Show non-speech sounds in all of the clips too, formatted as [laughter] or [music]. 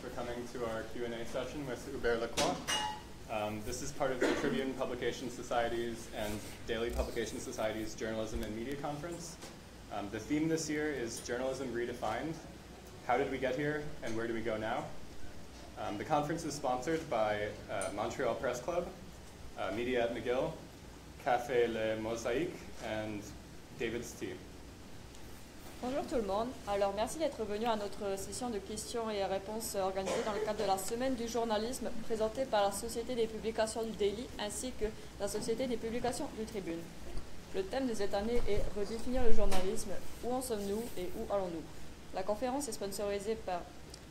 for coming to our Q&A session with Hubert Lacroix. Um, this is part of the Tribune Publication Society's and Daily Publication Society's Journalism and Media Conference. Um, the theme this year is Journalism Redefined. How did we get here and where do we go now? Um, the conference is sponsored by uh, Montreal Press Club, uh, Media at McGill, Café Le Mosaïque, and David's Tea. Bonjour tout le monde. Alors merci d'être venu à notre session de questions et réponses organisée dans le cadre de la semaine du journalisme présentée par la Société des publications du Daily ainsi que la Société des publications du Tribune. Le thème de cette année est Redéfinir le journalisme. Où en sommes-nous et où allons-nous? La conférence est sponsorisée par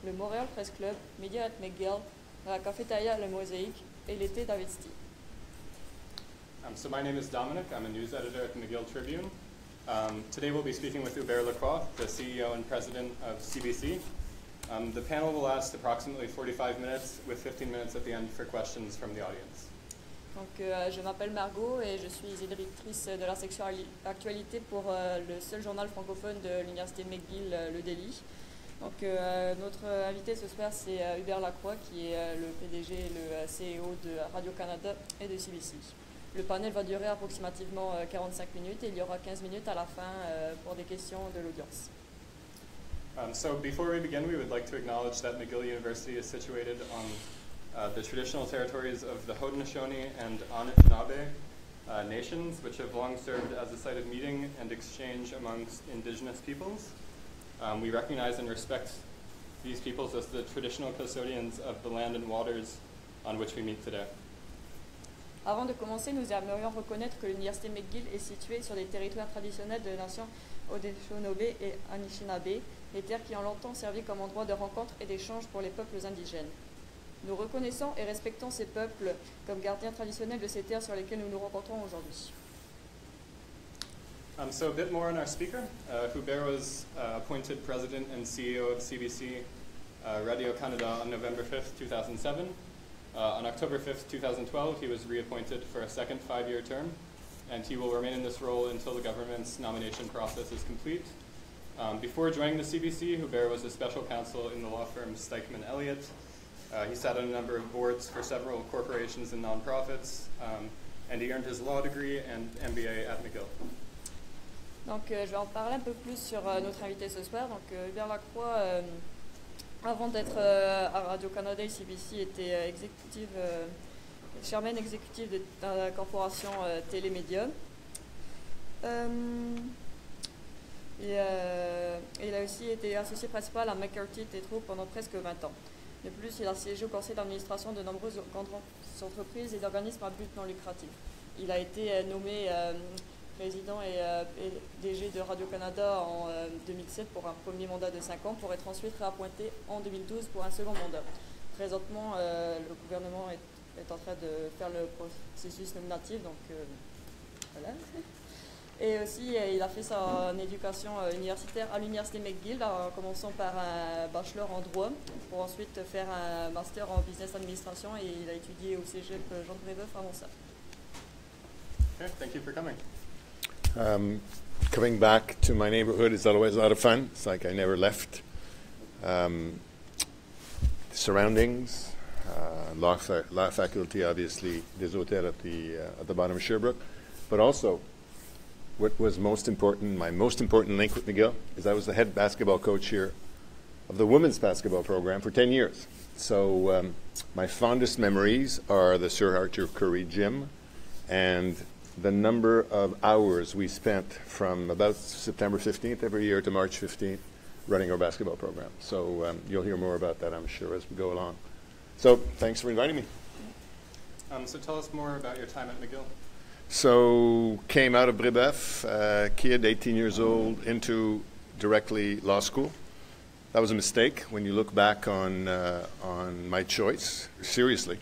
le Montréal Press Club, Media at McGill, la cafétéria Le Mosaïque et l'été David Stee. Um, so my name is Dominic. I'm a news editor at the McGill Tribune. Um, today we'll be speaking with Hubert Lacroix, the CEO and president of CBC. Um, the panel will last approximately 45 minutes, with 15 minutes at the end for questions from the audience. Donc, euh, je m'appelle Margot et je suis directrice de la section actualité pour euh, le seul journal francophone de l'université McGill, euh, le Delhi. Donc, euh, notre invité ce soir, c'est euh, Hubert Lacroix, qui est euh, le PDG et le CEO de Radio-Canada et de CBC. Le panel va durer approximativement 45 minutes et il y aura 15 minutes à la fin pour des questions de l'audience. Um, so before we begin, we would like to acknowledge that McGill University is situated on uh, the traditional territories of the Haudenosaunee and Anishinaabe uh, nations, which have long served as a site of meeting and exchange amongst indigenous peoples. Um, we recognize and respect these peoples as the traditional custodians of the land and waters on which we meet today. Avant de commencer, nous aimerions reconnaître que l'université McGill est située sur des territoires traditionnels de la nation et Anishinaabe, les terres qui ont longtemps servi comme endroit de rencontre et d'échange pour les peuples indigènes. Nous reconnaissons et respectons ces peuples comme gardiens traditionnels de ces terres sur lesquelles nous nous rencontrons aujourd'hui. Um, speaker. Uh, Hubert was uh, appointed president and CEO of CBC uh, Radio Canada on November 5th, 2007. Uh, on October 5th, 2012, he was reappointed for a second five-year term, and he will remain in this role until the government's nomination process is complete. Um, before joining the CBC, Hubert was a special counsel in the law firm Stikeman Elliott. Uh, he sat on a number of boards for several corporations and nonprofits, um, and he earned his law degree and MBA at McGill. Donc, euh, je vais en parler un peu plus sur euh, notre invité ce soir. Donc, Hubert Lacroix euh, avant d'être euh, à Radio-Canada et CBC, était euh, exécutive, euh, chairman exécutive de, la corporation Télémédia. Et, il a aussi été associé principal à McCarthy Tétro pendant presque 20 ans. De plus, il a siégé au conseil d'administration de nombreuses grandes entreprises et d'organismes à but non lucratif. Il a été nommé président et PDG de Radio-Canada en 2007 euh, pour un premier mandat de 5 ans, pour être ensuite réappointé en 2012 pour un second mandat. Présentement, euh, le gouvernement est, en train de faire le processus nominatif, donc euh, voilà. Et aussi, il a fait son éducation universitaire à l'université McGill, en commençant par un bachelor en droit, pour ensuite faire un master en business administration, et il a étudié au cégep Jean Brébeuf avant ça. Okay, thank you. Um, coming back to my neighborhood is always a lot of fun. It's like I never left. Um, surroundings, uh, law, fa- law, faculty, obviously, des hôtels at the, uh, at the bottom of Sherbrooke. But also, what was most important, my most important link with McGill, is I was the head basketball coach here of the women's basketball program for 10 years. So um, my fondest memories are the Sir Arthur Currie gym and the number of hours we spent from about September 15th every year to March 15th running our basketball program. So um, you'll hear more about that, I'm sure, as we go along. So thanks for inviting me. Um, so tell us more about your time at McGill. So came out of Brébeuf, uh, kid, 18 years old, into directly law school. That was a mistake when you look back on uh, on my choice. Seriously,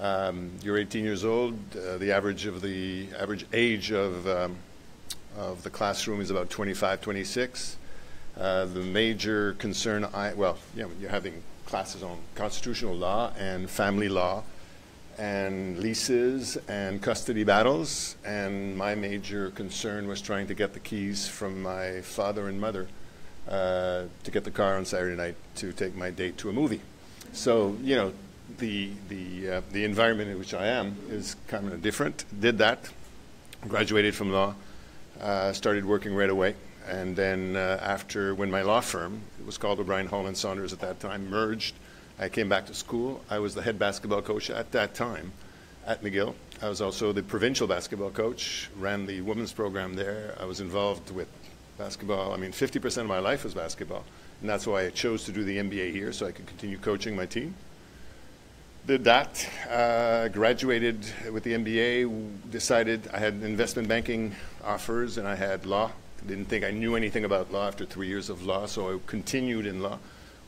um, you're 18 years old. Uh, the average of the average age of um, of the classroom is about 25, 26. Uh, the major concern, I well, you know, you're having classes on constitutional law and family law, and leases and custody battles. And my major concern was trying to get the keys from my father and mother uh, to get the car on Saturday night to take my date to a movie. So, you know, the, the, uh, the environment in which I am is kind of different. Did that, graduated from law, uh, started working right away. And then uh, after, when my law firm, it was called O'Brien Hall and Saunders at that time, merged, I came back to school. I was the head basketball coach at that time at McGill. I was also the provincial basketball coach, ran the women's program there. I was involved with basketball. I mean, 50% of my life was basketball. And that's why I chose to do the MBA here, so I could continue coaching my team. Did that, uh, graduated with the MBA, decided I had investment banking offers and I had law. Didn't think I knew anything about law after three years of law, so I continued in law.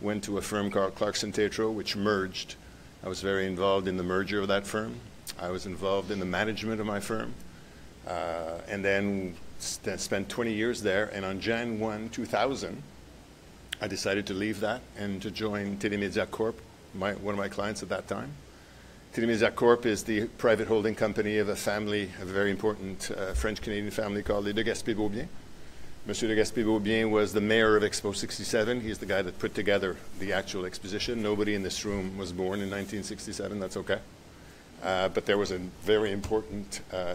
Went to a firm called Clarkson Tetreault, which merged. I was very involved in the merger of that firm. I was involved in the management of my firm. Uh, and then st- spent 20 years there. And on Jan 1, 2000, I decided to leave that and to join Telemedia Corp, my, one of my clients at that time. Telemedia Corp is the private holding company of a family, a very important uh, French Canadian family called les de Gaspé Beaubien. Monsieur de Gaspé Beaubien was the mayor of Expo 67. He's the guy that put together the actual exposition. Nobody in this room was born in 1967. That's okay. Uh, but there was a very important, uh,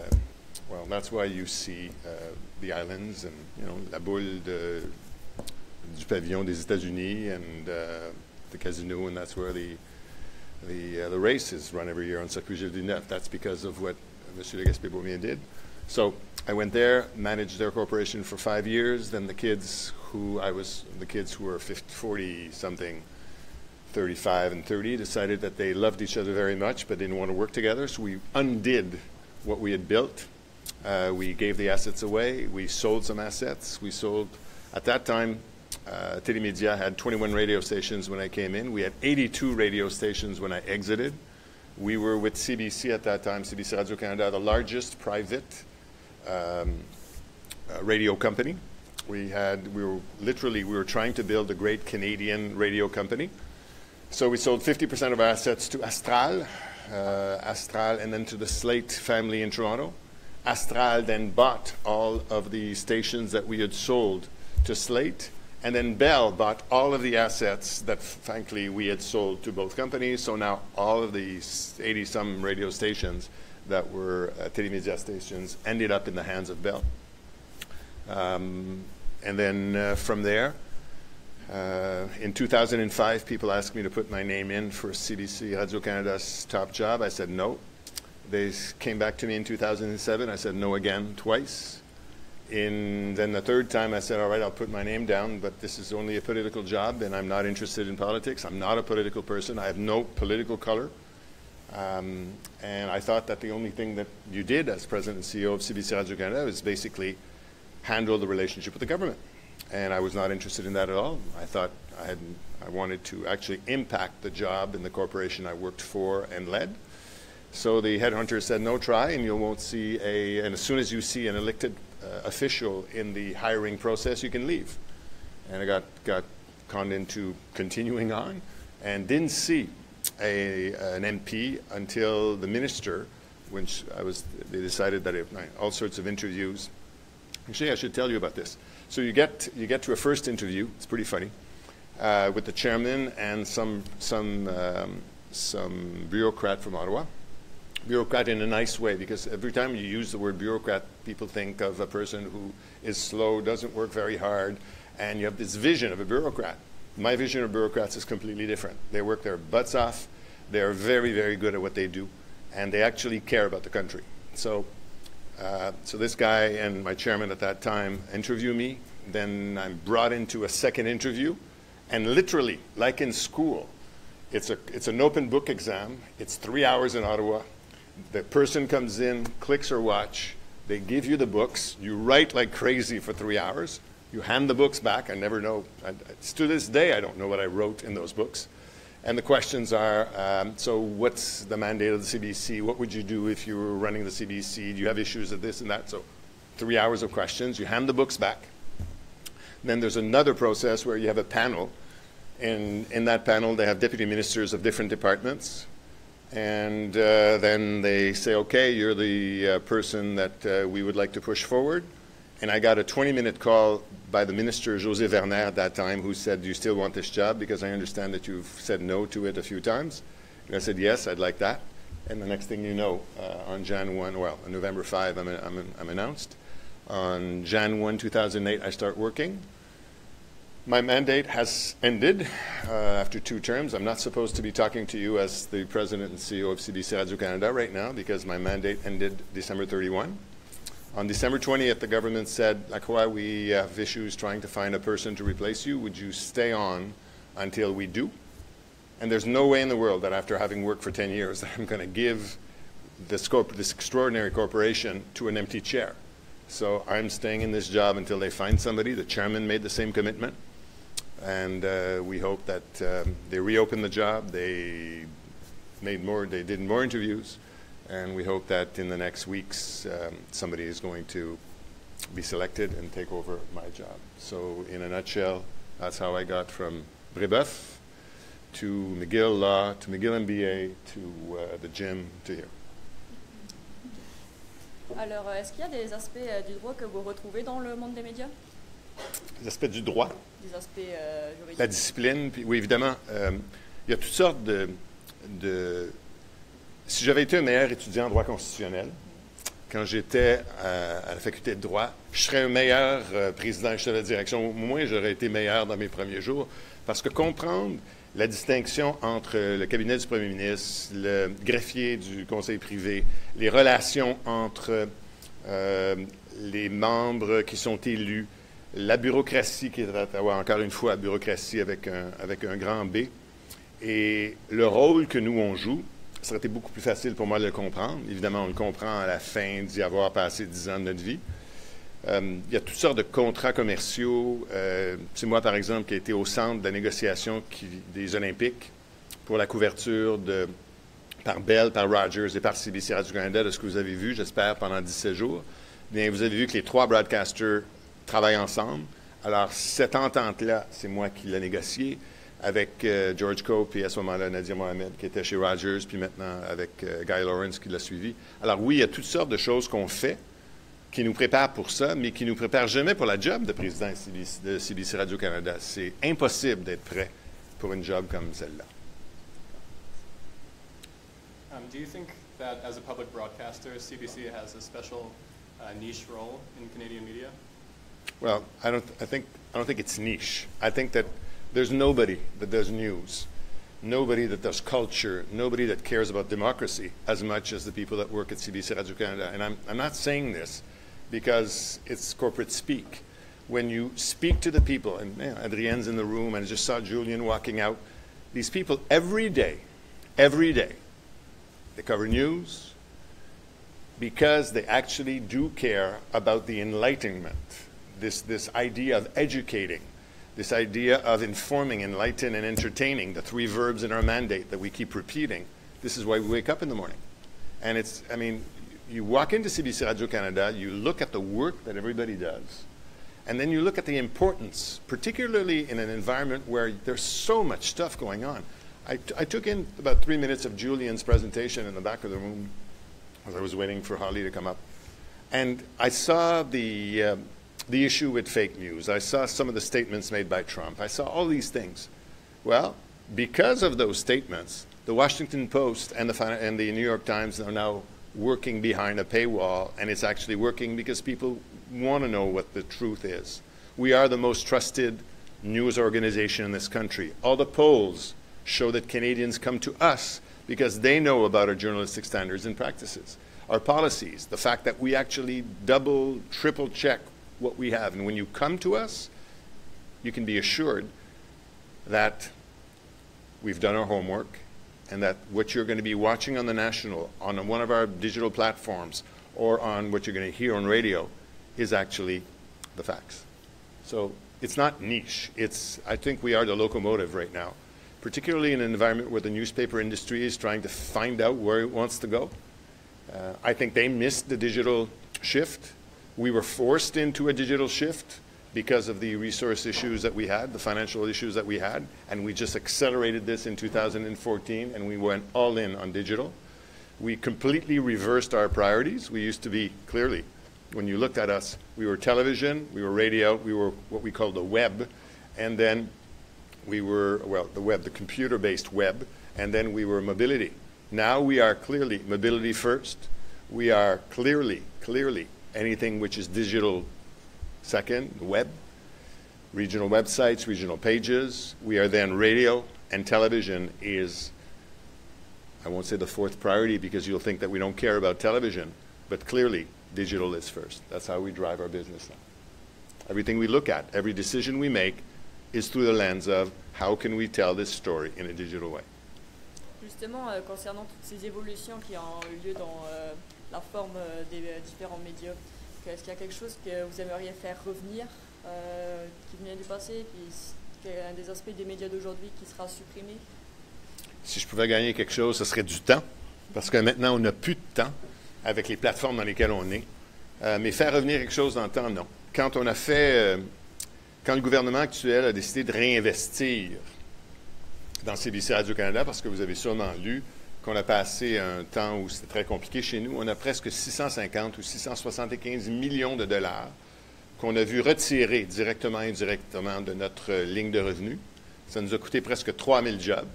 well, that's why you see uh, the islands and, you know, la boule de, du pavillon des États-Unis and uh, the casino, and that's where the the, uh, the race is run every year on Circuit du Villeneuve. That's because of what Monsieur de Gaspé Beaubien did. So I went there, managed their corporation for five years. Then the kids who I was, the kids who were 50, 40 something, 35 and 30, decided that they loved each other very much, but didn't want to work together. So we undid what we had built. Uh, we gave the assets away. We sold some assets. We sold, at that time, uh, Telemedia had 21 radio stations when I came in. We had 82 radio stations when I exited. We were with CBC at that time, CBC Radio Canada, the largest private um, uh, radio company. We had, we were literally, we were trying to build a great Canadian radio company. So we sold 50% of our assets to Astral, uh, Astral, and then to the Slaight family in Toronto. Astral then bought all of the stations that we had sold to Slaight, and then Bell bought all of the assets that, frankly, we had sold to both companies. So now all of these 80 some radio stations that were uh, telemedia stations ended up in the hands of Bell. Um, and then uh, from there, uh, in 2005, people asked me to put my name in for CBC Radio Canada's top job. I said no. They came back to me in 2007. I said no again, twice. In, then the third time, I said, all right, I'll put my name down, but this is only a political job, and I'm not interested in politics. I'm not a political person. I have no political color. Um, and I thought that the only thing that you did as president and CEO of CBC Radio Canada was basically handle the relationship with the government. And I was not interested in that at all. I thought I, had, I wanted to actually impact the job in the corporation I worked for and led. So the headhunter said, no, try, and you won't see a, and as soon as you see an elected official in the hiring process, you can leave. And I got, got conned into continuing on and didn't see a, an MP until the minister, when I was, they decided that it, all sorts of interviews. Actually, I should tell you about this. So you get, you get to a first interview, it's pretty funny, uh, with the chairman and some, some, um, some bureaucrat from Ottawa. Bureaucrat in a nice way, because every time you use the word bureaucrat, people think of a person who is slow, doesn't work very hard, and you have this vision of a bureaucrat. My vision of bureaucrats is completely different. They work their butts off. They are very, very good at what they do, and they actually care about the country. So, uh, so this guy and my chairman at that time interview me. Then I'm brought into a second interview, and literally, like in school, it's a it's an open book exam. It's three hours in Ottawa. The person comes in, clicks her watch. They give you the books. You write like crazy for three hours you hand the books back. I never know. I, to this day, I don't know what I wrote in those books. And the questions are um, so, what's the mandate of the CBC? What would you do if you were running the CBC? Do you have issues with this and that? So, three hours of questions. You hand the books back. Then there's another process where you have a panel. And in that panel, they have deputy ministers of different departments. And uh, then they say, okay, you're the uh, person that uh, we would like to push forward and I got a 20-minute call by the minister, Josée Verner, at that time, who said, do you still want this job? Because I understand that you've said no to it a few times. And I said, yes, I'd like that. And the next thing you know, uh, on Jan 1, well, on November 5, I'm, I'm, I'm announced. On Jan 1, 2008, I start working. My mandate has ended uh, after two terms. I'm not supposed to be talking to you as the president and CEO of CBC Radio Canada right now because my mandate ended December 31. On December 20th, the government said, Lacroix, we have issues trying to find a person to replace you. Would you stay on until we do? And there's no way in the world that after having worked for 10 years [laughs] that I'm going to give this, this extraordinary corporation to an empty chair. So I'm staying in this job until they find somebody. The chairman made the same commitment. And uh, we hope that um, they reopen the job. They made more, they did more interviews. And we hope that in the next weeks, um, somebody is going to be selected and take over my job. So in a nutshell, that's how I got from Brébeuf to McGill Law, to McGill MBA, to uh, the gym, to here. Alors, euh, est-ce qu'il y a des aspects euh, du droit que vous retrouvez dans le monde des médias Les aspects du droit, Des aspects euh, juridiques la discipline, puis oui, évidemment, euh, il y a toutes sortes de, de- Si j'avais été un meilleur étudiant en droit constitutionnel, quand j'étais à, à la faculté de droit, je serais un meilleur euh, président et chef de direction. Au moins, j'aurais été meilleur dans mes premiers jours. Parce que comprendre la distinction entre le cabinet du premier ministre, le greffier du conseil privé, les relations entre les membres qui sont élus, la bureaucratie qui est à encore une fois, la bureaucratie avec un, grand B, et le rôle que nous, on joue, ça aurait été beaucoup plus facile pour moi de le comprendre. Évidemment, on le comprend à la fin d'y avoir passé dix ans de notre vie. Euh, il y a toutes sortes de contrats commerciaux. Euh, c'est moi, par exemple, qui ai été au centre de la négociation des Olympiques pour la couverture de, par Bell, par Rogers et par CBC Radio-Canada de ce que vous avez vu, j'espère, pendant 17 jours. Bien, vous avez vu que les trois broadcasters travaillent ensemble. Alors, cette entente-là, c'est moi qui l'ai négociée avec euh, George Cope puis à ce moment-là Nadia Mohamed qui était chez Rogers, puis maintenant avec euh, Guy Lawrence qui l'a suivi. Alors oui, il y a toutes sortes de choses qu'on fait qui nous préparent pour ça, mais qui nous préparent jamais pour la job de président de CBC Radio-Canada. C'est impossible d'être prêt pour une job comme celle-là. Um, do you think that as a public broadcaster, CBC has a special uh, niche role in Canadian media? Well, I don't. I think. I don't think it's niche. I think that there's nobody that does news, nobody that does culture, nobody that cares about democracy as much as the people that work at CBC Radio Canada. And I'm. I'm not saying this because it's corporate speak. When you speak to the people, and man, Adrienne's in the room, and I just saw Julian walking out. These people every day, every day, they cover news because they actually do care about the enlightenment, this, this idea of educating, this idea of informing, enlighten, and entertaining, the three verbs in our mandate that we keep repeating. This is why we wake up in the morning. And it's, I mean, you walk into CBC Radio Canada, you look at the work that everybody does, and then you look at the importance, particularly in an environment where there's so much stuff going on. I took in about three minutes of Julian's presentation in the back of the room as I was waiting for Holly to come up. And I saw the, um, the issue with fake news. I saw some of the statements made by Trump. I saw all these things. Well, because of those statements, the Washington Post and the, and the New York Times are now working behind a paywall, and it's actually working because people want to know what the truth is. We are the most trusted news organization in this country. All the polls show that Canadians come to us because they know about our journalistic standards and practices, our policies, the fact that we actually double, triple check what we have. And when you come to us, you can be assured that we've done our homework and that what you're going to be watching on the national, on one of our digital platforms, or on what you're going to hear on radio is actually the facts. So it's not niche. It's, I think we are the locomotive right now, particularly in an environment where the newspaper industry is trying to find out where it wants to go. Uh, I think they missed the digital shift. We were forced into a digital shift because of the resource issues that we had, the financial issues that we had, and we just accelerated this in 2014 and we went all in on digital. We completely reversed our priorities. We used to be clearly when you looked at us, we were television, we were radio, we were what we call the web, and then we were, well, the web, the computer based web, and then we were mobility. Now we are clearly mobility first. We are clearly, clearly anything which is digital second, the web, regional websites, regional pages. We are then radio, and television is, I won't say the fourth priority because you'll think that we don't care about television, but clearly digital is first. That's how we drive our business now. Everything we look at, every decision we make is through the lens of how can we tell this story in a digital way. Justement, euh, concernant toutes ces évolutions qui ont eu lieu dans euh, la forme euh, des euh, différents médias, est-ce qu'il y a quelque chose que vous aimeriez faire revenir, euh, qui vient du passé, qui, est un des aspects des médias d'aujourd'hui qui sera supprimé? Si je pouvais gagner quelque chose, ce serait du temps, parce que maintenant, on n'a plus de temps avec les plateformes dans lesquelles on est. Mais faire revenir quelque chose dans le temps, non. Quand on a fait, quand le gouvernement actuel a décidé de réinvestir dans CBC Radio-Canada, parce que vous avez sûrement lu qu'on a passé un temps où c'était très compliqué chez nous, on a presque 650 ou 675 millions de dollars qu'on a vu retirer directement et indirectement de notre ligne de revenus. Ça nous a coûté presque 3 000 jobs.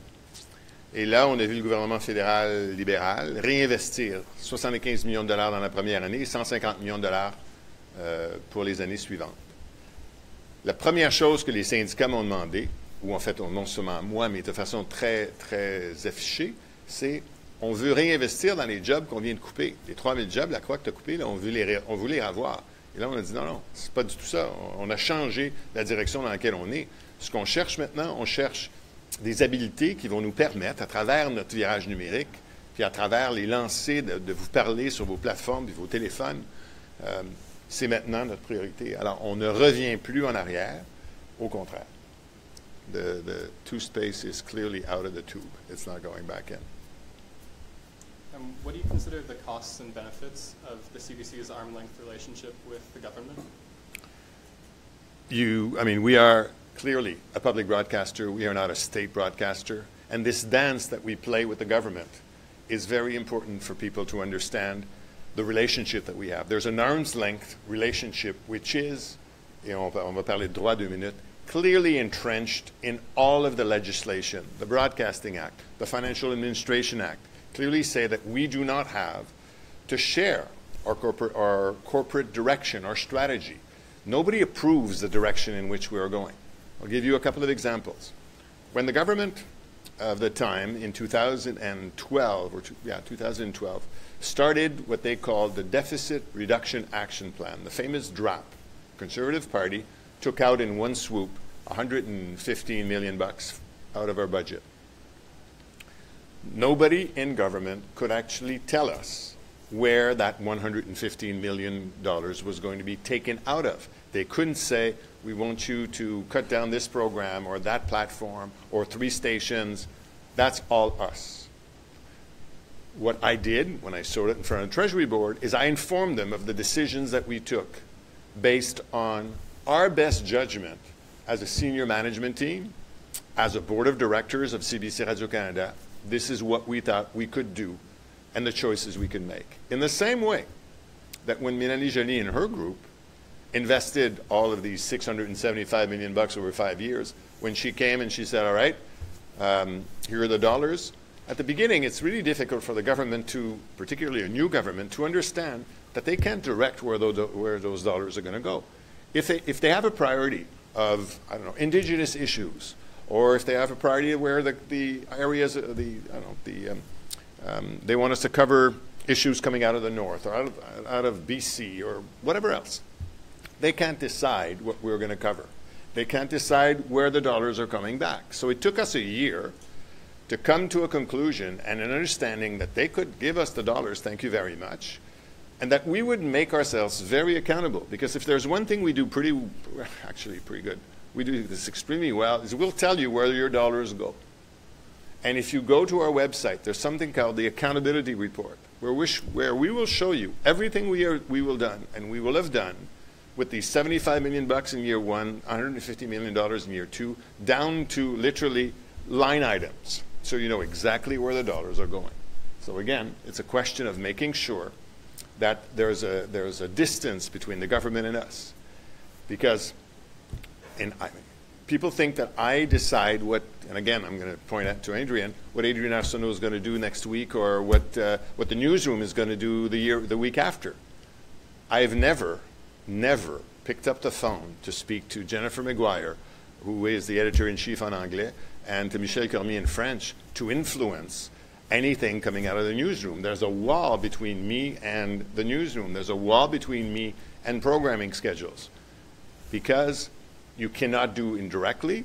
Et là, on a vu le gouvernement fédéral libéral réinvestir 75 millions de dollars dans la première année et 150 millions de dollars euh, pour les années suivantes. La première chose que les syndicats m'ont demandé, ou en fait, non seulement moi, mais de façon très, très affichée, c'est on veut réinvestir dans les jobs qu'on vient de couper. Les 3 000 jobs, la croix que tu as coupée, on, veut les, les avoir. Et là, on a dit non, non, c'est pas du tout ça. On, a changé la direction dans laquelle on est. Ce qu'on cherche maintenant, on cherche des habiletés qui vont nous permettre, à travers notre virage numérique, puis à travers les lancers, de, vous parler sur vos plateformes et vos téléphones. Euh, c'est maintenant notre priorité. Alors, on ne revient plus en arrière, au contraire. The, the two space is clearly out of the tube. It's not going back in. Um, what do you consider the costs and benefits of the CBC's arm length relationship with the government? You, I mean, we are clearly a public broadcaster. We are not a state broadcaster. And this dance that we play with the government is very important for people to understand the relationship that we have. There's an arm's length relationship which is, on on va parler de droit deux minutes, clearly entrenched in all of the legislation. The Broadcasting Act, the Financial Administration Act clearly say that we do not have to share our corporate, our corporate direction, our strategy. Nobody approves the direction in which we are going. I'll give you a couple of examples. When the government of the time in 2012, or two, yeah, 2012, started what they called the Deficit Reduction Action Plan, the famous DRAP, Conservative Party took out in one swoop 115 million bucks out of our budget. Nobody in government could actually tell us where that 115 million dollars was going to be taken out of. They couldn't say, we want you to cut down this program or that platform or three stations. That's all us. What I did when I showed it in front of the Treasury Board is I informed them of the decisions that we took based on our best judgment as a senior management team, as a board of directors of CBC Radio Canada. This is what we thought we could do and the choices we could make. In the same way that when Mélanie Joly and her group invested all of these 675 million bucks over five years, when she came and she said, all right, um, here are the dollars, at the beginning, it's really difficult for the government to, particularly a new government, to understand that they can't direct where those, where those dollars are going to go. If they, if they have a priority of, I don't know, indigenous issues, or if they have a priority where the, the areas, the, I don't know, the, um, um, they want us to cover issues coming out of the north, or out of, out of BC, or whatever else, they can't decide what we're going to cover. They can't decide where the dollars are coming back. So it took us a year to come to a conclusion and an understanding that they could give us the dollars, thank you very much, and that we would make ourselves very accountable. Because if there's one thing we do pretty, [laughs] actually pretty good, we do this extremely well, is we'll tell you where your dollars go. And if you go to our website, there's something called the accountability report, where we, where we will show you everything we, are, we will done and we will have done with the 75 million bucks in year one, 150 million dollars in year two, down to literally line items so you know exactly where the dollars are going. So again, it's a question of making sure that there's a, there's a distance between the government and us. Because and I, people think that I decide what, and again, I'm going to point out to Adrienne, what Adrienne Arsenault is going to do next week or what, uh, what the newsroom is going to do the, year, the week after. I've never, never picked up the phone to speak to Jennifer McGuire, who is the editor-in-chief on Anglais, and to Michel Cormier in French to influence anything coming out of the newsroom. There's a wall between me and the newsroom. There's a wall between me and programming schedules. Because you cannot do indirectly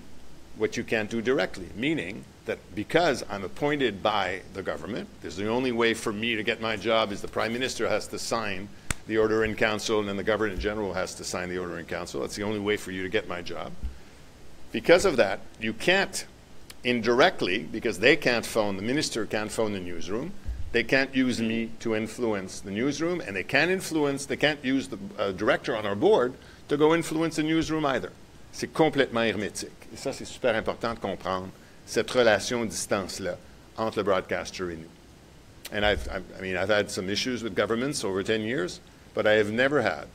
what you can't do directly, meaning that because I'm appointed by the government, there's the only way for me to get my job is the Prime Minister has to sign the Order in Council and then the Governor General has to sign the Order in Council. That's the only way for you to get my job. Because of that, you can't indirectly, because they can't phone, the minister can't phone the newsroom, they can't use me to influence the newsroom, and they can't influence, they can't use the uh, director on our board to go influence the newsroom either. C'est complètement hermétique. Et ça, c'est super important de comprendre cette relation distance-là entre le broadcaster et nous. And I've, I've, I mean, I've had some issues with governments over 10 years, but I have never had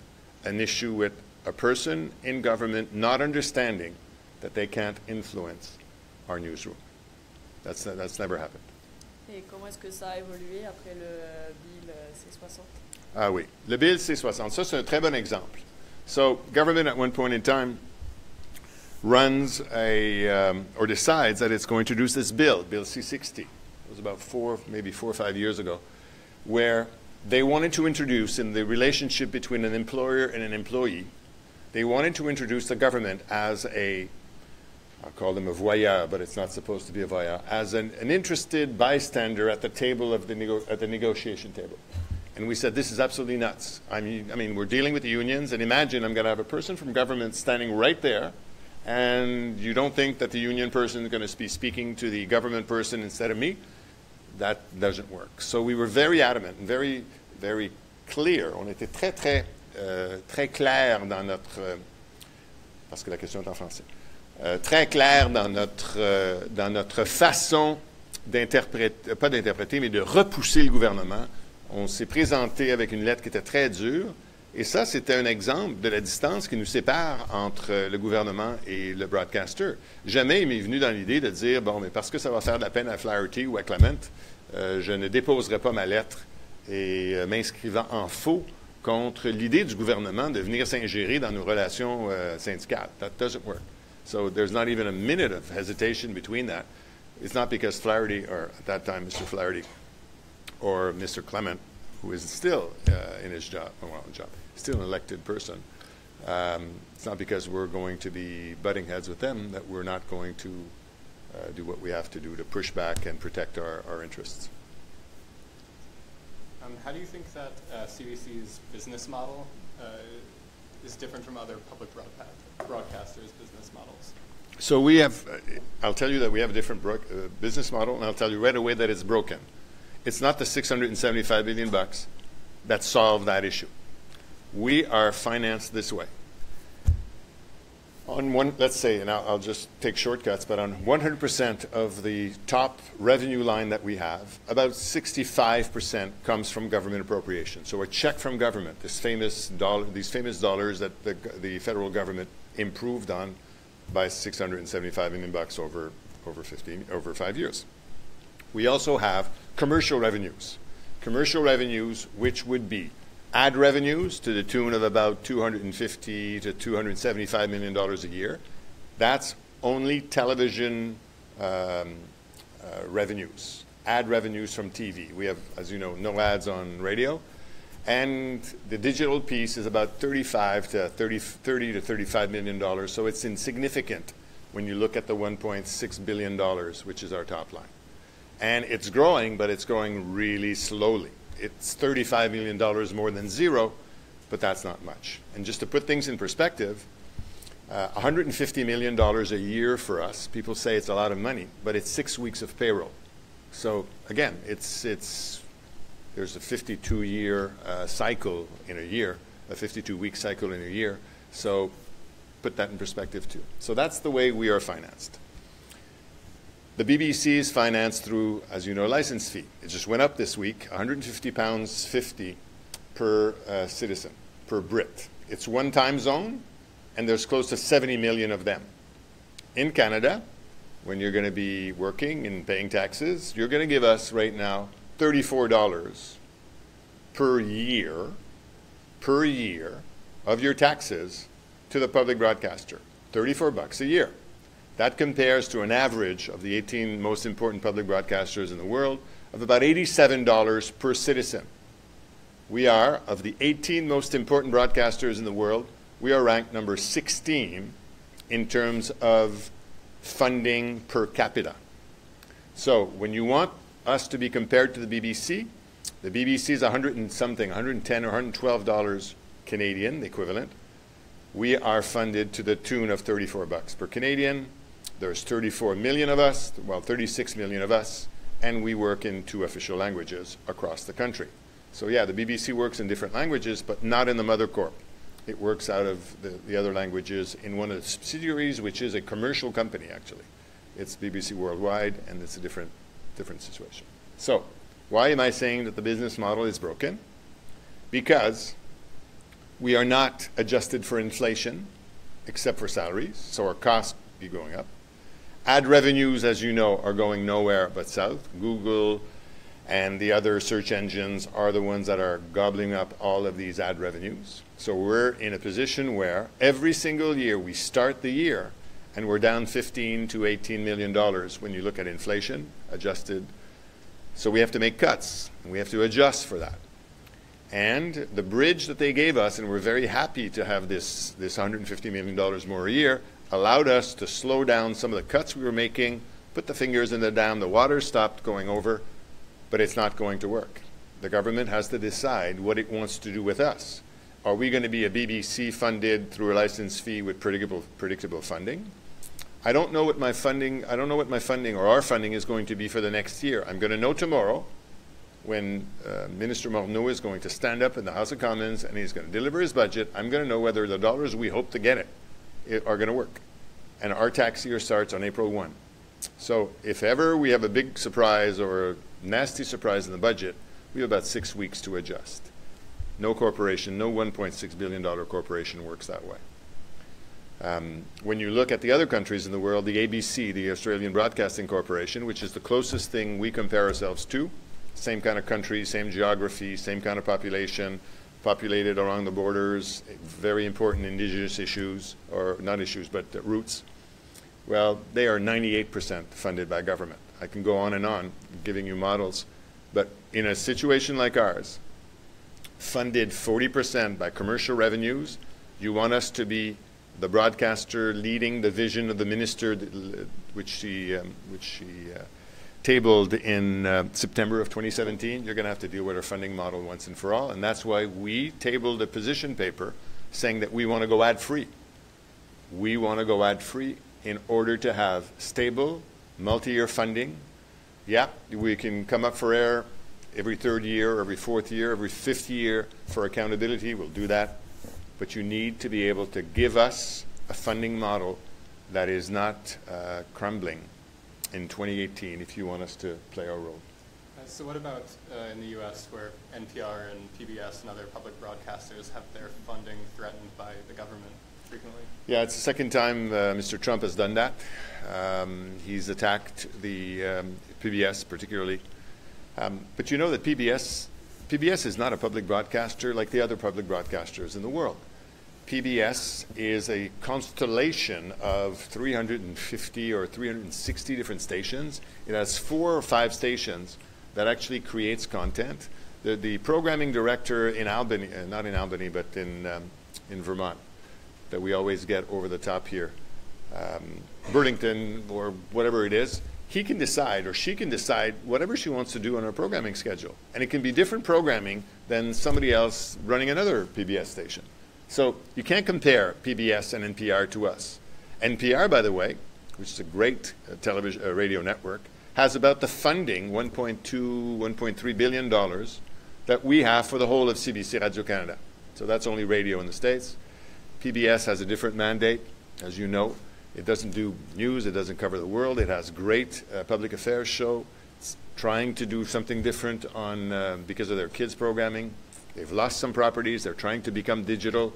an issue with a person in government not understanding that they can't influence our newsroom. That's, that's never happened. Et comment est-ce que ça a évolué après le Bill C-60 Ah oui, le Bill C-60, ça c'est un très bon exemple. So government at one point in time runs a, um, or decides that it's going to introduce this bill, Bill C-60. It was about four, maybe four or five years ago, where they wanted to introduce in the relationship between an employer and an employee, they wanted to introduce the government as a, I'll call them a voyeur, but it's not supposed to be a voyeur, as an, an interested bystander at the table of the, at the negotiation table. And we said, this is absolutely nuts. I mean, I mean, we're dealing with the unions, and imagine I'm going to have a person from government standing right there and you don't think that the union person is going to be speaking to the government person instead of me, that doesn't work. So we were very adamant and very, very clear. On était très, très, euh, très clair dans notre, euh, parce que la question est en français, euh, très clair dans notre, dans notre façon pas d'interpréter, mais de repousser le gouvernement. On s'est présenté avec une lettre qui était très dure. Et ça, c'était un exemple de la distance qui nous sépare entre le gouvernement et le broadcaster. Jamais il m'est venu dans l'idée de dire, bon, mais parce que ça va faire de la peine à Flaherty ou à Clement, euh, je ne déposerai pas ma lettre et euh, m'inscrivant en faux contre l'idée du gouvernement de venir s'ingérer dans nos relations euh, syndicales. That doesn't work. So there's not even a minute of hesitation between that. It's not because Flaherty, or at that time Mr. Flaherty, or Mr. Clement, who is still uh, in his job, well, job, still an elected person. Um, it's not because we're going to be butting heads with them that we're not going to uh, do what we have to do to push back and protect our, our interests. Um, how do you think that uh, CBC's business model uh, is different from other public broadcasters' business models? So we have, uh, I'll tell you that we have a different uh, business model, and I'll tell you right away that it's broken. It's not the 675 million bucks that solve that issue. We are financed this way. On one, let's say, and I'll, I'll just take shortcuts, but on 100% of the top revenue line that we have, about 65% comes from government appropriation. So a check from government, this famous dollar, these famous dollars that the, the federal government improved on by 675 million bucks over over 15 over five years. We also have commercial revenues. Commercial revenues, which would be ad revenues to the tune of about 250 to 275 million dollars a year. That's only television um, uh, revenues, ad revenues from TV. We have, as you know, no ads on radio. And the digital piece is about 35 to 30, 30 to 35 million dollars, so it's insignificant when you look at the 1.6 billion dollars, which is our top line. And it's growing, but it's growing really slowly. It's $35 million more than zero, but that's not much. And just to put things in perspective, uh, $150 million a year for us, people say it's a lot of money, but it's six weeks of payroll. So again, it's, it's, there's a 52 year uh, cycle in a year, a 52 week cycle in a year. So put that in perspective too. So that's the way we are financed. The BBC is financed through, as you know, license fee. It just went up this week, 150 pounds 50 per uh, citizen, per Brit. It's one time zone, and there's close to 70 million of them. In Canada, when you're going to be working and paying taxes, you're going to give us right now $34 per year, per year of your taxes to the public broadcaster. 34 bucks a year. That compares to an average of the 18 most important public broadcasters in the world of about $87 per citizen. We are, of the 18 most important broadcasters in the world, we are ranked number 16 in terms of funding per capita. So when you want us to be compared to the BBC, the BBC is 100 and something, 110 or 112 dollars Canadian, the equivalent. We are funded to the tune of 34 bucks per Canadian. There's 34 million of us, well, 36 million of us, and we work in two official languages across the country. So yeah, the BBC works in different languages, but not in the Mother Corp. It works out of the, the other languages in one of the subsidiaries, which is a commercial company, actually. It's BBC Worldwide, and it's a different, different situation. So, why am I saying that the business model is broken? Because we are not adjusted for inflation, except for salaries, so our costs be going up. Ad revenues, as you know, are going nowhere but south. Google and the other search engines are the ones that are gobbling up all of these ad revenues. So we're in a position where every single year we start the year and we're down 15 to 18 million dollars when you look at inflation adjusted. So we have to make cuts and we have to adjust for that. And the bridge that they gave us, and we're very happy to have this, this $150 million more a year, allowed us to slow down some of the cuts we were making, put the fingers in the dam, the water stopped going over, but it's not going to work. The government has to decide what it wants to do with us. Are we going to be a BBC funded through a license fee with predictable, predictable funding? I don't know what my funding, I don't know what my funding or our funding is going to be for the next year. I'm going to know tomorrow when uh, Minister Morneau is going to stand up in the House of Commons and he's going to deliver his budget. I'm going to know whether the dollars we hope to get it, it are going to work. And our tax year starts on April 1. So if ever we have a big surprise or a nasty surprise in the budget, we have about six weeks to adjust. No corporation, no $1.6 billion corporation works that way. Um, when you look at the other countries in the world, the ABC, the Australian Broadcasting Corporation, which is the closest thing we compare ourselves to, same kind of country, same geography, same kind of population, populated along the borders, very important indigenous issues, or not issues, but roots. Well, they are 98% funded by government. I can go on and on giving you models, but in a situation like ours, funded 40% by commercial revenues. You want us to be the broadcaster leading the vision of the minister, which she, um, which she uh, tabled in uh, September of 2017. You're going to have to deal with our funding model once and for all. And that's why we tabled a position paper saying that we want to go ad free. We want to go ad free in order to have stable, multi year funding. Yeah, we can come up for air every third year, every fourth year, every fifth year for accountability. We'll do that. But you need to be able to give us a funding model that is not uh, crumbling in 2018 if you want us to play our role. Uh, so what about uh, in the U.S. where NPR and PBS and other public broadcasters have their funding threatened by the government frequently? Yeah, it's the second time uh, Mr. Trump has done that. Um, he's attacked the um, PBS particularly um, but you know that PBS, PBS is not a public broadcaster like the other public broadcasters in the world. PBS is a constellation of 350 or 360 different stations. It has four or five stations that actually creates content. The, the programming director in Albany, uh, not in Albany, but in, um, in Vermont, that we always get over the top here, um, Burlington or whatever it is, he can decide or she can decide whatever she wants to do on her programming schedule. And it can be different programming than somebody else running another PBS station. So you can't compare PBS and NPR to us. NPR, by the way, which is a great uh, television uh, radio network, has about the funding, 1.2, 1.3 billion dollars, that we have for the whole of CBC Radio Canada. So that's only radio in the States. PBS has a different mandate, as you know. It doesn't do news. It doesn't cover the world. It has great uh, public affairs show. It's trying to do something different on uh, because of their kids programming. They've lost some properties. They're trying to become digital.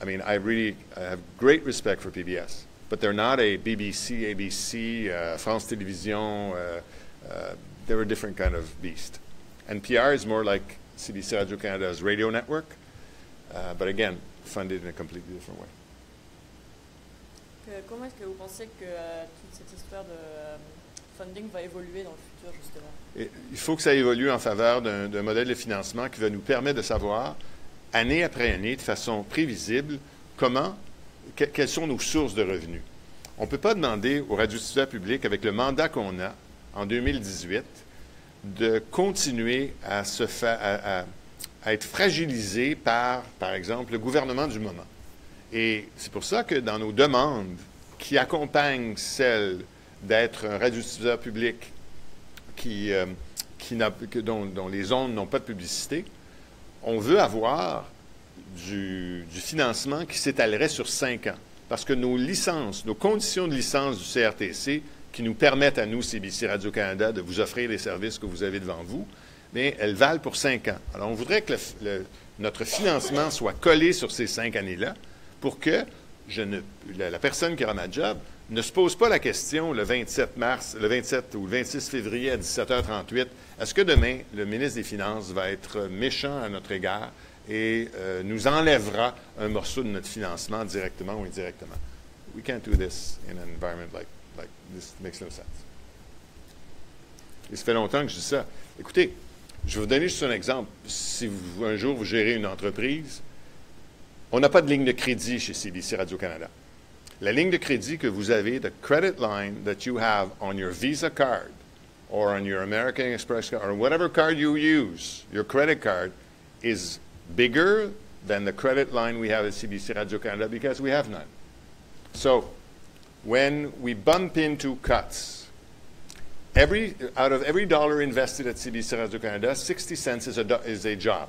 I mean, I really I have great respect for PBS, but they're not a BBC, ABC, uh, France Télévisions. Uh, uh, they're a different kind of beast. NPR is more like CBC Radio Canada's radio network, uh, but again, funded in a completely different way. Comment est-ce que vous pensez que euh, toute cette histoire de euh, funding va évoluer dans le futur, justement il faut que ça évolue en faveur d'un modèle de financement qui va nous permettre de savoir, année après année, de façon prévisible, comment, que- quelles sont nos sources de revenus. On ne peut pas demander aux radiodiffuseurs publics, avec le mandat qu'on a en 2018, de continuer à, se à- à- à être fragilisé par, par exemple, le gouvernement du moment. Et c'est pour ça que dans nos demandes qui accompagnent celle d'être un radiodiffuseur public qui, euh, que- dont, les ondes n'ont pas de publicité, on veut avoir du, financement qui s'étalerait sur cinq ans. Parce que nos licences, nos conditions de licence du CRTC, qui nous permettent à nous, CBC Radio-Canada, de vous offrir les services que vous avez devant vous, elles valent pour cinq ans. Alors, on voudrait que notre financement soit collé sur ces cinq années-là pour que je ne, la, la personne qui aura ma job ne se pose pas la question le 27 mars, le 27 ou le 26 février à 17h38, est-ce que demain le ministre des Finances va être méchant à notre égard et euh, nous enlèvera un morceau de notre financement directement ou indirectement? We can't do this in an environment like, like this. makes no sense. Et ça fait longtemps que je dis ça. Écoutez, je vais vous donner juste un exemple. Si vous, un jour vous gérez une entreprise, on n'a pas de ligne de crédit chez CBC Radio-Canada. La ligne de crédit que vous avez, the credit line that you have on your Visa card or on your American Express card or whatever card you use, your credit card is bigger than the credit line we have at CBC Radio-Canada because we have none. So when we bump into cuts, every, out of every dollar invested at CBC Radio-Canada, 60 cents is a, is a job.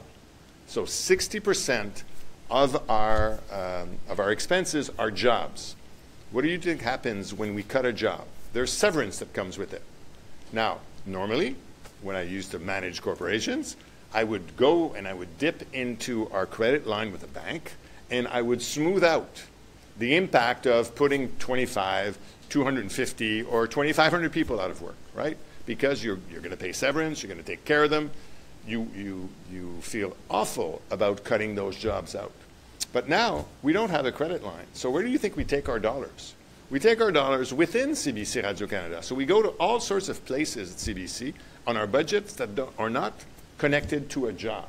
So 60% of our, um, of our expenses are jobs. What do you think happens when we cut a job? There's severance that comes with it. Now, normally, when I used to manage corporations, I would go and I would dip into our credit line with a bank and I would smooth out the impact of putting 25, 250, or 2,500 people out of work, right? Because you're, you're going to pay severance, you're going to take care of them. You, you, you feel awful about cutting those jobs out. But now we don't have a credit line. So where do you think we take our dollars? We take our dollars within CBC Radio Canada. So we go to all sorts of places at CBC on our budgets that are not connected to a job.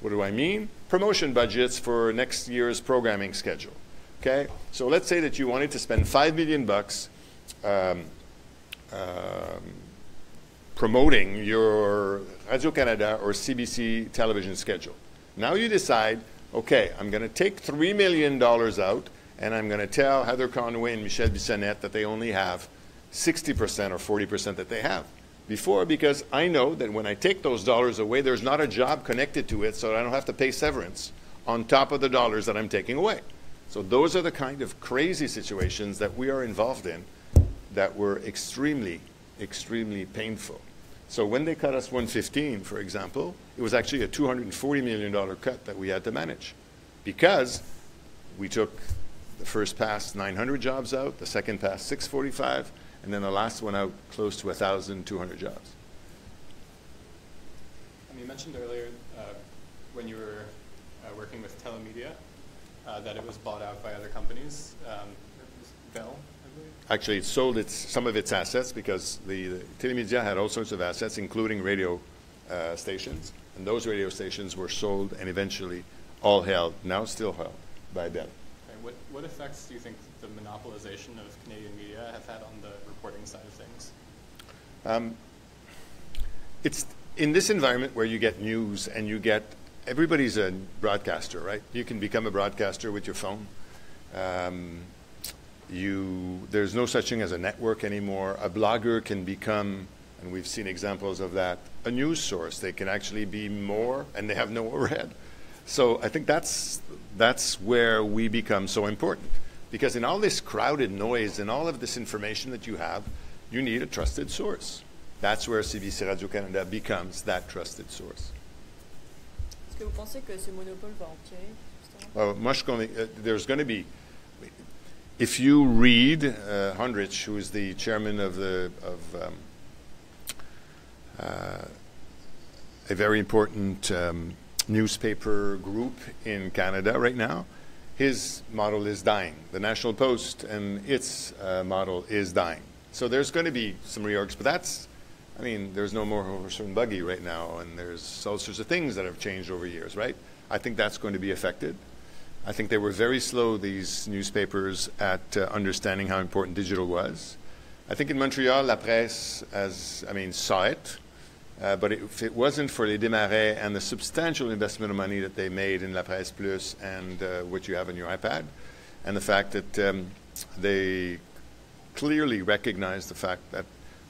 What do I mean? Promotion budgets for next year's programming schedule. Okay, so let's say that you wanted to spend five million bucks um, um, promoting your Radio Canada or CBC television schedule. Now you decide, okay, I'm going to take $3 million out and I'm going to tell Heather Conway and Michel Bissonnette that they only have 60% or 40% that they have. Before, because I know that when I take those dollars away, there's not a job connected to it, so I don't have to pay severance on top of the dollars that I'm taking away. So those are the kind of crazy situations that we are involved in that were extremely, extremely painful. So when they cut us 115, for example, it was actually a $240 million cut that we had to manage because we took the first pass 900 jobs out, the second pass 645, and then the last one out close to 1,200 jobs. Um, you mentioned earlier uh, when you were uh, working with Telemedia uh, that it was bought out by other companies. Um, Bell, I believe. Actually, it sold its, some of its assets because the, the Telemedia had all sorts of assets, including radio uh, stations, and those radio stations were sold and eventually all held, now still held, by Bell. Okay, What, what effects do you think the monopolization of Canadian media have had on the reporting side of things? Um, it's in this environment where you get news and you get everybody's a broadcaster, right? You can become a broadcaster with your phone. Um, you there's no such thing as a network anymore. A blogger can become, and we've seen examples of that, a news source. They can actually be more, and they have no overhead. So I think that's that's where we become so important because in all this crowded noise and all of this information that you have, you need a trusted source. That's where CBC Radio Canada becomes that trusted source. Est-ce que vous pensez que ce monopole va en tirer Well, moi, je uh, there's going to be, if you read uh, Hundrich, who is the chairman of the of um, a very important um, newspaper group in Canada right now, his model is dying. The National Post and its uh, model is dying. So there's going to be some reorgs, but that's, I mean, there's no more horse and buggy right now, and there's all sorts of things that have changed over years, right? I think that's going to be affected. I think they were very slow, these newspapers, at uh, understanding how important digital was. I think in Montreal, La Presse, as I mean, saw it, uh, but if it wasn't for Les Desmarais and the substantial investment of money that they made in La Presse Plus and uh, what you have on your iPad, and the fact that um, they clearly recognized the fact that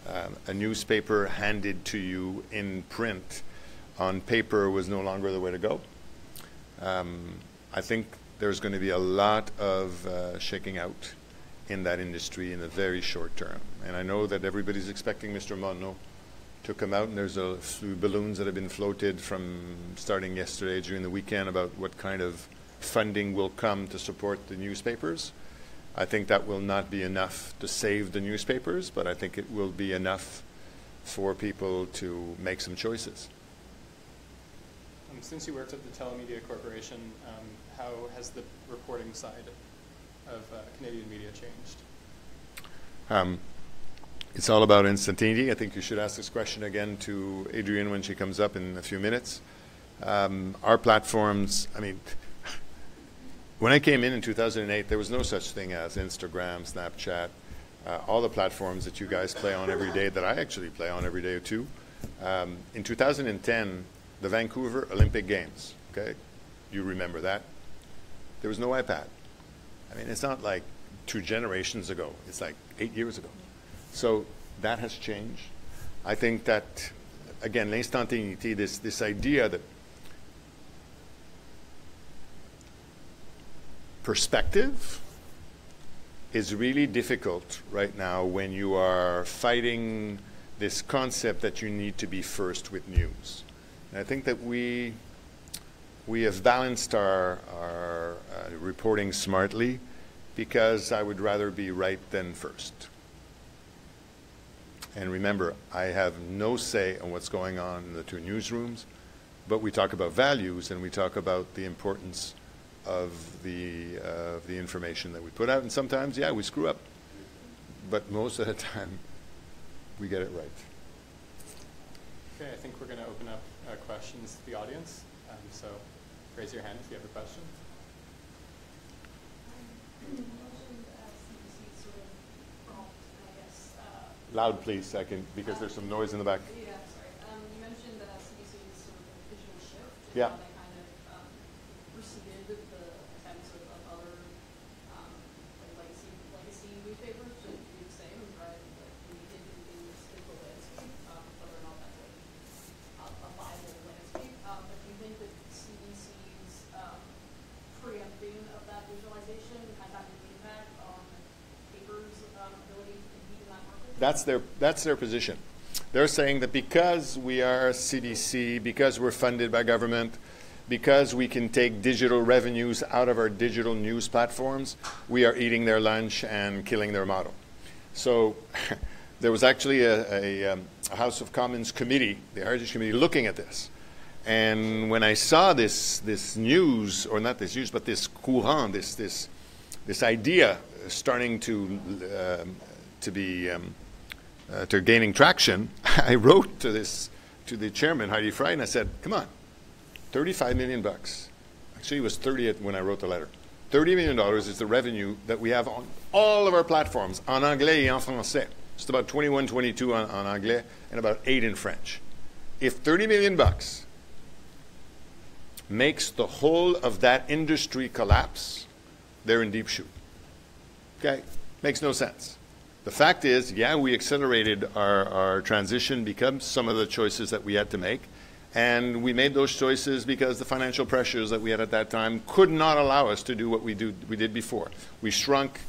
um, a newspaper handed to you in print on paper was no longer the way to go. Um, I think there's going to be a lot of uh, shaking out in that industry in the very short term. And I know that everybody's expecting Mr. Morneau to come out, and there's a few balloons that have been floated from starting yesterday during the weekend about what kind of funding will come to support the newspapers. I think that will not be enough to save the newspapers, but I think it will be enough for people to make some choices. Um, since you worked at the Telemedia Corporation, um, how has the reporting side of uh, Canadian media changed? Um, it's all about instantaneity. I think you should ask this question again to Adrienne when she comes up in a few minutes. Um, our platforms, I mean, when I came in in 2008, there was no such thing as Instagram, Snapchat, uh, all the platforms that you guys play on every day, that I actually play on every day too. Um, in 2010, the Vancouver Olympic Games, okay? You remember that? There was no iPad. I mean, it's not like two generations ago, it's like eight years ago. So that has changed. I think that, again, l'instantanéité, this, this idea that perspective is really difficult right now when you are fighting this concept that you need to be first with news. And I think that we, we have balanced our, our uh, reporting smartly because I would rather be right than first. And remember, I have no say on what's going on in the two newsrooms, but we talk about values and we talk about the importance of the, uh, the information that we put out. And sometimes, yeah, we screw up. But most of the time, we get it right. Okay, I think we're going to open up uh, questions to the audience. Um, so raise your hand if you have a question. You mentioned uh, CBC sort of prompt, I guess, uh, Loud, please, second, because there's some noise in the back. yeah, sorry. Um, you mentioned of vision shift. Yeah. how they kind of um, preceded the attempts of, of other um, like legacy, legacy newspapers to do the same and try to like, make it into this digital landscape, um, whether or not that's like a, a viable landscape. Um, but do you think that CBC's um, preempting of that visualization has had an impact on papers' um, ability to compete in that market? That's their, that's their position. They're saying that because we are CBC, because we're funded by government, because we can take digital revenues out of our digital news platforms, we are eating their lunch and killing their model. So [laughs] there was actually a, a, um, a House of Commons committee, the Heritage Committee, looking at this. And when I saw this, this news, or not this news, but this courant, this, this, this idea starting to, um, to be um, uh, to gaining traction, [laughs] I wrote to this to the chairman Hedy Fry, and I said, "Come on, 35 million bucks. Actually, it was 30 when I wrote the letter. 30 million dollars is the revenue that we have on all of our platforms, en anglais et en français. It's about 21, 22 on, on anglais, and about eight in French. If 30 million bucks makes the whole of that industry collapse, they're in deep shoot. Okay? Makes no sense. The fact is, yeah, we accelerated our, our transition because some of the choices that we had to make. And we made those choices because the financial pressures that we had at that time could not allow us to do what we, do, we did before. We shrunk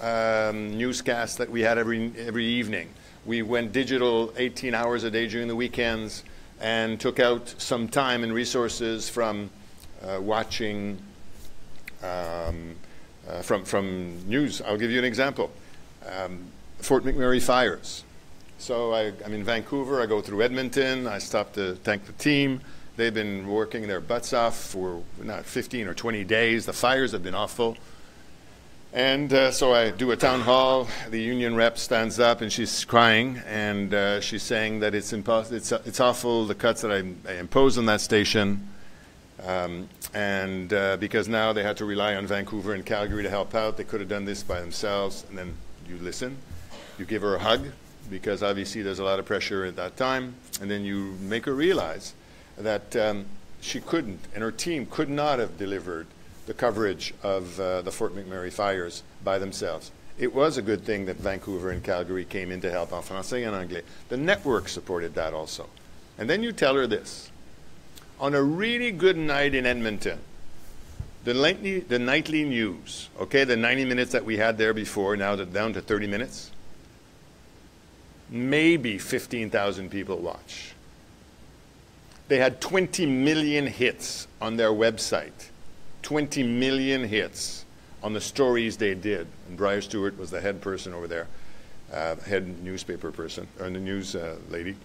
um, newscasts that we had every, every evening. We went digital 18 hours a day during the weekends. and took out some time and resources from uh, watching um, uh, from, from news. I'll give you an example. Um, Fort McMurray fires. So I, I'm in Vancouver. I go through Edmonton. I stop to thank the team. They've been working their butts off for not 15 or 20 days. The fires have been awful. And uh, so I do a town hall. The union rep stands up and she's crying and uh, she's saying that it's, impos- it's, it's awful, the cuts that I, I impose on that station. Um, and uh, because now they had to rely on Vancouver and Calgary to help out, they could have done this by themselves. And then you listen, you give her a hug because obviously there's a lot of pressure at that time, and then you make her realize that um, she couldn't, and her team could not have delivered the coverage of uh, the Fort McMurray fires by themselves. It was a good thing that Vancouver and Calgary came in to help en français and anglais. The network supported that also. And then you tell her this. On a really good night in Edmonton, the nightly, the nightly news, okay, the 90 minutes that we had there before, now down to 30 minutes, maybe 15,000 people watch. They had 20 million hits on their website. 20 million hits on the stories they did. And Briar Stewart was the head person over there, uh, head newspaper person, or the news uh, lady,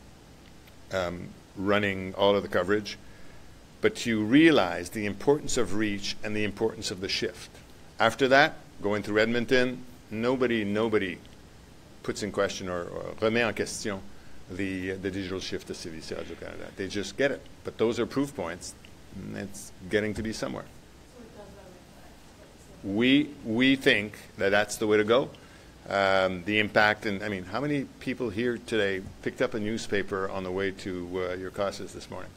um, running all of the coverage. But you realize the importance of reach and the importance of the shift. After that, going through Edmonton, nobody, nobody puts in question or, or remet en question the, the digital shift to CBC Radio Canada. They just get it. But those are proof points. It's getting to be somewhere. We, we think that that's the way to go. Um, the impact, and I mean, how many people here today picked up a newspaper on the way to uh, your classes this morning?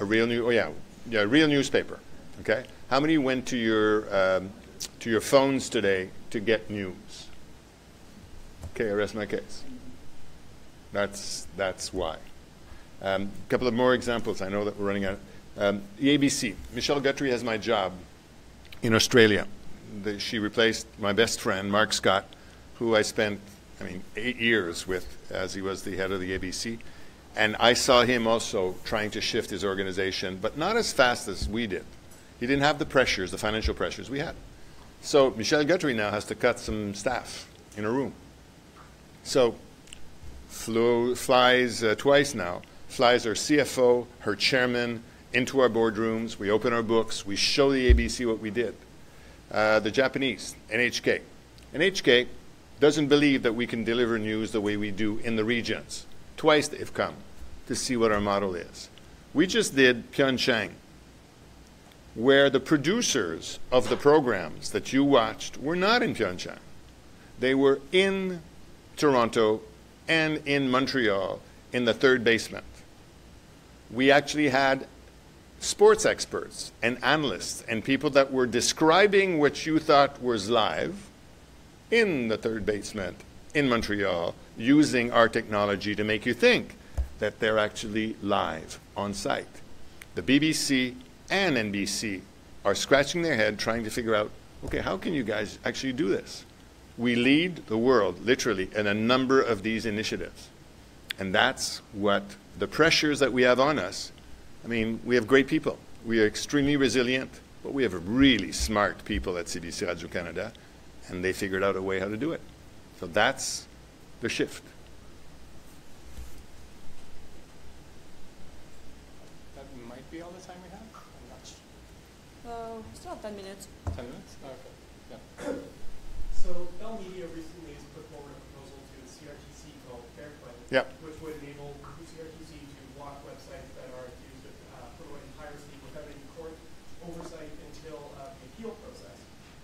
A real new, oh yeah, yeah, a real newspaper. Okay, how many went to your um, to your phones today to get news? Okay, I rest my case. That's that's why. A um, couple of more examples. I know that we're running out. Um, the ABC. Michelle Guthrie has my job in Australia. The, she replaced my best friend, Mark Scott, who I spent, I mean, eight years with as he was the head of the ABC. And I saw him also trying to shift his organization, but not as fast as we did. He didn't have the pressures, the financial pressures we had. So Michelle Guthrie now has to cut some staff in a room. So flew, flies uh, twice now, flies our CFO, her chairman, into our boardrooms. We open our books. We show the ABC what we did. Uh, the Japanese, NHK. NHK doesn't believe that we can deliver news the way we do in the regions. Twice they've come to see what our model is. We just did Pyeongchang, where the producers of the programs that you watched were not in Pyeongchang. They were in Toronto and in Montreal in the third basement. We actually had sports experts and analysts and people that were describing what you thought was live in the third basement in Montreal using our technology to make you think that they're actually live on site. The BBC and NBC are scratching their head trying to figure out okay, how can you guys actually do this? We lead the world, literally, in a number of these initiatives. And that's what the pressures that we have on us. I mean, we have great people. We are extremely resilient, but we have really smart people at CBC Radio Canada, and they figured out a way how to do it. So that's the shift. That might be all the time we have. I'm not sure. Uh, still have Ten minutes? Oh, okay. Yeah. So Bell Media recently has put forward a proposal to the CRTC called Fairplay, Yeah. which would enable the CRTC to block websites that are accused of uh, promoting piracy without any court oversight until uh, the appeal process.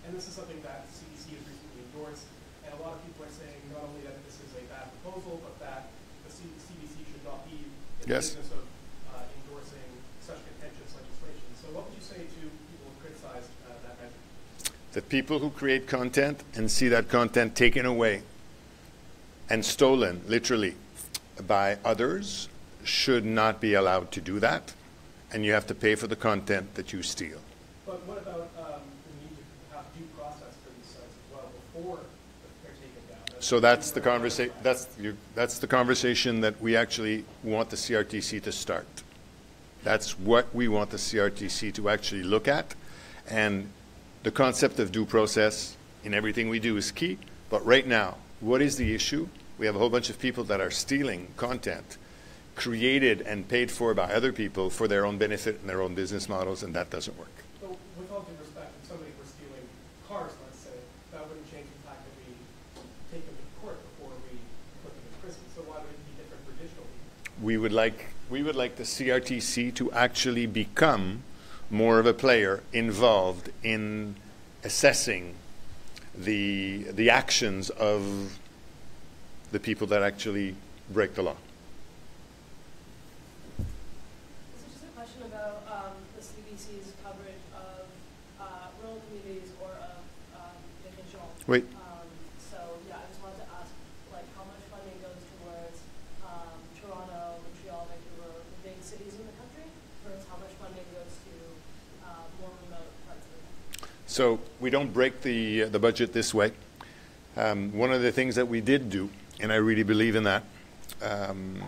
And this is something that CBC has recently endorsed, and a lot of people are saying not only that this is a bad proposal, but that the C- CBC should not be in the Yes. business of uh, endorsing such contentious legislation. So what would you say to people who criticize uh, that people who create content and see that content taken away and stolen, literally, by others should not be allowed to do that. And you have to pay for the content that you steal. But what about um, the need to have due process for these sites as well before they're taken down? So that's the conversation. That's you, that's the conversation that we actually want the CRTC to start. That's what we want the CRTC to actually look at, and the concept of due process in everything we do is key. But right now, what is the issue? We have a whole bunch of people that are stealing content created and paid for by other people for their own benefit and their own business models, and that doesn't work. So with all due respect, if somebody were stealing cars, let's say, that wouldn't change the fact that we take them to court before we put them in prison. So why would it be different for digital media? We would like we would like the CRTC to actually become more of a player involved in assessing the the actions of the people that actually break the law. This is just a question about um, the CBC's coverage of uh, rural communities or of um, the regional. Wait, Um, so yeah, I just wanted to ask, like, how much funding goes towards um, Toronto, Montreal, Vancouver, the big cities in the country, versus how much funding goes to uh, more remote parts of the country? So we don't break the, the budget this way. Um, one of the things that we did do, and I really believe in that, um,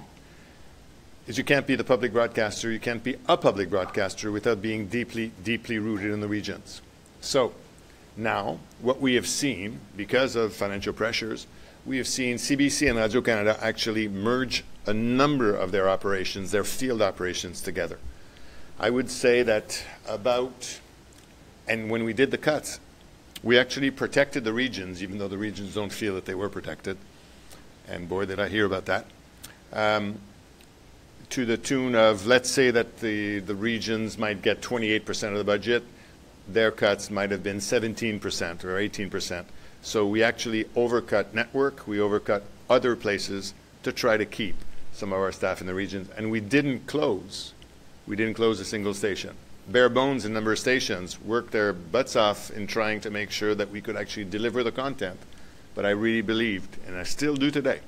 is you can't be the public broadcaster, you can't be a public broadcaster without being deeply, deeply rooted in the regions. So now, what we have seen, because of financial pressures, we have seen CBC and Radio Canada actually merge a number of their operations, their field operations together. I would say that about and when we did the cuts, we actually protected the regions, even though the regions don't feel that they were protected. And boy, did I hear about that. Um, to the tune of, let's say that the, the regions might get 28% of the budget, their cuts might have been 17% or 18%. So we actually overcut network, we overcut other places to try to keep some of our staff in the regions. And we didn't close. We didn't close a single station bare bones in number of stations, worked their butts off in trying to make sure that we could actually deliver the content. But I really believed, and I still do today,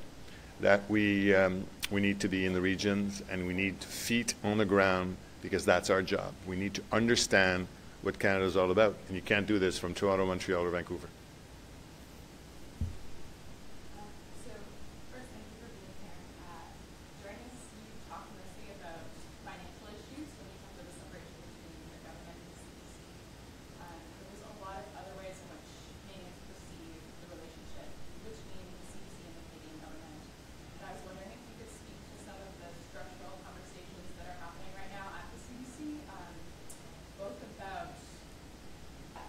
that we, um, we need to be in the regions and we need feet on the ground because that's our job. We need to understand what Canada is all about. And you can't do this from Toronto, Montreal, or Vancouver. Um, So, first, thank you for being here. Uh, During this, you talked mostly about financial issues when you talked about the separation between the government and the CBC. Um, But there's a lot of other ways in which Canadians perceive the relationship between the CBC and the Canadian government. And I was wondering if you could speak to some of the structural conversations that are happening right now at the CBC, um, both about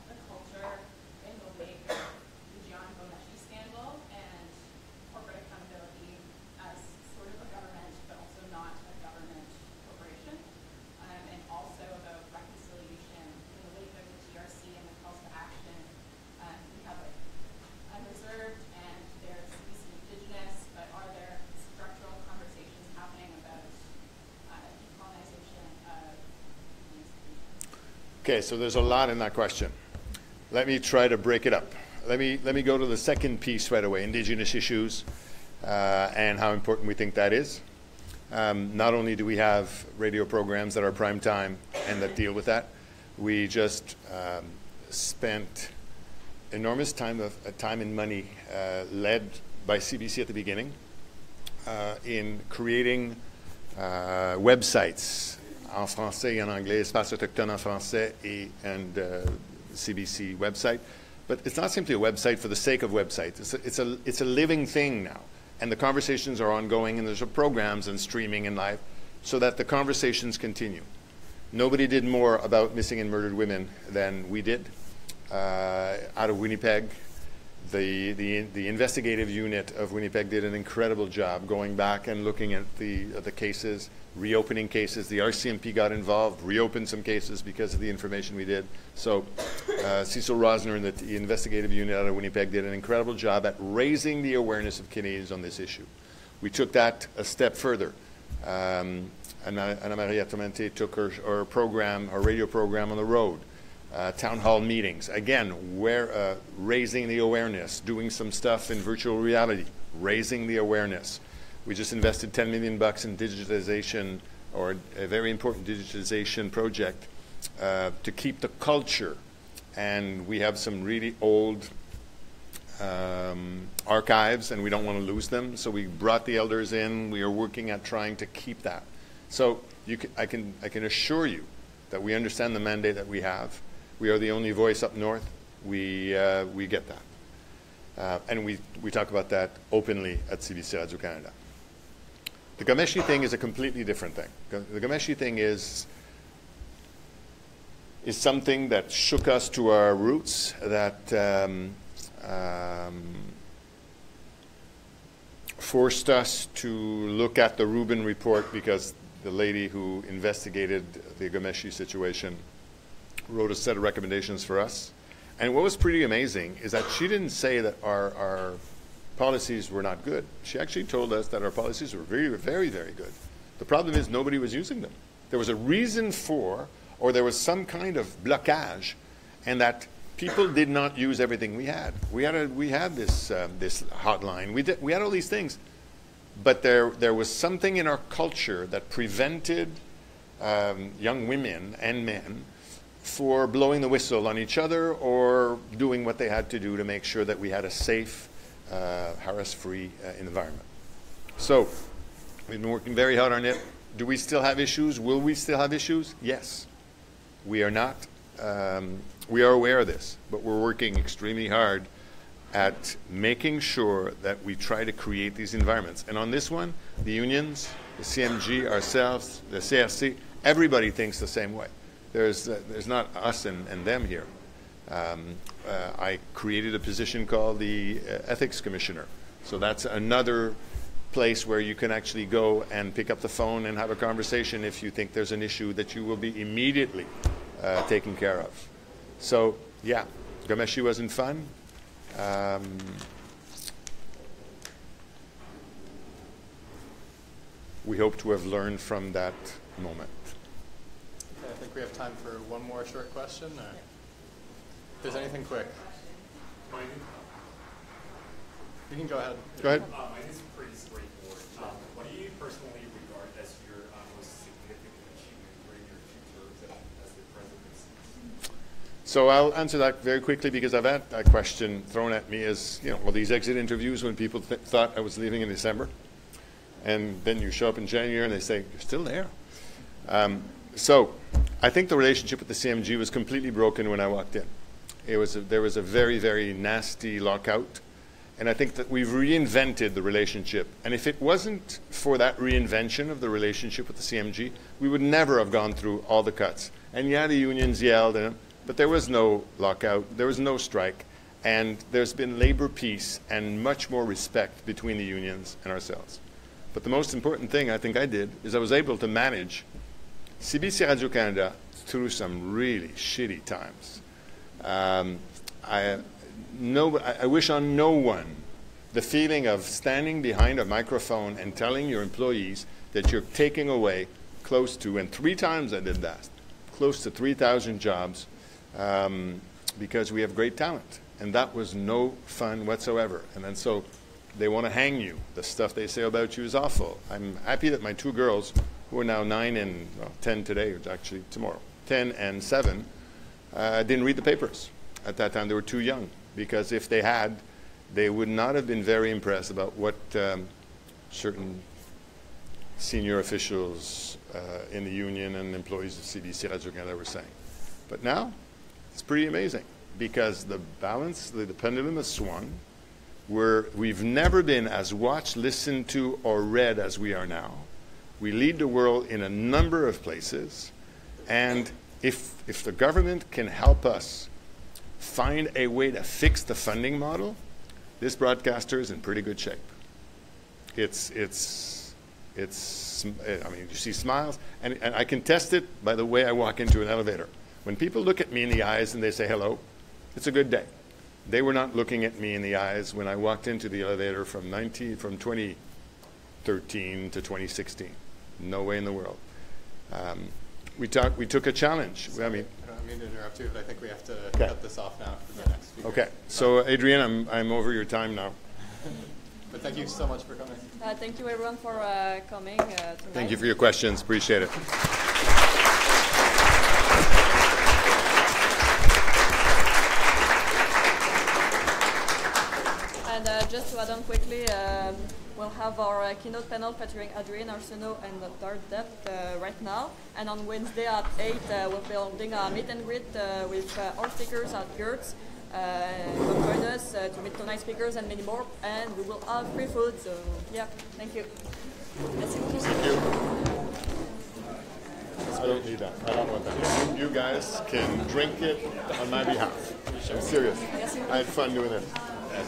the culture in the wake of the Jian Ghomeshi scandal and corporate accountability as sort of a government, but also not a government corporation, um, and also about reconciliation in the wake of the TRC and the calls to action. Um, we have like unreserved and there's CBC Indigenous, but are there structural conversations happening about uh, decolonization of these regions? Okay, so there's a lot in that question. Let me try to break it up. Let me, let me go to the second piece right away Indigenous issues uh, and how important we think that is. Um, not only do we have radio programs that are prime time and that deal with that, we just um, spent enormous time of uh, time and money uh, led by CBC at the beginning uh, in creating uh, websites en français et en anglais, Espace Autochtone en français et and uh, CBC website. But it's not simply a website for the sake of website. It's a, it's a, it's a living thing now. And the conversations are ongoing, and there's programs and streaming and live so that the conversations continue. Nobody did more about missing and murdered women than we did uh, out of Winnipeg. The, the, the investigative unit of Winnipeg did an incredible job going back and looking at the, the cases, reopening cases. The RCMP got involved, reopened some cases because of the information we did. So uh, Cecil Rosner and the, the investigative unit out of Winnipeg did an incredible job at raising the awareness of Canadians on this issue. We took that a step further. Um, Anna, Maria Tremonti took her, her program, her radio program on the road uh, town hall meetings. Again, where, uh, raising the awareness, doing some stuff in virtual reality, raising the awareness. We just invested 10 million bucks in digitization, or a very important digitization project, uh, to keep the culture. And we have some really old um, archives, and we don't want to lose them. So we brought the elders in. We are working at trying to keep that. So you can, I, can, I can assure you that we understand the mandate that we have. We are the only voice up north. We, uh, we get that. Uh, and we, we talk about that openly at CBC Radio Canada. The Ghomeshi thing is a completely different thing. The Ghomeshi thing is is something that shook us to our roots, that um, um, forced us to look at the Rubin report because the lady who investigated the Ghomeshi situation wrote a set of recommendations for us. And what was pretty amazing is that she didn't say that our, our policies were not good. She actually told us that our policies were very, very, very good. The problem is nobody was using them. There was a reason for, or there was some kind of blockage, and that people did not use everything we had. We had, a, we had this, um, this hotline. We, did, we had all these things. But there, there was something in our culture that prevented um, young women and men for blowing the whistle on each other or doing what they had to do to make sure that we had a safe, uh, harass-free uh, environment. So we've been working very hard on it. Do we still have issues? Will we still have issues? Yes. We are not. Um, we are aware of this, but we're working extremely hard at making sure that we try to create these environments. And on this one, the unions, the CMG, ourselves, the CRC, everybody thinks the same way. There's, uh, there's not us and, and them here. Um, uh, I created a position called the uh, Ethics Commissioner. So that's another place where you can actually go and pick up the phone and have a conversation if you think there's an issue that you will be immediately uh, taken care of. So, yeah, Ghomeshi wasn't fun. Um, we hope to have learned from that moment. Okay, I think we have time for one more short question. Or if there's anything quick, you can go ahead. Go ahead. Uh, mine is pretty straightforward. Um, what do you personally regard as your uh, most significant achievement during your two terms as, as the presidency? So I'll answer that very quickly because I've had that question thrown at me as, you know, all these exit interviews when people th- thought I was leaving in December. And then you show up in January and they say, you're still there. Um, so I think the relationship with the CMG was completely broken when I walked in. It was a, there was a very, very nasty lockout. And I think that we've reinvented the relationship. And if it wasn't for that reinvention of the relationship with the CMG, we would never have gone through all the cuts. And yeah, the unions yelled, and, but there was no lockout, there was no strike. And there's been labor peace and much more respect between the unions and ourselves. But the most important thing I think I did is I was able to manage CBC Radio Canada through some really shitty times. Um, I, no, I, wish on no one the feeling of standing behind a microphone and telling your employees that you're taking away close to, and three times I did that, close to 3,000 jobs um, because we have great talent. And that was no fun whatsoever. And then so they want to hang you. The stuff they say about you is awful. I'm happy that my two girls, who are now nine and well, 10 today, actually tomorrow, 10 and 7, uh, didn't read the papers. At that time, they were too young because if they had, they would not have been very impressed about what um, certain senior officials uh, in the union and employees of CBC Radio Canada were saying. But now, it's pretty amazing because the balance, the, the pendulum has swung. We're, we've never been as watched, listened to, or read as we are now. We lead the world in a number of places. And if, if the government can help us find a way to fix the funding model, this broadcaster is in pretty good shape. It's, it's, it's, I mean, you see smiles, and, and I can test it by the way I walk into an elevator. When people look at me in the eyes and they say hello, it's a good day. They were not looking at me in the eyes when I walked into the elevator from 19, from 2013 to 2016. No way in the world. Um, we, talk, we took a challenge. I mean, I don't mean to interrupt you, but I think we have to Okay. cut this off now for the next speaker. okay. So, Adrienne, I'm, I'm over your time now. [laughs] But thank you so much for coming. Uh, thank you everyone for uh, coming uh. Thank you for your questions. Appreciate it. And uh, just to add on quickly, um, we'll have our uh, keynote panel featuring Adrienne Arsenault and Dart Depth uh, right now. And on Wednesday at 8, uh, we'll be holding a meet and greet uh, with uh, our speakers at Gert's. Uh, come join us uh, to meet tonight's speakers and many more. And we will have free food. So, yeah, thank you. Merci beaucoup. Thank you. I don't need that. I don't want that. You, guys can drink it on my behalf. I'm serious. I had fun doing this.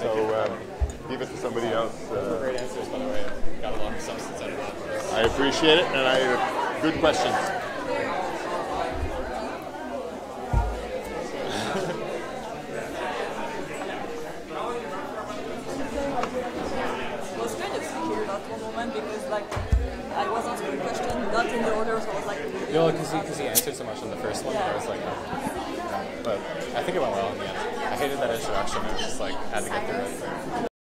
So give it to somebody else. Uh, Great answers, by the way. Got a lot of substance out of that. I appreciate it, and I have good questions. It was kind of weird at one moment because like I was asking a question not in the order, so I was like, You know, because he, 'cause he answered so much in the first one, that I was like, oh. but I think it went well in the end. I hated that introduction. It was just like had to get through it.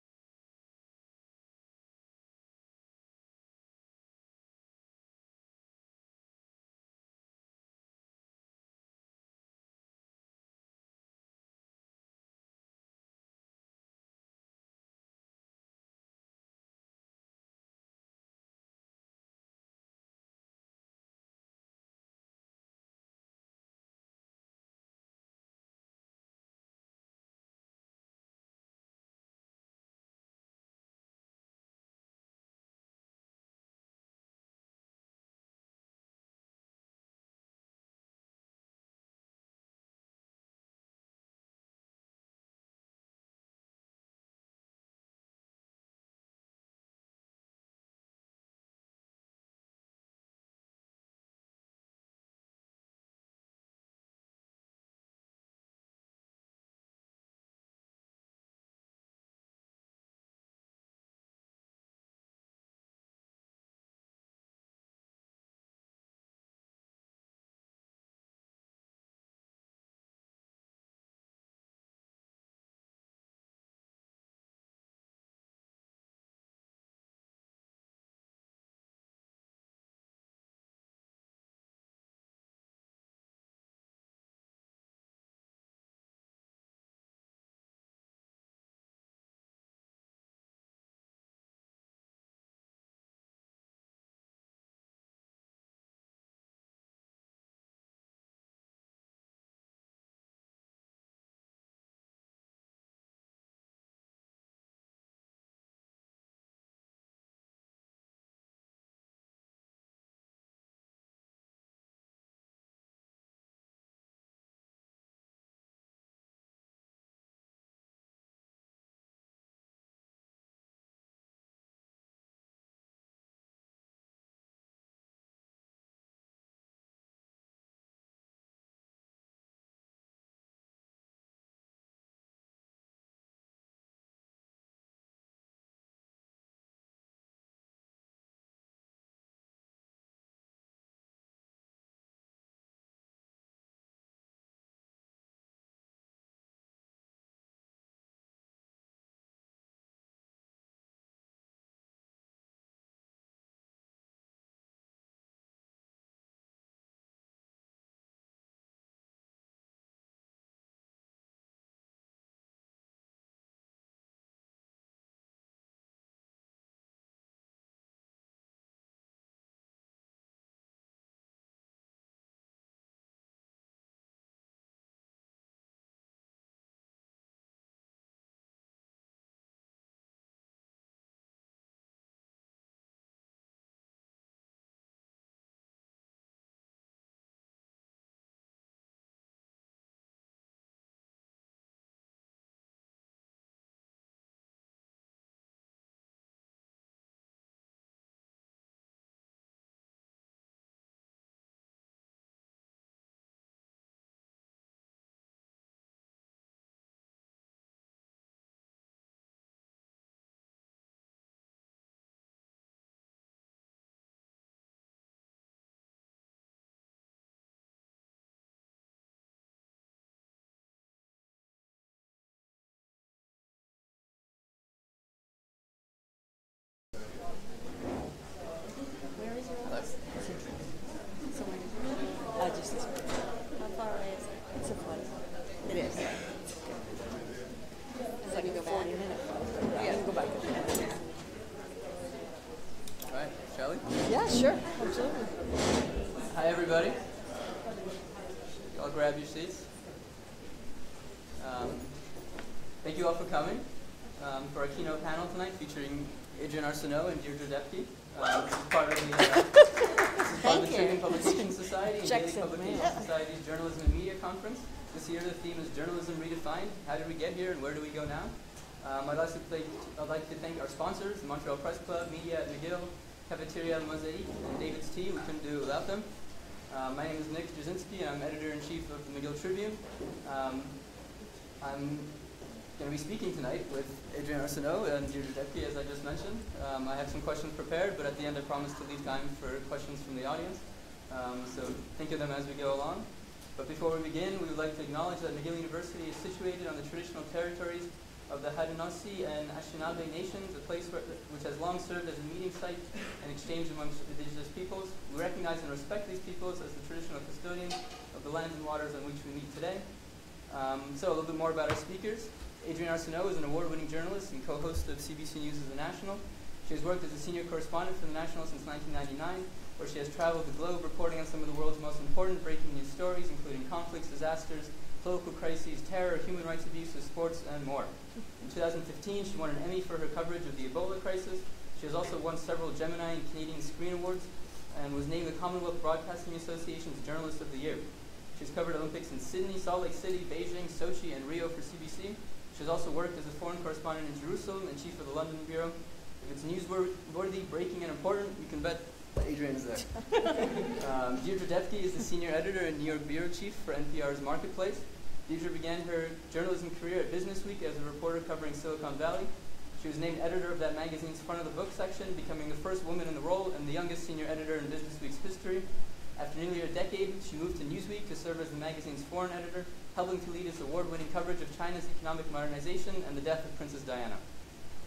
Redefined. How did we get here and where do we go now? Um, I'd, like to I'd like to thank our sponsors, the Montreal Press Club, Media at McGill, Cafeteria Mosaic, and David's Tea. We couldn't do it without them. Uh, my name is Nick Jasinski, and I'm editor-in-chief of the McGill Tribune. Um, I'm going to be speaking tonight with Adrienne Arsenault and Deirdre Depke, as I just mentioned. Um, I have some questions prepared, but at the end I promise to leave time for questions from the audience. Um, so think of them as we go along. But before we begin, we would like to acknowledge that McGill University is situated on the traditional territories of the Haudenosaunee and Anishinaabe nations, a place where, which has long served as a meeting site and exchange amongst indigenous peoples. We recognize and respect these peoples as the traditional custodians of the lands and waters on which we meet today. Um, so a little bit more about our speakers. Adrienne Arsenault is an award-winning journalist and co-host of CBC News as the National. She has worked as a senior correspondent for the National since 1999, where she has traveled the globe reporting on some of the world's most important breaking news stories, including conflicts, disasters, political crises, terror, human rights abuses, sports, and more. In 2015, she won an Emmy for her coverage of the Ebola crisis. She has also won several Gemini and Canadian Screen Awards and was named the Commonwealth Broadcasting Association's Journalist of the Year. She's covered Olympics in Sydney, Salt Lake City, Beijing, Sochi, and Rio for CBC. She's also worked as a foreign correspondent in Jerusalem and chief of the London Bureau. If it's newsworthy, breaking, and important, you can bet that Adrienne is there. [laughs] um, Deirdre Depke is the senior editor and New York bureau chief for NPR's Marketplace. Deirdre began her journalism career at Business Week as a reporter covering Silicon Valley. She was named editor of that magazine's front of the book section, becoming the first woman in the role and the youngest senior editor in Business Week's history. After nearly a decade, she moved to Newsweek to serve as the magazine's foreign editor, helping to lead its award-winning coverage of China's economic modernization and the death of Princess Diana.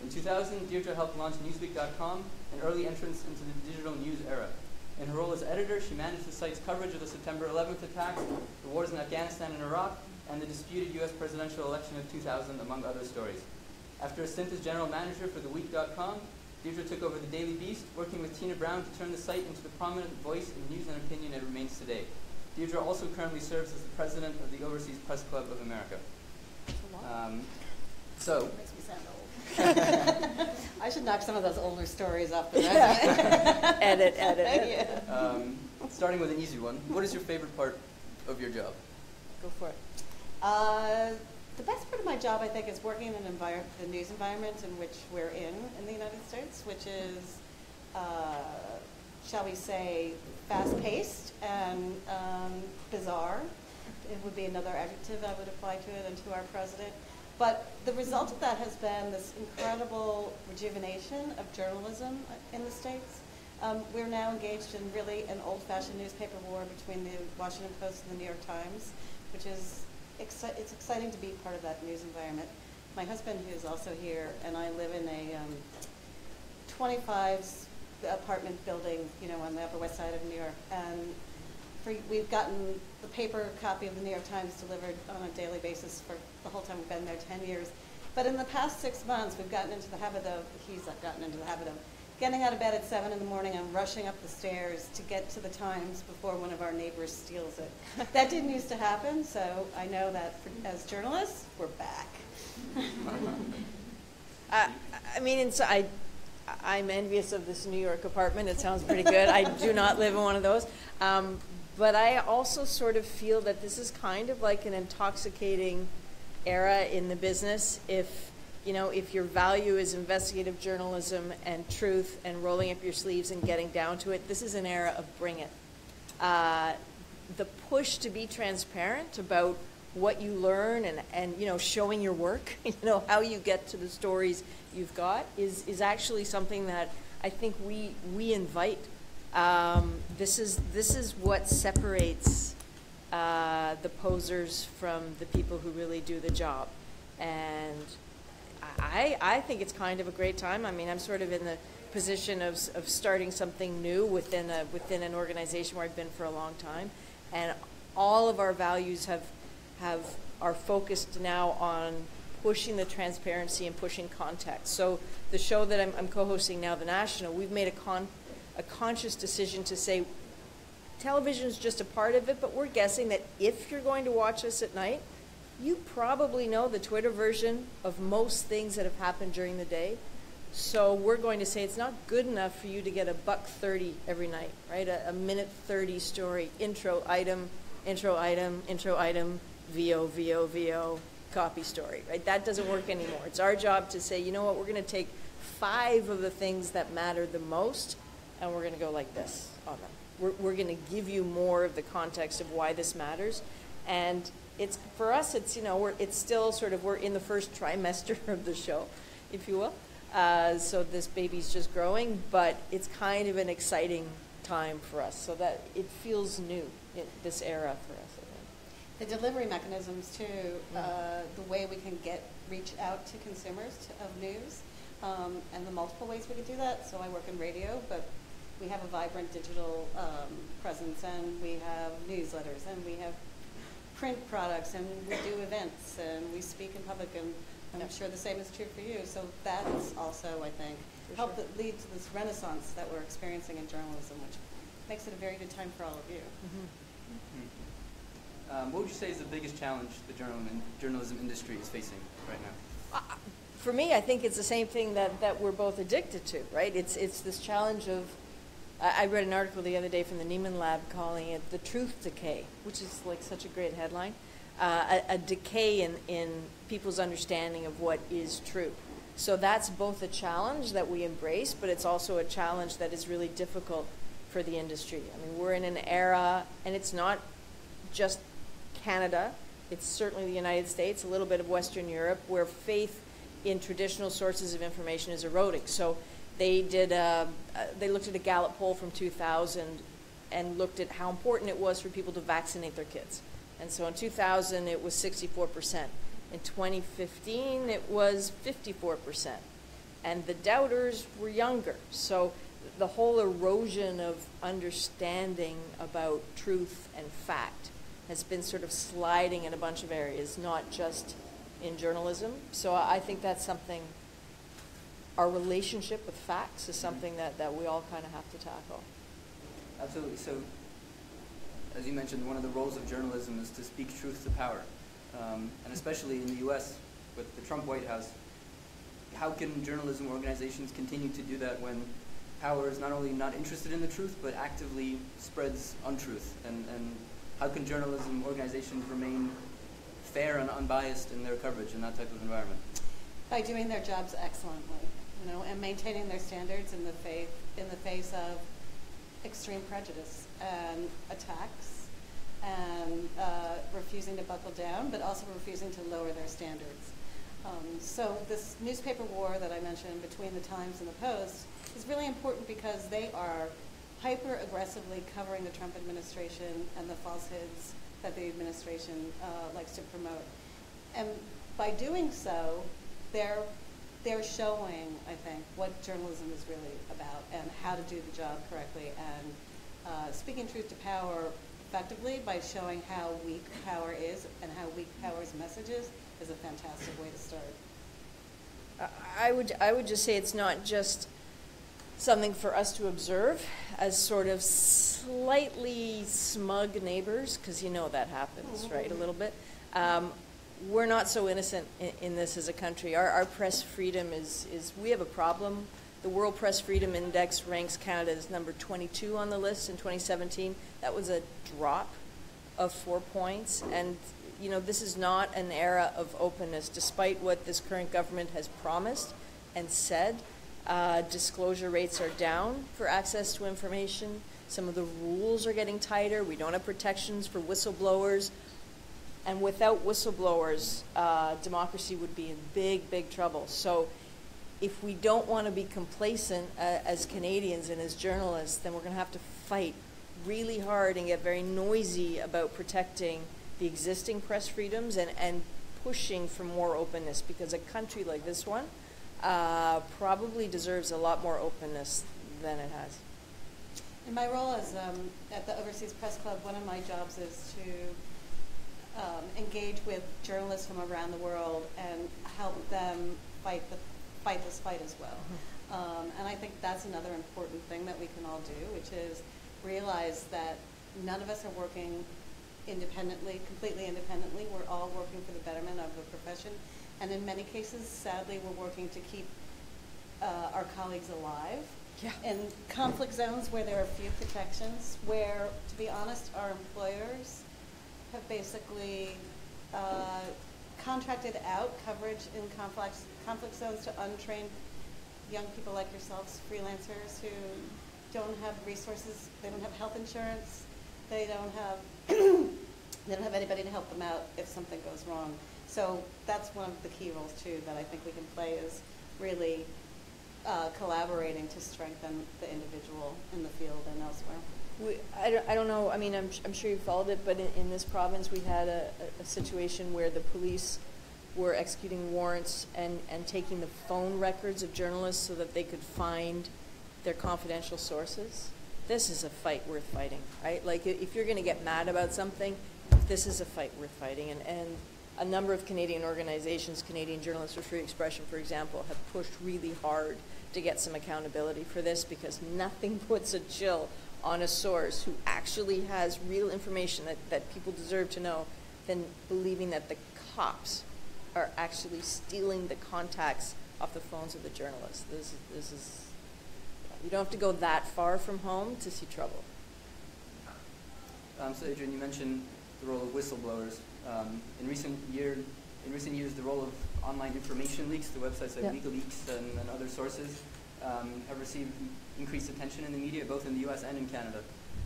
In 2000, Deirdre helped launch Newsweek.com, an early entrance into the digital news era. In her role as editor, she managed the site's coverage of the September 11th attacks, the wars in Afghanistan and Iraq, and the disputed U.S. presidential election of 2000, among other stories. After a stint as general manager for TheWeek.com, Deirdre took over the Daily Beast, working with Tina Brown to turn the site into the prominent voice in news and opinion it remains today. Deirdre also currently serves as the president of the Overseas Press Club of America. Um, so, Makes me sound old. [laughs] I should knock some of those older stories off the resume. [laughs] edit, edit, edit. Yeah. um, starting with an easy one, what is your favorite part of your job? Go for it. Uh, the best part of my job, I think, is working in an envir- the news environment in which we're in in the United States, which is, uh, shall we say, fast-paced and um, bizarre. It would be another adjective I would apply to it and to our president. But the result of that has been this incredible rejuvenation of journalism in the States. Um, we're now engaged in really an old-fashioned newspaper war between the Washington Post and the New York Times, which is exci- it's exciting to be part of that news environment. My husband, who's also here, and I live in a um, 25 s- apartment building, you know, on the Upper West Side of New York, and for, we've gotten the paper copy of the New York Times delivered on a daily basis for the whole time we've been there, 10 years. But in the past six months, we've gotten into the habit of, he's gotten into the habit of getting out of bed at 7 in the morning and rushing up the stairs to get to the Times before one of our neighbors steals it. [laughs] that didn't used to happen, so I know that for, as journalists, we're back. I, [laughs] I mean, I, I'm envious of this New York apartment. It sounds pretty good. I do not live in one of those. Um, but I also sort of feel that this is kind of like an intoxicating era in the business. If, you know, if your value is investigative journalism and truth and rolling up your sleeves and getting down to it, this is an era of bring it. Uh, the push to be transparent about what you learn and, and you know showing your work [laughs] you know how you get to the stories you've got is, is actually something that I think we we invite um, this is this is what separates uh, the posers from the people who really do the job. And I, I think it's kind of a great time. I mean I'm sort of in the position of, of starting something new within a within an organization where I've been for a long time. And all of our values have have are focused now on pushing the transparency and pushing context. So the show that I'm, I'm co-hosting now, The National, we've made a con a conscious decision to say, television is just a part of it, but we're guessing that if you're going to watch us at night, you probably know the Twitter version of most things that have happened during the day. So we're going to say it's not good enough for you to get a buck 30 every night, right? A, a minute 30 story, intro item, intro item, intro item, VO, VO, VO, copy story, right? That doesn't work anymore. It's our job to say, you know what, we're going to take five of the things that matter the most and we're going to go like this on them. We're, we're going to give you more of the context of why this matters. And it's for us, it's, you know, we're, it's still sort of, we're in the first trimester [laughs] of the show, if you will. Uh, so this baby's just growing, but it's kind of an exciting time for us. So that it feels new, in this era for us. I think. The delivery mechanisms too, uh, the way we can get, reach out to consumers to- of news, um, and the multiple ways we can do that. So I work in radio, but we have a vibrant digital um, presence, and we have newsletters, and we have print products, and we do events, and we speak in public, and I'm Yep. sure the same is true for you. So that's also, I think, For helped sure. lead to this renaissance that we're experiencing in journalism, which makes it a very good time for all of you. Um, what would you say is the biggest challenge the journalism, journalism industry is facing right now? for me, I think it's the same thing that, that we're both addicted to, right? It's, it's this challenge of, I read an article the other day from the Nieman Lab calling it the truth decay, which is like such a great headline. Uh, a, a decay in, in people's understanding of what is true. So that's both a challenge that we embrace, but it's also a challenge that is really difficult for the industry. I mean, we're in an era, and it's not just Canada, it's certainly the United States, a little bit of Western Europe, where faith in traditional sources of information is eroding. So they did, uh, they looked at a Gallup poll from 2000 and looked at how important it was for people to vaccinate their kids. And so in 2000, it was 64%. In 2015, it was 54%. And the doubters were younger. So the whole erosion of understanding about truth and fact has been sort of sliding in a bunch of areas, not just in journalism. So I think that's something, our relationship with facts is something that, that we all kind of have to tackle. Absolutely. So, as you mentioned, one of the roles of journalism is to speak truth to power. Um, and especially in the U.S. with the Trump White House, how can journalism organizations continue to do that when power is not only not interested in the truth, but actively spreads untruth? And, and how can journalism organizations remain fair and unbiased in their coverage in that type of environment? by doing their jobs excellently, you know, and maintaining their standards in the faith in the face of extreme prejudice and attacks, and uh, refusing to buckle down, but also refusing to lower their standards. Um, so this newspaper war that I mentioned between the Times and the Post is really important because they are hyper aggressively covering the Trump administration and the falsehoods that the administration uh, likes to promote. And by doing so, they're they're showing, I think, what journalism is really about and how to do the job correctly and uh, speaking truth to power effectively by showing how weak power is and how weak power's messages is a fantastic way to start. I- would, I would just say it's not just something for us to observe as sort of slightly smug neighbors, because you know that happens, right, a little bit. Um, we're not so innocent in, in this as a country. Our, our press freedom is, is, we have a problem. The World Press Freedom Index ranks Canada as number 22 on the list in 2017. That was a drop of four points. And, you know, this is not an era of openness, despite what this current government has promised and said. Uh, disclosure rates are down for access to information. Some of the rules are getting tighter. We don't have protections for whistleblowers. And without whistleblowers, uh, democracy would be in big, big trouble. So if we don't want to be complacent uh, as Canadians and as journalists, then we're going to have to fight really hard and get very noisy about protecting the existing press freedoms and, and pushing for more openness because a country like this one uh, probably deserves a lot more openness than it has. In my role as um, at the Overseas Press Club, one of my jobs is to um, engage with journalists from around the world and help them fight the fight this fight as well. Um, and I think that's another important thing that we can all do, which is realize that none of us are working independently, completely independently. We're all working for the betterment of the profession. And in many cases, sadly, we're working to keep uh, our colleagues alive. Yeah. In conflict zones where there are few protections, where, to be honest, our employers have basically uh, contracted out coverage in conflict, conflict zones to untrained young people like yourselves, freelancers who don't have resources, they don't have health insurance, they don't have, [clears throat] they don't have anybody to help them out if something goes wrong. So that's one of the key roles too that I think we can play is really uh, collaborating to strengthen the individual in the field and elsewhere. We, I, don't, I don't know, I mean, I'm, I'm sure you followed it, but in, in this province, we had a, a, situation where the police were executing warrants and, and taking the phone records of journalists so that they could find their confidential sources. This is a fight worth fighting, right? Like, if you're going to get mad about something, this is a fight worth fighting. And, and a number of Canadian organizations, Canadian Journalists for Free Expression, for example, have pushed really hard to get some accountability for this because nothing [laughs] puts a chill on a source who actually has real information that, that people deserve to know than believing that the cops are actually stealing the contacts off the phones of the journalists. This, is- this is, you don't have to go that far from home to see trouble. Um, so Adrienne, you mentioned the role of whistleblowers. Um, in recent year, in recent years, the role of online information leaks to websites like Yeah. WikiLeaks and, and other sources um, have received increased attention in the media, both in the U.S. and in Canada.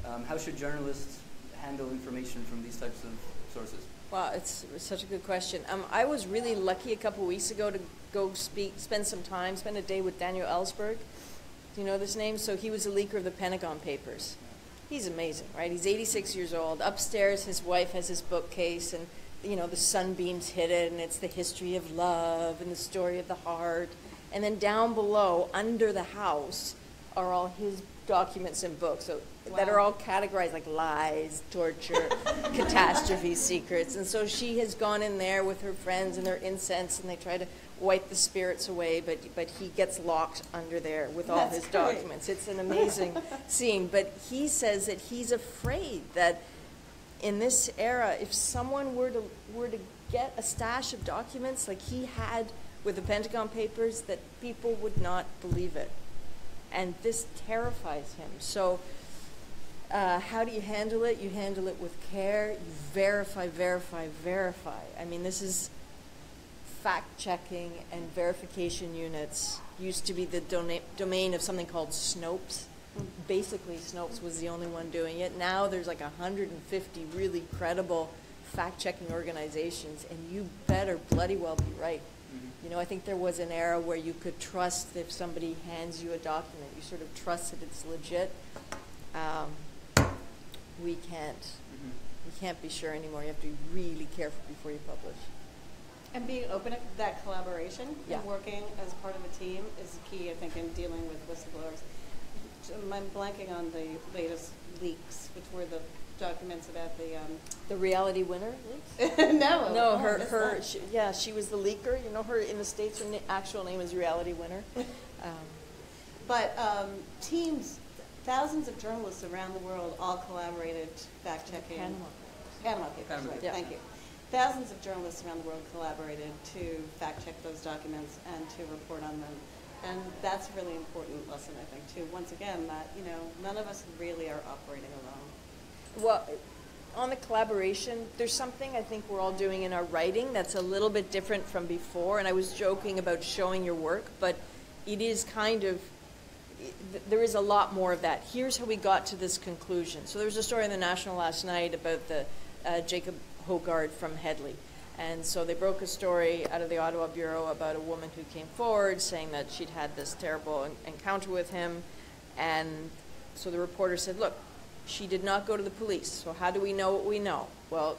Um, how should journalists handle information from these types of sources? Wow, it's, such a good question. Um, I was really lucky a couple weeks ago to go speak, spend some time, spend a day with Daniel Ellsberg. Do you know this name? So he was a leaker of the Pentagon Papers. He's amazing, right? He's 86 years old. Upstairs, his wife has his bookcase, and you know the sunbeams hit it, and it's the history of love and the story of the heart. And then down below, under the house, are all his documents and books. So that are all categorized like lies, torture, [laughs] catastrophe, secrets. And so she has gone in there with her friends and their incense, and they try to wipe the spirits away. But but he gets locked under there with all That's his great. documents. It's an amazing [laughs] scene. But he says that he's afraid that in this era, if someone were to were to get a stash of documents like he had with the Pentagon Papers, that people would not believe it, and this terrifies him. So. Uh, how do you handle it? You handle it with care. You verify, verify, verify. I mean, this is fact checking and verification units used to be the domain of something called Snopes. Basically, Snopes was the only one doing it. Now there's like 150 really credible fact checking organizations, and you better bloody well be right. You know, I think there was an era where you could trust if somebody hands you a document, you sort of trust that it's legit. Um, we can't. Mm-hmm. You can't be sure anymore. You have to be really careful before you publish. And being open to that collaboration Yeah. and working as part of a team is key, I think, in dealing with whistleblowers. I'm blanking on the latest leaks, which were the documents about the, um, The Reality Winner leaks? [laughs] no. No, oh, her, her, she, yeah, she was the leaker. You know, her in the states, her na- actual name is Reality Winner. [laughs] Um, But um, teams, thousands of journalists around the world all collaborated fact-checking. Panama. Panama Papers, Panama right, Papers. thank you. Thousands of journalists around the world collaborated to fact-check those documents and to report on them. And that's a really important lesson, I think, too. Once again, that, you know, none of us really are operating alone. Well, on the collaboration, there's something I think we're all doing in our writing that's a little bit different from before. And I was joking about showing your work, but it is kind of, there is a lot more of that. Here's how we got to this conclusion. So there was a story in the National last night about the uh, Jacob Hoggard from Hedley. And so they broke a story out of the Ottawa Bureau about a woman who came forward saying that she'd had this terrible en- encounter with him. And so the reporter said, Look, she did not go to the police. So how do we know what we know? Well,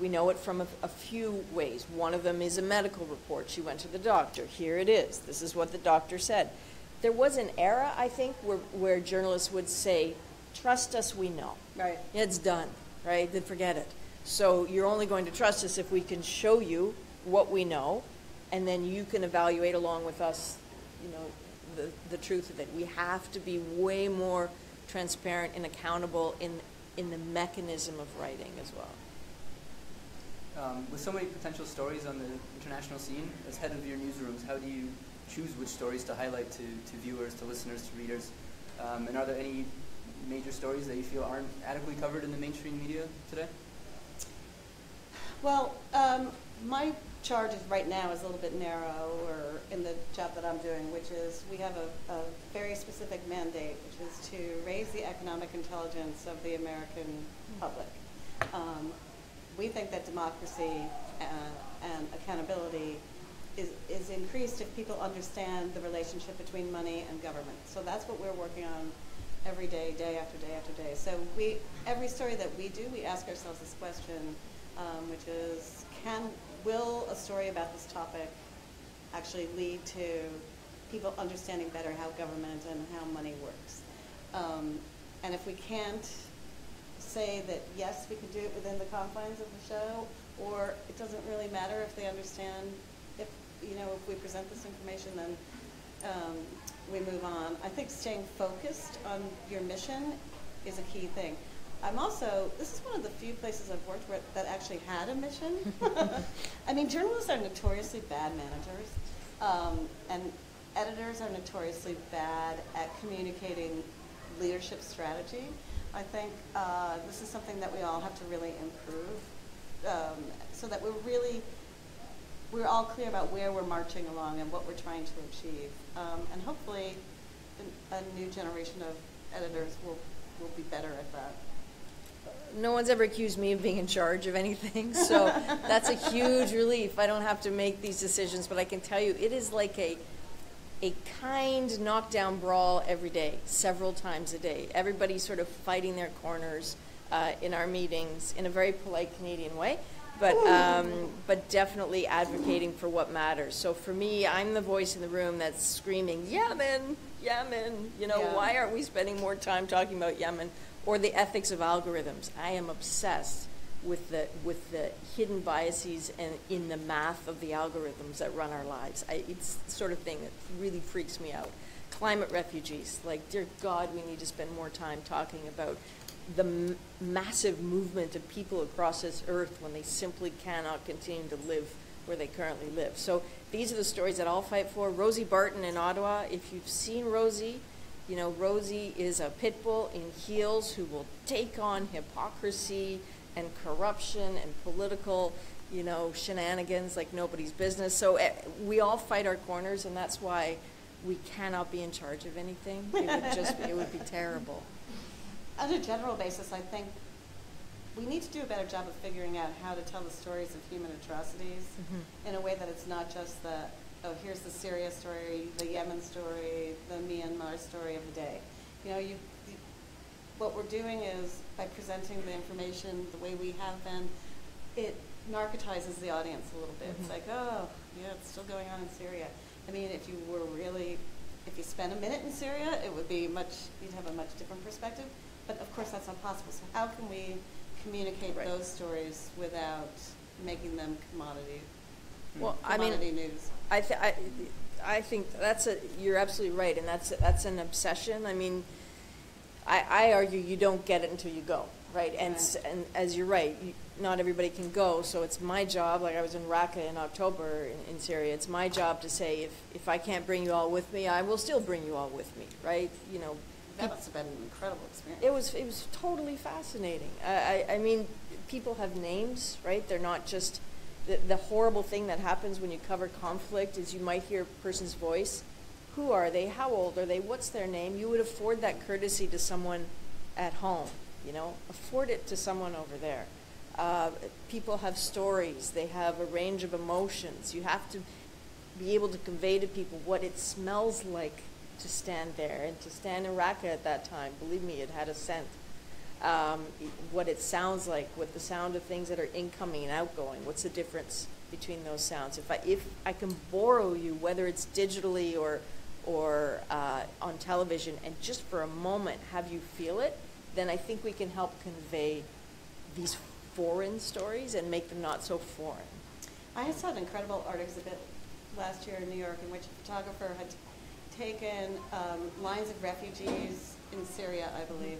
we know it from a, a few ways. One of them is a medical report. She went to the doctor. Here it is. This is what the doctor said. There was an era, I think, where, where journalists would say, Trust us, we know. Right. It's done, right? Then forget it. So you're only going to trust us if we can show you what we know, and then you can evaluate along with us you know, the, the truth of it. We have to be way more transparent and accountable in, in the mechanism of writing as well. Um, with so many potential stories on the international scene, as head of your newsrooms, how do you choose which stories to highlight to, to viewers, to listeners, to readers? Um, and are there any major stories that you feel aren't adequately covered in the mainstream media today? Well, um, my charge is right now is a little bit narrower in the job that I'm doing, which is we have a, a very specific mandate, which is to raise the economic intelligence of the American public. Um, we think that democracy uh, and accountability is, is increased if people understand the relationship between money and government. So that's what we're working on every day, day after day after day. So we, every story that we do, we ask ourselves this question, um, which is, can, will a story about this topic actually lead to people understanding better how government and how money works? Um, and if we can't say that yes, we can do it within the confines of the show, or it doesn't really matter if they understand. If you know, if we present this information, then um, we move on. I think staying focused on your mission is a key thing. I'm also, this is one of the few places I've worked where, that actually had a mission. [laughs] [laughs] I mean, journalists are notoriously bad managers, um, and editors are notoriously bad at communicating leadership strategy. I think uh, this is something that we all have to really improve um, so that we're really, we're all clear about where we're marching along and what we're trying to achieve. Um, and hopefully a new generation of editors will, will be better at that. No one's ever accused me of being in charge of anything, [laughs] so that's a huge relief. I don't have to make these decisions, but I can tell you it is like a a kind knockdown brawl every day, several times a day. Everybody's sort of fighting their corners uh, in our meetings in a very polite Canadian way, but um, but definitely advocating for what matters. So for me, I'm the voice in the room that's screaming, Yemen, Yemen. You know, Yeah. why aren't we spending more time talking about Yemen or the ethics of algorithms? I am obsessed with the with the hidden biases and in the math of the algorithms that run our lives. I, it's the sort of thing that really freaks me out. Climate refugees, like dear God, we need to spend more time talking about the massive movement of people across this earth when they simply cannot continue to live where they currently live. So these are the stories that I'll fight for. Rosie Barton in Ottawa. If you've seen Rosie, you know Rosie is a pit bull in heels who will take on hypocrisy and corruption and political, you know, shenanigans like nobody's business. So eh, we all fight our corners, and that's why we cannot be in charge of anything. It would [laughs] just it would be terrible. On a general basis, I think we need to do a better job of figuring out how to tell the stories of human atrocities in a way that it's not just the, oh, here's the Syria story, the Yemen story, the Myanmar story of the day. You know, you, you what we're doing is by presenting the information the way we have been, it narcotizes the audience a little bit. It's Mhm. like, oh, yeah, it's still going on in Syria. I mean, if you were really, if you spent a minute in Syria, it would be much, you'd have a much different perspective. But of course, that's not possible. So how can we communicate Right. those stories without making them commodity, Well, I mean, commodity news? I, th- I, I think that's a, you're absolutely right, and that's, that's an obsession. I mean, I, I argue you don't get it until you go, right? And, s- and as you're right, you, not everybody can go, so it's my job, like I was in Raqqa in October in, in Syria, it's my job to say, if, if I can't bring you all with me, I will still bring you all with me, right? You know, That must have been an incredible experience. it was it was totally fascinating. I, I, I mean, people have names, right? They're not just the, the horrible thing that happens when you cover conflict is you might hear a person's voice. Who are they? How old are they? What's their name? You would afford that courtesy to someone at home. You know, afford it to someone over there. Uh, people have stories. They have a range of emotions. You have to be able to convey to people what it smells like to stand there and to stand in Raqqa at that time. Believe me, it had a scent. Um, what it sounds like, what the sound of things that are incoming and outgoing. What's the difference between those sounds? If I if I can borrow you, whether it's digitally or or uh, on television, and just for a moment have you feel it, then I think we can help convey these foreign stories and make them not so foreign. I saw an incredible art exhibit last year in New York in which a photographer had taken um, lines of refugees in Syria, I believe,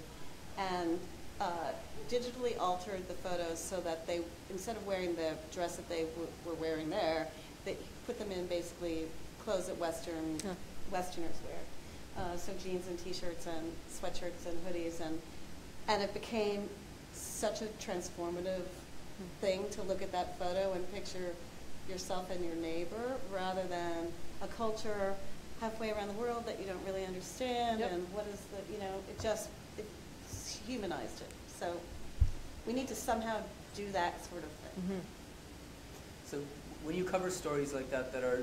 and uh, digitally altered the photos so that they, instead of wearing the dress that they w- were wearing there, they put them in basically clothes that Western Huh. Westerners wear. Uh, so jeans and t-shirts and sweatshirts and hoodies and and it became such a transformative thing to look at that photo and picture yourself and your neighbor rather than a culture halfway around the world that you don't really understand Yep. and what is the you know it just humanized it so we need to somehow do that sort of thing Mhm. So when you cover stories like that that are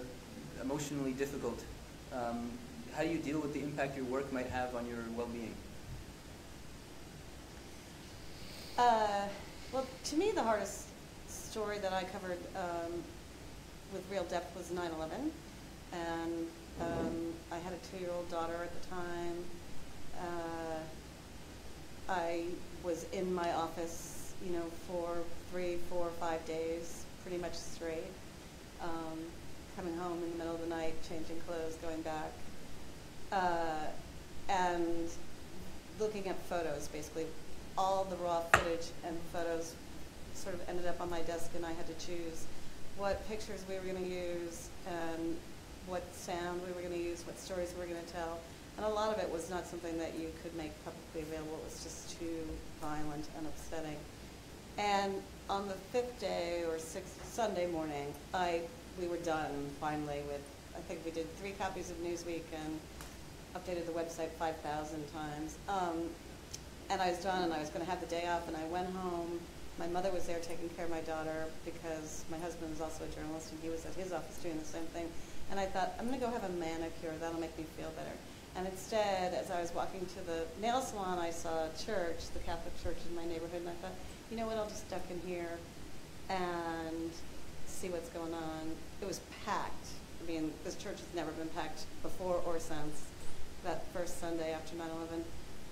emotionally difficult, um, how do you deal with the impact your work might have on your well-being? Uh, well, to me, the hardest story that I covered um, with real depth was 9 11. And um, I had a two year old daughter at the time. Uh, I was in my office, you know, for three, four, five days, pretty much straight. Um, coming home in the middle of the night, changing clothes, going back. Uh, and looking at photos, basically all the raw footage and photos sort of ended up on my desk, and I had to choose what pictures we were going to use and what sound we were going to use, what stories we were going to tell. And a lot of it was not something that you could make publicly available. It was just too violent and upsetting. And on the fifth day or sixth Sunday morning, I we were done finally with. I think we did three copies of Newsweek and updated the website 5,000 times. Um, and I was done, and I was going to have the day off, and I went home. My mother was there taking care of my daughter because my husband was also a journalist, and he was at his office doing the same thing. And I thought, I'm going to go have a manicure. That'll make me feel better. And instead, as I was walking to the nail salon, I saw a church, the Catholic church in my neighborhood, and I thought, you know what, I'll just duck in here and see what's going on. It was packed. I mean, this church has never been packed before or since that first Sunday after 9 11.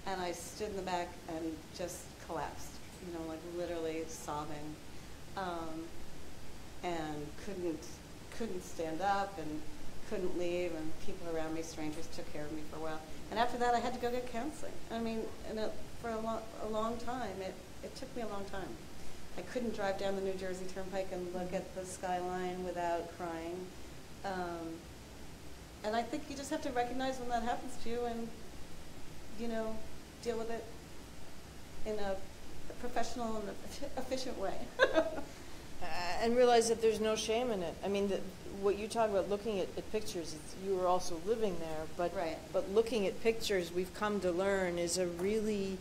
And I stood in the back and just collapsed, you know, like literally sobbing. Um, and couldn't couldn't stand up and couldn't leave and people around me strangers took care of me for a while. And after that i had to go get counseling. I mean and a, for a, lo- a long time. It, it took me a long time. I couldn't drive down the new jersey turnpike and look at the skyline without crying. Um, and i think you just have to recognize when that happens to you and you know deal with it in a, a professional and efficient way. [laughs] Uh, and realize that there's no shame in it. I mean, the, what you talk about looking at, at pictures, it's, you were also living there, but Right. but looking at pictures, we've come to learn is a really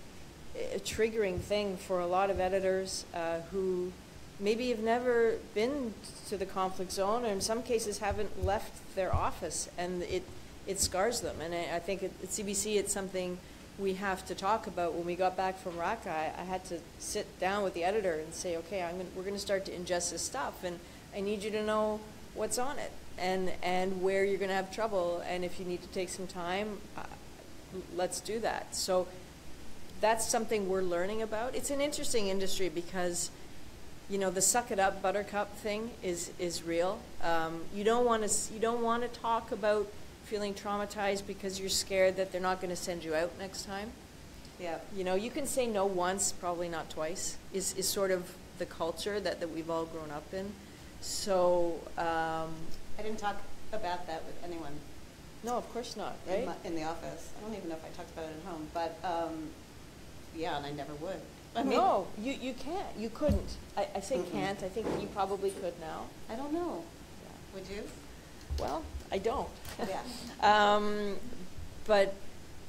uh triggering thing for a lot of editors uh, who maybe have never been to the conflict zone, or in some cases haven't left their office, and it it scars them. And I, I think at, at CBC, it's something we have to talk about. When we got back from Raqqa, I, I had to sit down with the editor and say, okay, I'm gonna, we're going to start to ingest this stuff, and I need you to know what's on it and and where you're going to have trouble, and if you need to take some time, uh, let's do that. So that's something we're learning about. It's an interesting industry because, you know, the suck it up buttercup thing is is real. Um, you don't want to you don't want to talk about feeling traumatized because you're scared that they're not going to send you out next time. yeah You know, you can say no once, probably not twice. Is is sort of the culture that that we've all grown up in. So um, I didn't talk about that with anyone no, of course not, in, right? my, in the office. I don't even know if I talked about it at home, but um, yeah, and I never would. I mean, no, you you can't. You couldn't. I, I say Mm-mm. can't. I think you probably could now. I don't know. Would you? Well, I don't. Yeah. [laughs] um, but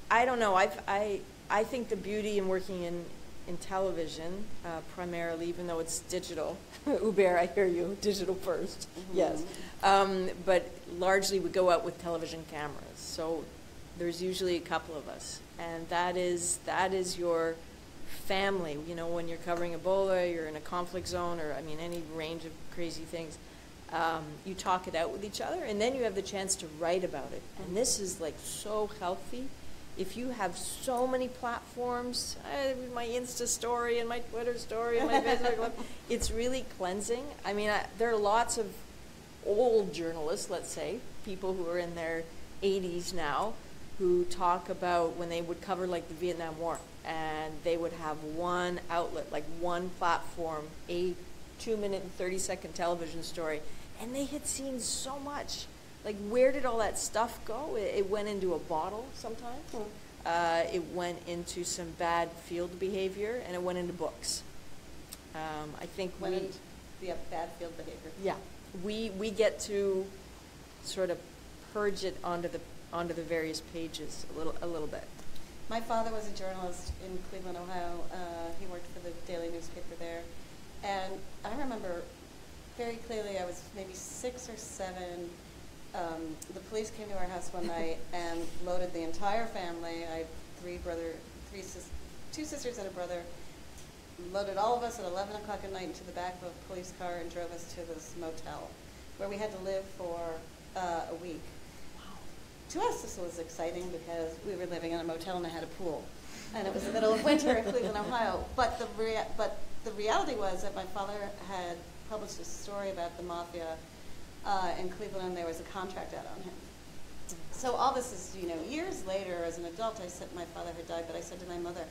I don't know. I've, I I think the beauty in working in in television, uh, primarily, even though it's digital. [laughs] Uber, I hear you. Digital 1st yes. Um, but largely, we go out with television cameras. So there's usually a couple of us, and that is that is your family. You know, when you're covering Ebola, you're in a conflict zone, or I mean, any range of crazy things. Um, you talk it out with each other, and then you have the chance to write about it. And this is like so healthy. If you have so many platforms, uh, my Insta story and my Twitter story and my [laughs] Facebook, it's really cleansing. I mean, I, there are lots of old journalists, let's say, people who are in their 80s now who talk about when they would cover like the Vietnam War and they would have one outlet, like one platform, a two minute and 30 second television story, and they had seen so much. Like, where did all that stuff go? It, it went into a bottle sometimes. Uh, it went into some bad field behavior, and it went into books. Um, I think Went we, into the bad field behavior. yeah, we we get to sort of purge it onto the onto the various pages a little a little bit. My father was a journalist in Cleveland, Ohio. Uh, he worked for the daily newspaper there. And I remember very clearly, I was maybe six or seven. Um, the police came to our house one night [laughs] and loaded the entire family. I had three brother, three sis, two sisters and a brother. Loaded all of us at 11 o'clock at night into the back of a police car and drove us to this motel where we had to live for uh, a week. Wow. To us, this was exciting because we were living in a motel and it had a pool, and it was the middle of winter in Cleveland, [laughs] Ohio. But the rea- but the reality was that my father had published a story about the mafia uh, in Cleveland, there was a contract out on him. So all this is, you know, years later, as an adult, I said my father had died, but I said to my mother,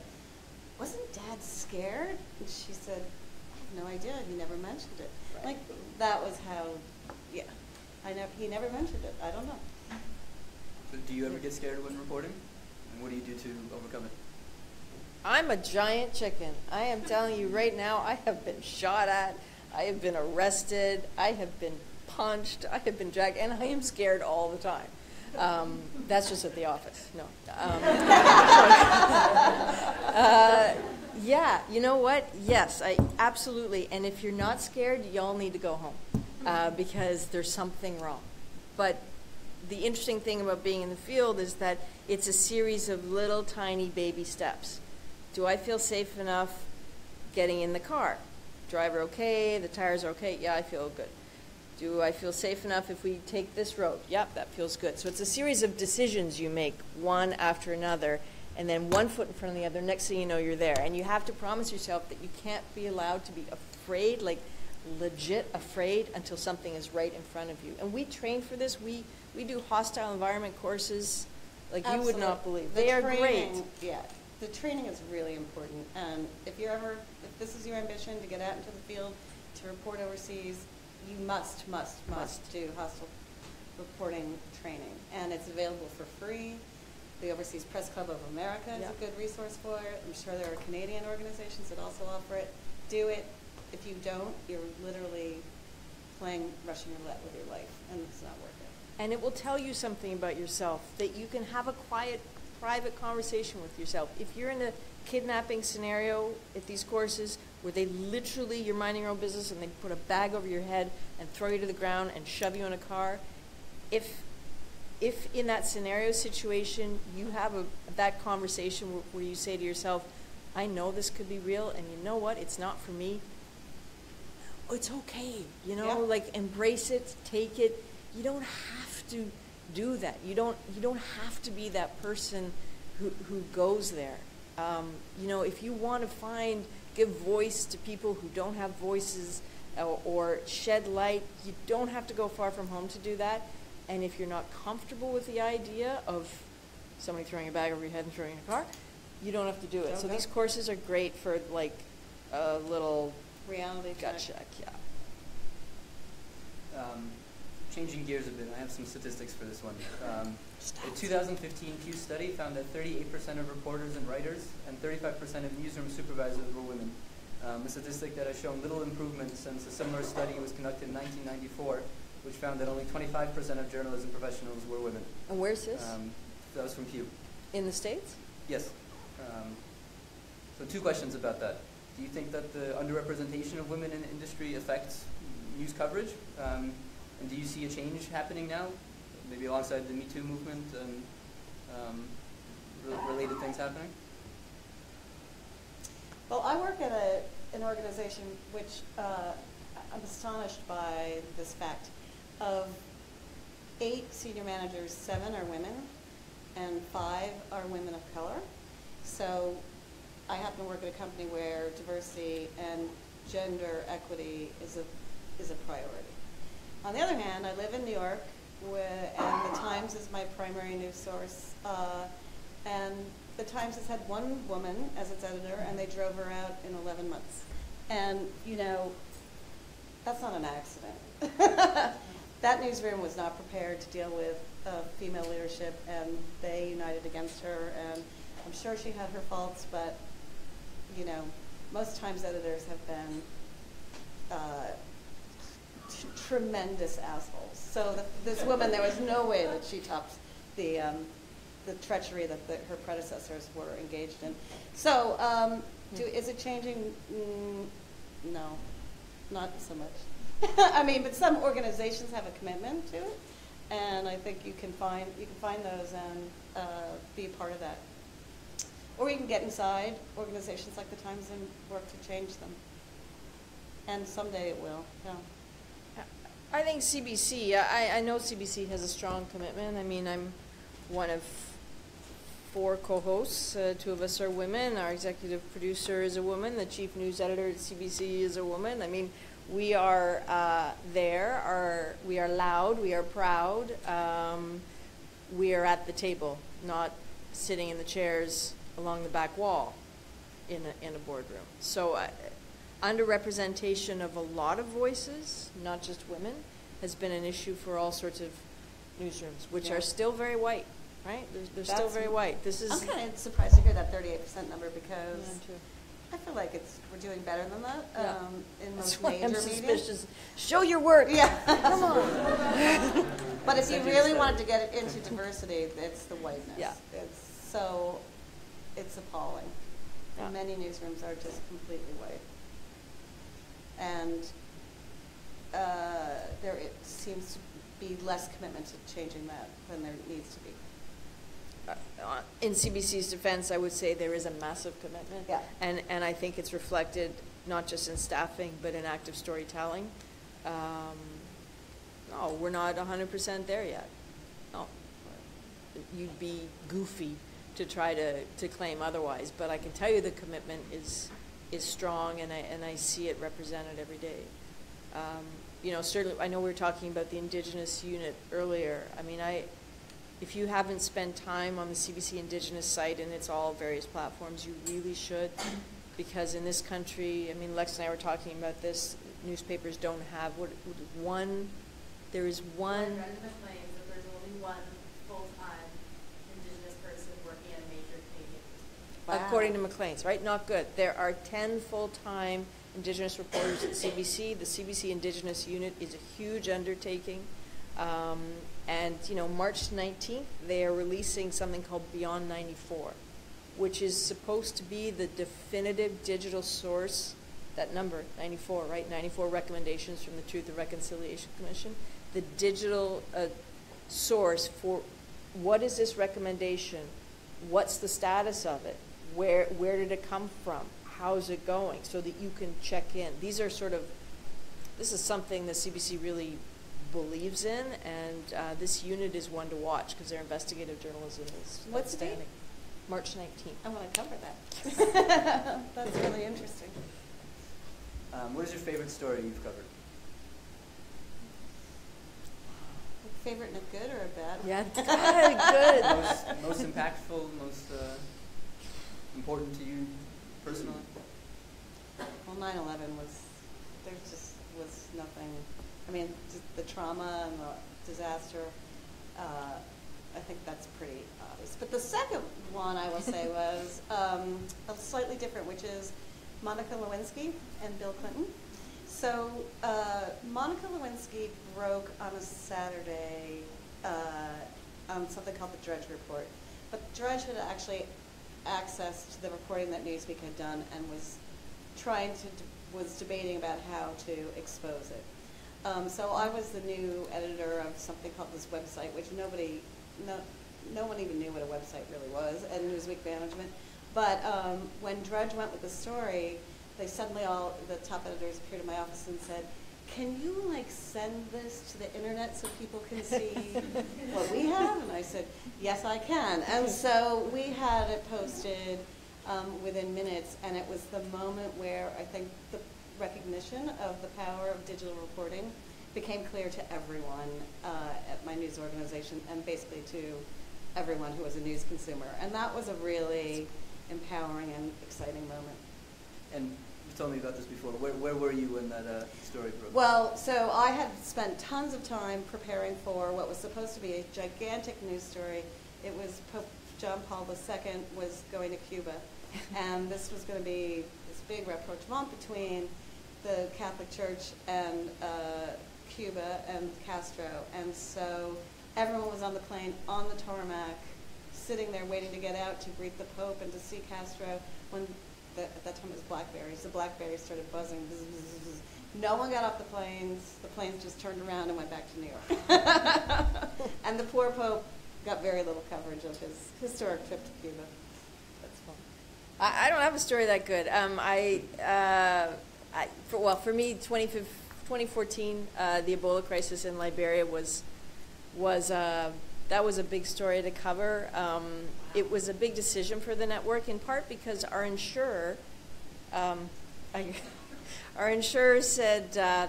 "Wasn't Dad scared?" And she said, "I have no idea. He never mentioned it." Like that was how, yeah. I never. He never mentioned it. I don't know. But do you ever get scared when reporting? And what do you do to overcome it? I'm a giant chicken. I am telling you right now, I have been shot at, I have been arrested, I have been punched, I have been dragged, and I am scared all the time. Um, that's just at the office. No. Um, [laughs] uh, yeah, you know what? Yes, I absolutely. And if you're not scared, y'all need to go home uh, because there's something wrong. But the interesting thing about being in the field is that it's a series of little tiny baby steps. Do I feel safe enough getting in the car? Driver okay? The tires are okay? Yeah, I feel good. Do I feel safe enough if we take this road? Yep, that feels good. So it's a series of decisions you make one after another, and then one foot in front of the other. Next thing you know, you're there. And you have to promise yourself that you can't be allowed to be afraid, like legit afraid, until something is right in front of you. And we train for this. We we do hostile environment courses like you would not believe. The They are training- great. Yeah, the training is really important. And if you're ever, if this is your ambition to get out into the field, to report overseas, you must, must, must do hostile reporting training. And it's available for free. The Overseas Press Club of America is Yeah. a good resource for it. I'm sure there are Canadian organizations that also offer it. Do it. If you don't, you're literally playing Russian roulette with your life, and it's not worth it. And it will tell you something about yourself that you can have a quiet, private conversation with yourself. If you're in a kidnapping scenario at these courses where they literally, you're minding your own business and they put a bag over your head and throw you to the ground and shove you in a car, if if in that scenario situation you have a, that conversation where, where you say to yourself, I know this could be real, and you know what? It's not for me. It's okay, you know, Yeah. like embrace it, take it. You don't have to do that. You don't. You don't have to be that person who who goes there. Um, you know, if you want to find, give voice to people who don't have voices, or, or shed light, you don't have to go far from home to do that. And if you're not comfortable with the idea of somebody throwing a bag over your head and throwing you in a car, you don't have to do it. So these courses are great for like a little Reality check. gut check. Yeah. Um, changing gears a bit, I have some statistics for this one. Um, a 2015 Pew study found that 38% of reporters and writers and 35% of newsroom supervisors were women. Um, a statistic that has shown little improvement since a similar study was conducted in 1994, which found that only 25% of journalism professionals were women. And where's this? Um, that was from Pew. In the states? Yes. Um, so two questions about that. Do you think that the underrepresentation of women in the industry affects news coverage? Um, and do you see a change happening now, maybe alongside the Me Too movement and um, re- related things happening? Well, I work at a, an organization which uh, I'm astonished by this fact. Of eight senior managers, seven are women, and five are women of color. So I happen to work at a company where diversity and gender equity is a, is a priority. On the other hand, I live in New York, and the Times is my primary news source. Uh, and the Times has had one woman as its editor, and they drove her out in 11 months. And you know, that's not an accident. [laughs] that newsroom was not prepared to deal with uh, female leadership, and they united against her. And I'm sure she had her faults, but you know, most times editors have been uh, tremendous assholes. So the, this woman, there was no way that she topped the um, the treachery that the, her predecessors were engaged in. So, um, do, is it changing? Mm, no, not so much. [laughs] I mean, but some organizations have a commitment to it, and I think you can find you can find those and uh, be a part of that. Or you can get inside organizations like the Times and work to change them. And someday it will. Yeah. I think CBC, I, I know CBC has a strong commitment. I mean, I'm one of four co-hosts. Uh, two of us are women. Our executive producer is a woman. The chief news editor at CBC is a woman. I mean, we are uh, there. Our, we are loud. We are proud. Um, we are at the table, not sitting in the chairs along the back wall in a, in a boardroom. So uh, underrepresentation of a lot of voices, not just women, has been an issue for all sorts of newsrooms, which Yeah. are still very white, right? They're, they're still very white. This is. I'm kind of surprised to hear that 38% number because Yeah. I feel like it's we're doing better than that Yeah. um, in most major I'm media. suspicious. Show your work. Yeah. Come on. [laughs] But if you really wanted to get into diversity, it's the whiteness. Yeah. It's so, it's appalling. Yeah. Many newsrooms are just completely white. And uh, there it seems to be less commitment to changing that than there needs to be. Uh, in CBC's defense, I would say there is a massive commitment. Yeah. And, and I think it's reflected not just in staffing, but in active storytelling. Um, no, we're not 100% there yet. No. You'd be goofy to try to, to claim otherwise, but I can tell you the commitment is, is strong, and I, and I see it represented every day. Um, you know, certainly, I know we were talking about the Indigenous unit earlier. I mean, I, if you haven't spent time on the CBC Indigenous site and it's all various platforms, you really should. Because in this country, I mean, Lex and I were talking about this, newspapers don't have, what, what one, there is one, one full-time Indigenous person working at a major Canadian newspaper. according to Maclean's, right? Not good. There are 10 full-time Indigenous reporters at CBC. The CBC Indigenous unit is a huge undertaking. Um, and, you know, March 19th, they are releasing something called Beyond 94, which is supposed to be the definitive digital source, that number, 94, right? 94 recommendations from the Truth and Reconciliation Commission. The digital uh, source for what is this recommendation? What's the status of it? Where, where did it come from? How's it going? So that you can check in. These are sort of, this is something the CBC really believes in, and uh, this unit is one to watch because their investigative journalism is What's the date? March 19th. I want to cover that. [laughs] That's really interesting. Um, what is your favorite story you've covered? Favorite in a good or a bad? Yeah, [laughs] good, good. most, most impactful, most uh, important to you personally? Well, 9/11 was, there just was nothing, I mean, the trauma and the disaster, uh, I think that's pretty obvious. But the second one, I will say, [laughs] was um, a slightly different, which is Monica Lewinsky and Bill Clinton. So uh, Monica Lewinsky broke on a Saturday uh, on something called the Drudge Report. But Drudge had actually accessed the reporting that Newsweek had done and was trying to, was debating about how to expose it. Um, so I was the new editor of something called this website, which nobody, no, no one even knew what a website really was, and Newsweek Management. But um, when Drudge went with the story, they suddenly all, the top editors appeared in my office and said, can you like send this to the internet so people can see [laughs] what we have? And I said, yes, I can. And so we had it posted um, within minutes, and it was the moment where I think the recognition of the power of digital reporting became clear to everyone uh, at my news organization and basically to everyone who was a news consumer. And that was a really empowering and exciting moment. And you told me about this before. Where, where were you when that uh, story broke? Well, so I had spent tons of time preparing for what was supposed to be a gigantic news story. It was Pope John Paul II was going to Cuba, [laughs] and this was going to be this big rapprochement between the Catholic Church and uh, Cuba and Castro. And so everyone was on the plane on the tarmac, sitting there waiting to get out to greet the Pope and to see Castro. When at that time it was Blackberries, the Blackberries started buzzing. Bzz, bzz, bzz. No one got off the planes. The planes just turned around and went back to New York. [laughs] and the poor Pope got very little coverage of his historic trip to Cuba. That's fun. I, I don't have a story that good. Um, I, uh, I for, well, for me, 2014, uh, the Ebola crisis in Liberia was was uh, that was a big story to cover. Um, it was a big decision for the network, in part because our insurer, um, I, [laughs] our insurer said, uh,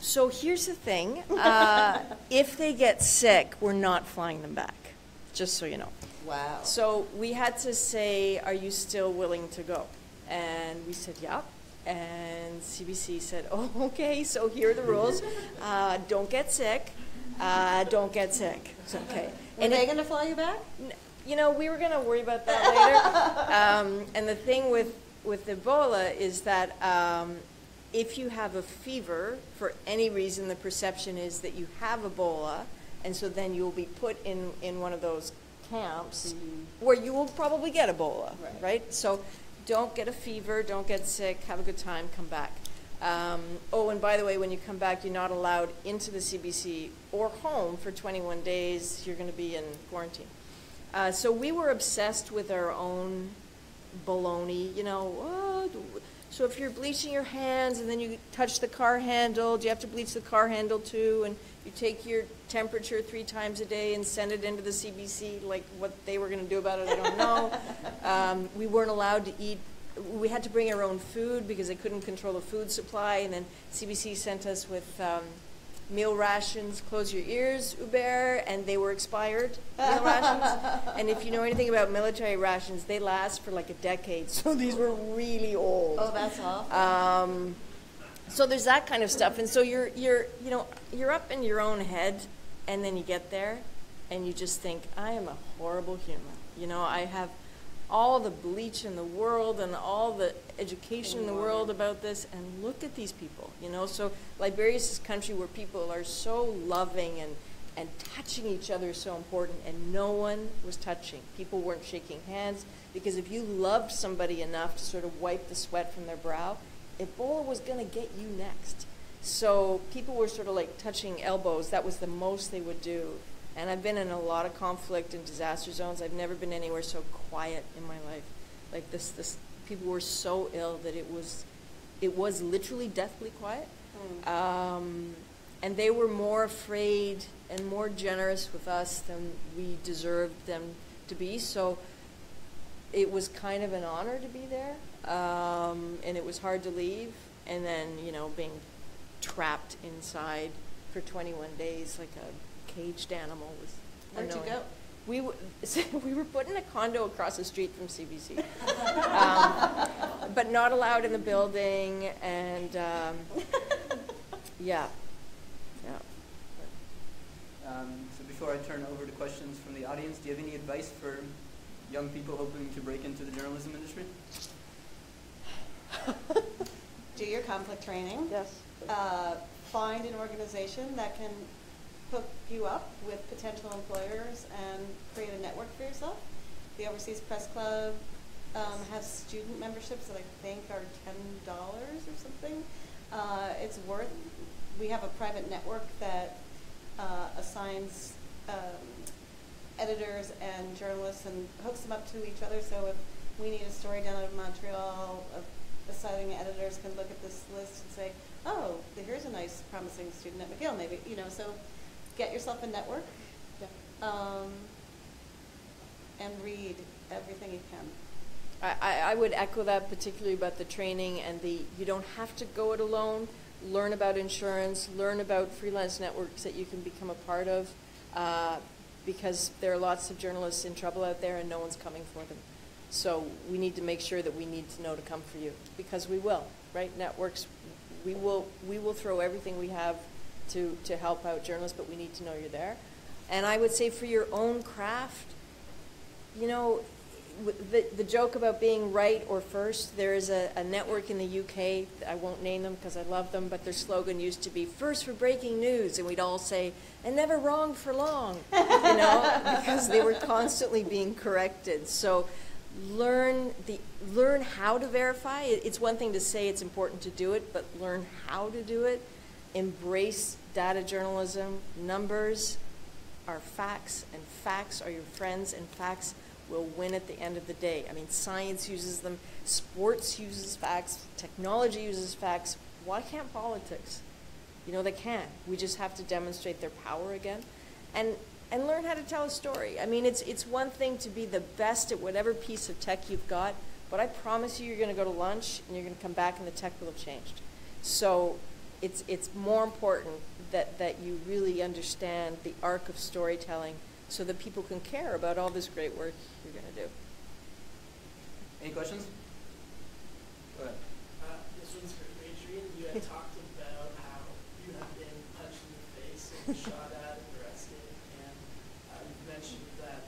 "So here's the thing: uh, [laughs] if they get sick, we're not flying them back." Just so you know. Wow. So we had to say, "Are you still willing to go?" And we said, "Yeah." And CBC said, [laughs] "Oh, okay. So here are the rules: uh, don't get sick. Uh, don't get sick. It's okay." Were And they going to fly you back? You know, we were going to worry about that later. [laughs] um, and the thing with, with Ebola is that um, if you have a fever, for any reason, the perception is that you have Ebola, and so then you'll be put in, in one of those camps where you will probably get Ebola, Right. right? So don't get a fever, don't get sick, have a good time, come back. Um, oh, and by the way, when you come back, you're not allowed into the CBC or home for 21 days. You're going to be in quarantine. Uh, so we were obsessed with our own baloney. You know, oh, so if you're bleaching your hands and then you touch the car handle, do you have to bleach the car handle too? And you take your temperature three times a day and send it into the CBC. Like what they were going to do about it, I don't know. [laughs] um, we weren't allowed to eat. We had to bring our own food because they couldn't control the food supply. And then CBC sent us with um, meal rations. Close your ears, Uber, and they were expired meal rations. [laughs] And if you know anything about military rations, they last for like a decade. [laughs] So these were really old. Oh, that's awful. Um, so there's that kind of stuff, and so you're you're you know you're up in your own head, and then you get there, and you just think I am a horrible human. You know I have all the bleach in the world and all the education in the world about this, and look at these people. You know, so Liberia is this country where people are so loving and and touching each other is so important, and no one was touching. People weren't shaking hands because if you loved somebody enough to sort of wipe the sweat from their brow, Ebola was going to get you next. So people were sort of like touching elbows. That was the most they would do. And I've been in a lot of conflict and disaster zones. I've never been anywhere so quiet in my life. Like this, this people were so ill that it was, it was literally deathly quiet. Um, and they were more afraid and more generous with us than we deserved them to be. So it was kind of an honor to be there, um, and it was hard to leave. And then, you know, being trapped inside for 21 days like a caged animal was. Where'd you go? We, w- [laughs] we were put in a condo across the street from CBC, [laughs] um, but not allowed in the building, and um, yeah, yeah. Um, so before I turn over to questions from the audience, do you have any advice for young people hoping to break into the journalism industry? [laughs] Do your conflict training. Yes. Uh, find an organization that can hook you up with potential employers and create a network for yourself. The Overseas Press Club um, has student memberships that I think are ten dollars or something. Uh, it's worth. We have a private network that uh, assigns um, editors and journalists and hooks them up to each other. So if we need a story done out of Montreal, uh, assigning editors can look at this list and say, oh, here's a nice, promising student at McGill, maybe, you know, so get yourself a network um, and read everything you can. I, I I would echo that particularly about the training and the you don't have to go it alone, learn about insurance, learn about freelance networks that you can become a part of, uh, because there are lots of journalists in trouble out there and no one's coming for them. So we need to make sure that we need to know to come for you, because we will, right? Networks, we will, we will throw everything we have to, to help out journalists, but we need to know you're there. And I would say for your own craft, you know, the, the joke about being right or first, there is a, a network in the UK, I won't name them because I love them, but their slogan used to be first for breaking news, and we'd all say, and never wrong for long, you know, [laughs] because they were constantly being corrected. So learn the learn how to verify. It's one thing to say it's important to do it, but learn how to do it. Embrace data journalism. Numbers are facts, and facts are your friends, and facts will win at the end of the day. I mean, science uses them, sports uses facts, technology uses facts. Why can't politics? You know, they can. We just have to demonstrate their power again. And and learn how to tell a story. I mean, it's it's one thing to be the best at whatever piece of tech you've got, but I promise you, you're going to go to lunch and you're going to come back and the tech will have changed. So, it's it's more important that that you really understand the arc of storytelling, so that people can care about all this great work you're going to do. Any questions? Go ahead. Uh, this one's for Adrienne. You had talked about how you have been punched in the face and shot at and arrested, and uh, you mentioned that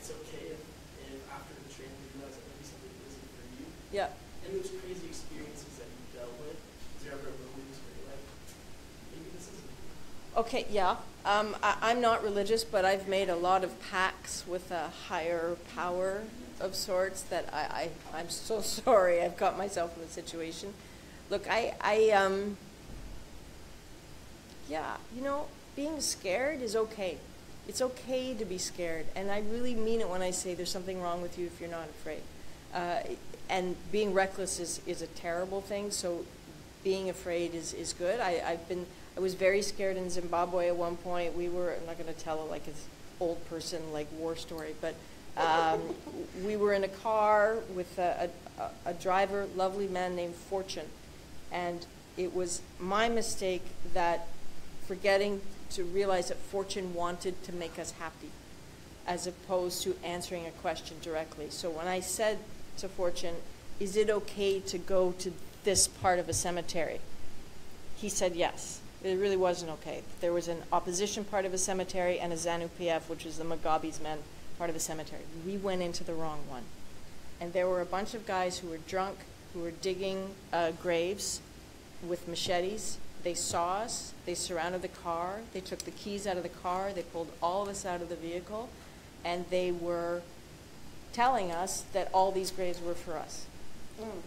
it's okay if, if after the training you realize that maybe something isn't for you. Yeah. And those crazy experiences that you dealt with, is there ever a moment where you're like, maybe this isn't for me? Okay, yeah. Um, I, I'm not religious, but I've made a lot of pacts with a higher power of sorts that I, I, I'm so [laughs] sorry I've got myself in the situation. Look, I, I, um, yeah, you know, being scared is okay. It's okay to be scared. And I really mean it when I say there's something wrong with you if you're not afraid. Uh, and being reckless is, is a terrible thing, so being afraid is, is good. I, I've been, I was very scared in Zimbabwe at one point. We were, I'm not going to tell it like it's old person, like war story, but um, we were in a car with a, a, a driver, lovely man named Fortune. And it was my mistake that forgetting to realize that Fortune wanted to make us happy as opposed to answering a question directly. So when I said to Fortune, is it okay to go to this part of a cemetery? He said yes. It really wasn't okay. There was an opposition part of a cemetery and a ZANU PF, which is the Mugabe's men part of the cemetery. We went into the wrong one. And there were a bunch of guys who were drunk, who were digging uh, graves with machetes. They saw us. They surrounded the car. They took the keys out of the car. They pulled all of us out of the vehicle. And they were telling us that all these graves were for us.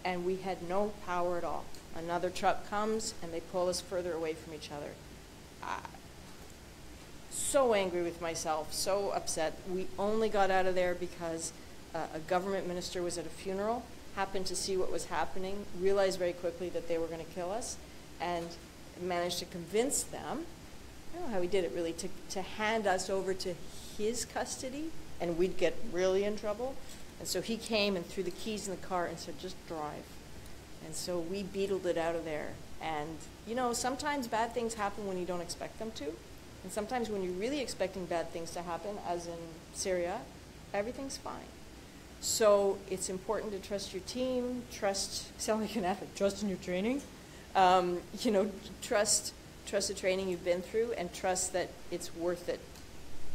And we had no power at all. Another truck comes and they pull us further away from each other. So angry with myself, so upset. We only got out of there because uh, a government minister was at a funeral, happened to see what was happening, realized very quickly that they were going to kill us, and managed to convince them. I don't know how he did it really to, to hand us over to his custody, and we'd get really in trouble. And so he came and threw the keys in the car and said, "Just drive." And so we beetled it out of there. And you know, sometimes bad things happen when you don't expect them to. And sometimes when you're really expecting bad things to happen, as in Syria, everything's fine. So it's important to trust your team, trust, [laughs] sound like an athlete, trust in your training. Um, you know, trust, trust the training you've been through and trust that it's worth it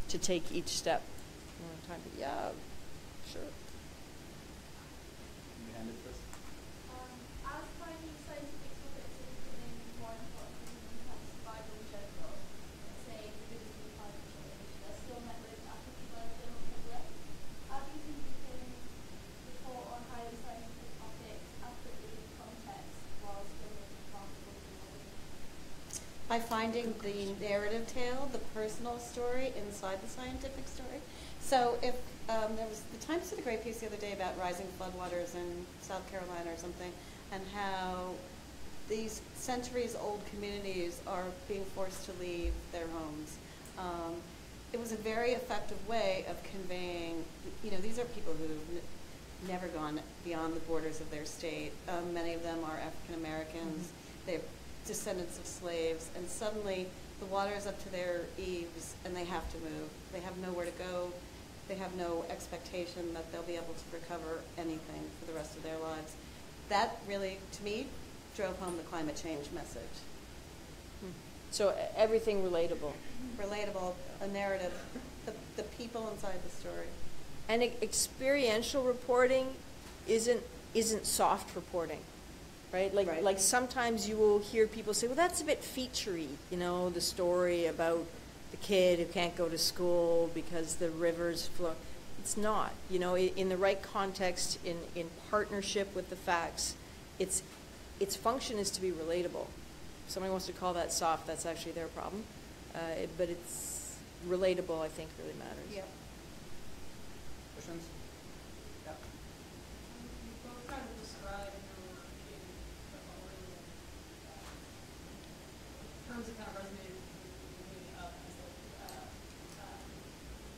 to take each step. Yeah, sure. You hand it first. Um, as finding scientific topics are becoming more important in terms of survival in general, let's say because of climate change, they're still met with apathy by the general public. How do you think you can report on highly scientific topics accurately in context while still making responsible for the by finding the narrative tale, the personal story inside the scientific story. So if um, there was the Times did a great piece the other day about rising floodwaters in South Carolina or something, and how these centuries-old communities are being forced to leave their homes. Um, it was a very effective way of conveying. You know, these are people who've never gone beyond the borders of their state. Um, many of them are African Americans. They've descendants of slaves, and suddenly the water is up to their eaves and they have to move. They have nowhere to go. They have no expectation that they'll be able to recover anything for the rest of their lives. That really, to me, drove home the climate change message. Hmm. So e- everything relatable. Relatable, a narrative, the, the people inside the story. And experiential reporting isn't isn't soft reporting, right? Like Right. like sometimes you will hear people say, "Well, that's a bit featurey," you know, the story about the kid who can't go to school because the rivers flow. It's not, you know, in the right context, in in partnership with the facts, its its function is to be relatable. If somebody wants to call that soft, that's actually their problem. Uh, it- but it's relatable, I think, really matters. Questions? Yeah. You both kind of described your work in the following, uh, terms that kind of resonated with me uh, as like, uh, um,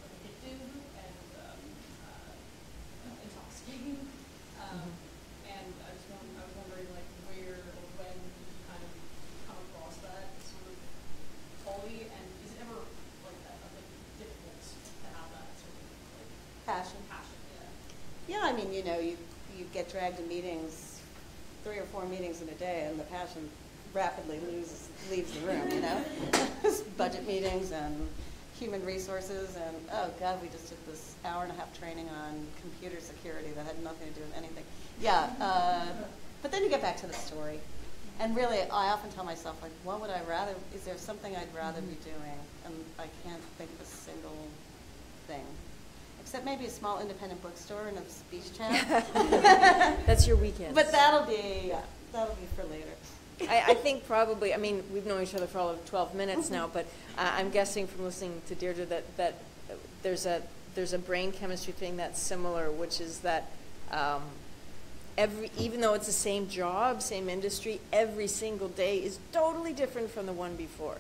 like addictive and um, uh, intoxicating. [laughs] Um, And I was wondering, I was wondering like where or when did you kind of come across that sort of quality, and is it ever like that, like difficult to have that sort of like Passion. passion? Yeah. Yeah, I mean, you know, you, you get dragged to meetings, three or four meetings in a day, and the passion rapidly loses, leaves the room, you know? [laughs] Budget meetings and human resources, and, oh, God, we just did this hour and a half training on computer security that had nothing to do with anything. Yeah, uh, but then you get back to the story. And really, I often tell myself, like, what would I rather, is there something I'd rather be doing? And I can't think of a single thing. Except maybe a small independent bookstore in a beach town. [laughs] That's your weekend. But that'll be, yeah, that'll be for later. I, I think probably, I mean, we've known each other for all of 12 minutes now, but uh, I'm guessing from listening to Deirdre that, that there's a, there's a brain chemistry thing that's similar, which is that um, every, even though it's the same job, same industry, every single day is totally different from the one before.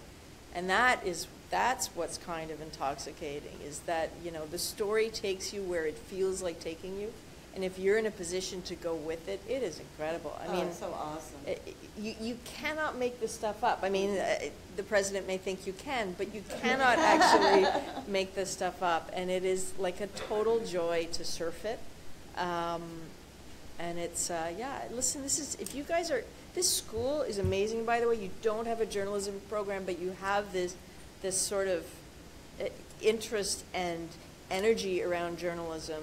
And that is, that's what's kind of intoxicating, is that, you know, the story takes you where it feels like taking you. And if you're in a position to go with it, it is incredible. I Oh, mean, it's so awesome. uh, You, you cannot make this stuff up. I mean, uh, the president may think you can, but you [laughs] cannot actually make this stuff up. And it is like a total joy to surf it. Um, and it's, uh, yeah, listen, this is, if you guys are, this school is amazing, by the way. You don't have a journalism program, but you have this, this sort of uh, interest and energy around journalism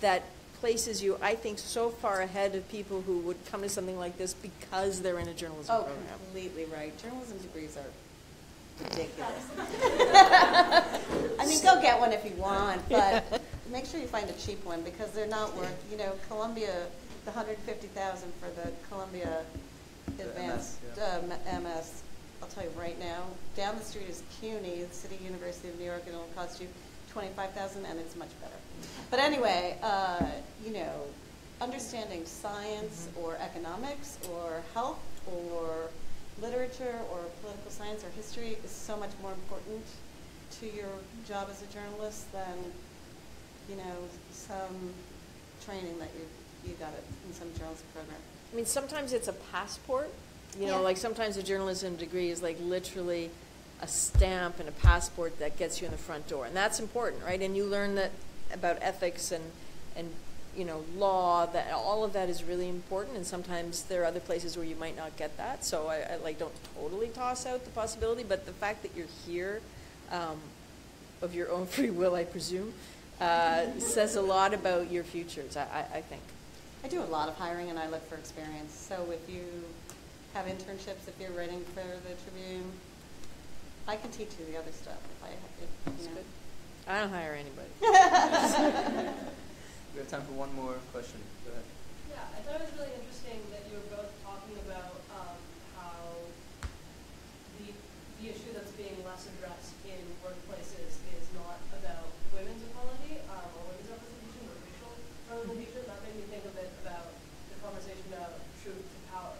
that places you, I think, so far ahead of people who would come to something like this because they're in a journalism Oh, program. completely right. Journalism degrees are ridiculous. [laughs] I mean, go get one if you want, but make sure you find a cheap one because they're not worth, you know, Columbia, the hundred fifty thousand for the Columbia The Advanced MS, yeah. uh, m- MS. I'll tell you right now, down the street is CUNY, the City University of New York, and it'll cost you twenty-five thousand, and it's much better. But anyway, uh, you know, understanding science or economics or health or literature or political science or history is so much more important to your job as a journalist than, you know, some training that you, you got it in some journalism program. I mean, sometimes it's a passport. You know, like sometimes a journalism degree is like literally a stamp and a passport that gets you in the front door, and that's important, right? And you learn that about ethics and and you know law. That all of that is really important, and sometimes there are other places where you might not get that. So I, I like don't totally toss out the possibility, but the fact that you're here. Um, of your own [laughs] free will, I presume, uh, says a lot about your futures, I, I, I think. I do a lot of hiring and I look for experience. So if you have internships, if you're writing for the Tribune, I can teach you the other stuff if I, if, you know. I don't hire anybody. [laughs] We have time for one more question. Go ahead. Yeah, I thought it was really interesting that you were both talking about um, how the, the issue that's being less addressed in workplaces is not about women's equality um, or women's representation or racial representation. That made me think a bit about the conversation about truth to power.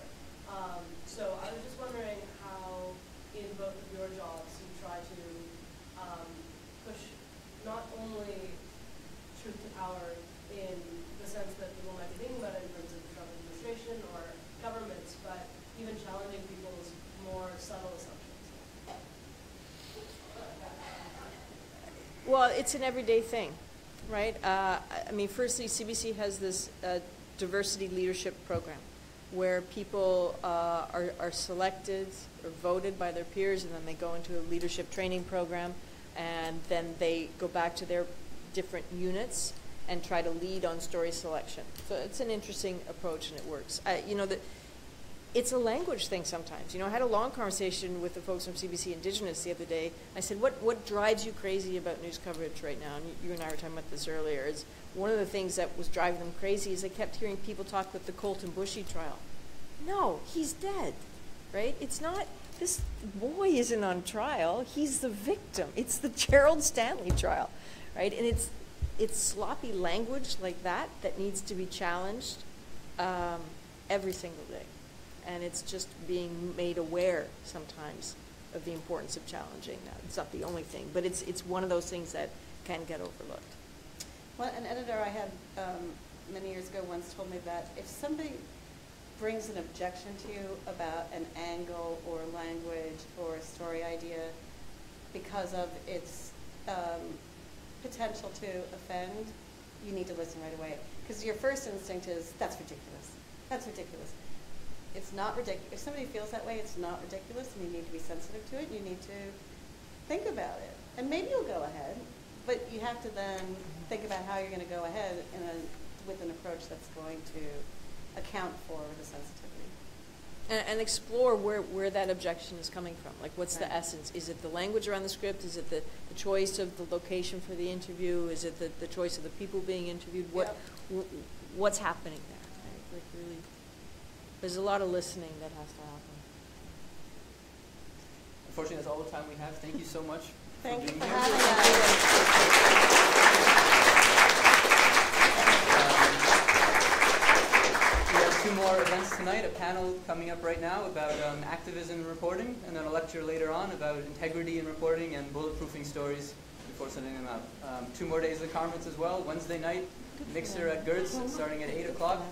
Um, so I was just wondering how, in both of your jobs, you try to um, push not only truth to power in the sense that people might be thinking about it in terms of Trump administration or governments, but even challenging people's more subtle assumptions? Well, it's an everyday thing, right? Uh, I- mean, firstly, CBC has this uh, diversity leadership program where people uh, are, are selected or voted by their peers, and then they go into a leadership training program, and then they go back to their different units and try to lead on story selection. So it's an interesting approach, and it works. You know, the, it's a language thing sometimes. You know, I had a long conversation with the folks from CBC Indigenous the other day. I said, what, what drives you crazy about news coverage right now? And you, and I were talking about this earlier. Is one of the things that was driving them crazy is they kept hearing people talk about the Colten Boushie trial. No, he's dead, right? It's not, this boy isn't on trial. He's the victim. It's the [laughs] Gerald Stanley trial, right? And it's, it's sloppy language like that that needs to be challenged um, every single day and it's just being made aware sometimes of the importance of challenging that. It's not the only thing, but it's it's one of those things that can get overlooked. Well, an editor I had um, many years ago once told me that if somebody brings an objection to you about an angle or language or a story idea because of its um, potential to offend, you need to listen right away. Because your first instinct is, that's ridiculous. That's ridiculous. It's not ridiculous. If somebody feels that way, it's not ridiculous, and you need to be sensitive to it. You need to think about it, and maybe you'll go ahead, but you have to then think about how you're going to go ahead in a, with an approach that's going to account for the sensitivity. And, and explore where, where that objection is coming from. Like, what's the essence? Is it the language around the script? Is it the, the choice of the location for the interview? Is it the, the choice of the people being interviewed? What, w- what's happening there? Right? Like, really, there's a lot of listening that has to happen. Unfortunately, that's all the time we have. Thank you so much Thank you for having us. We have two more events tonight, a panel coming up right now about um, activism and reporting, and then a lecture later on about integrity in reporting and bulletproofing stories before sending them out. Um, two more days of the conference as well. Wednesday night, mixer at Gert's starting at 8 o'clock.